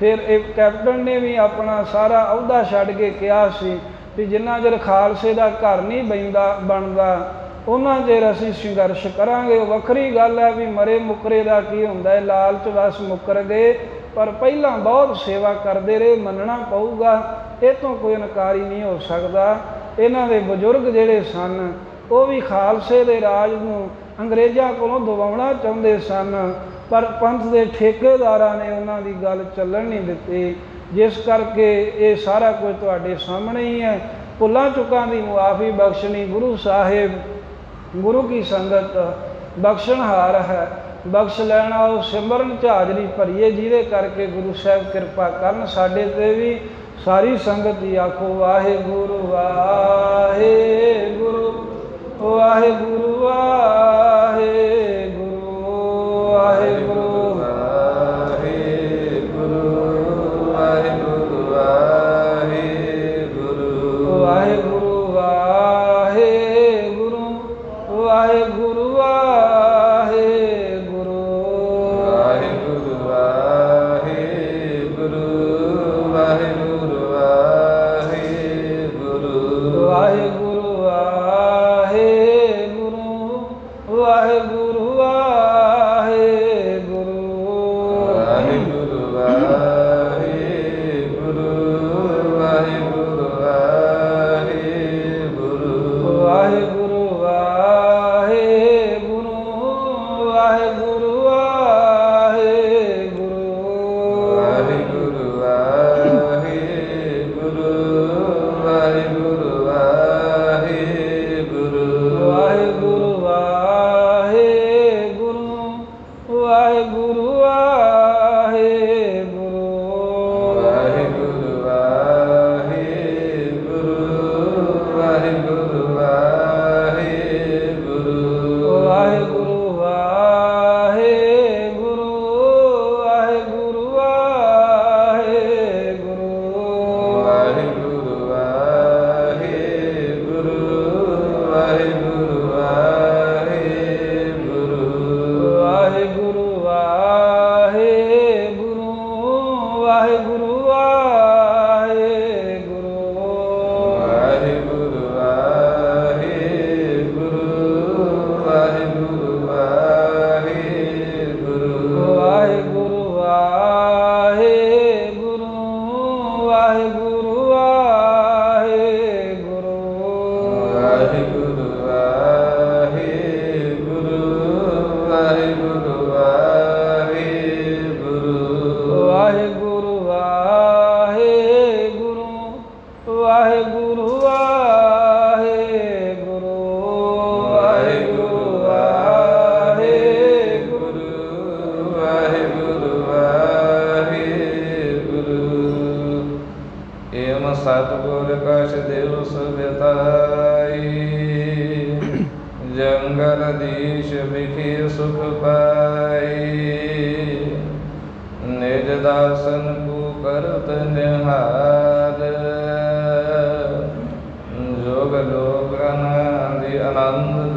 ਫਿਰ ਇਹ ਕੈਪਟਨ ਨੇ ਵੀ ਆਪਣਾ ਸਾਰਾ ਅਹੁਦਾ ਛੱਡ ਕੇ ਕਿਹਾ ਸੀ ਵੀ ਜਿੰਨਾ ਚਿਰ ਖਾਲਸੇ ਦਾ ਘਰ ਨਹੀਂ ਬੈਂਦਾ, ਬਣਦਾ, ਉਹਨਾਂ ਚਿਰ ਅਸੀਂ ਸੰਘਰਸ਼ ਕਰਾਂਗੇ। ਵੱਖਰੀ ਗੱਲ ਹੈ ਵੀ ਮਰੇ ਮੁਕਰੇ ਦਾ ਕੀ ਹੁੰਦਾ ਹੈ? ਲਾਲਚ ਵਸ ਮੁਕਰ ਗਏ, ਪਰ ਪਹਿਲਾਂ ਬਹੁਤ ਸੇਵਾ ਕਰਦੇ ਰਹੇ, ਮੰਨਣਾ ਪਊਗਾ। ਇਹ ਤੋਂ ਕੋਈ ਇਨਕਾਰੀ ਨਹੀਂ ਹੋ ਸਕਦਾ। ਇਹਨਾਂ ਦੇ ਬਜ਼ੁਰਗ ਜਿਹੜੇ ਸਨ, ਉਹ ਵੀ ਖਾਲਸੇ ਦੇ ਰਾਜ ਨੂੰ ਅੰਗਰੇਜ਼ਾਂ ਕੋਲੋਂ ਦਬਾਉਣਾ ਚਾਹੁੰਦੇ ਸਨ। ਪਰ ਪੰਥ ਦੇ ਠੇਕੇਦਾਰਾਂ ਨੇ ਉਹਨਾਂ ਦੀ ਗੱਲ ਚੱਲਣ ਨਹੀਂ ਦਿੱਤੀ। ਜਿਸ ਕਰਕੇ ਇਹ ਸਾਰਾ ਕੁਝ ਤੁਹਾਡੇ ਸਾਹਮਣੇ ਹੀ ਹੈ। ਭੁੱਲਾਂ ਚੁੱਕਾਂ ਦੀ ਮੁਆਫੀ ਬਖਸ਼ਣੀ ਗੁਰੂ ਸਾਹਿਬ, ਗੁਰੂ ਕੀ ਸੰਗਤ ਬਖਸ਼ਣਹਾਰ ਹੈ। ਬਖਸ਼ ਲੈਣਾ ਉਹ ਸਿਮਰਨ ਝਾਜਰੀ ਭਰੀਏ ਜਿਹਦੇ ਕਰਕੇ ਗੁਰੂ ਸਾਹਿਬ ਕਿਰਪਾ ਕਰਨ। ਸਾਡੇ ਤੇ ਵੀ ਸਾਰੀ ਸੰਗਤ ਹੀ ਆਖੋ, ਵਾਹਿਗੁਰੂ ਵਾਹਿਗੁਰੂ ਵਾਹਿਗੁਰੂ ਵਾਹਿਗੁਰੂ alive.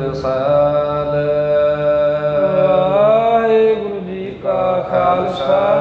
ਆਨੰਦ ਵਾਹਿਗੁਰੂ ਜੀ ਕਾ ਖਾਲਸਾ।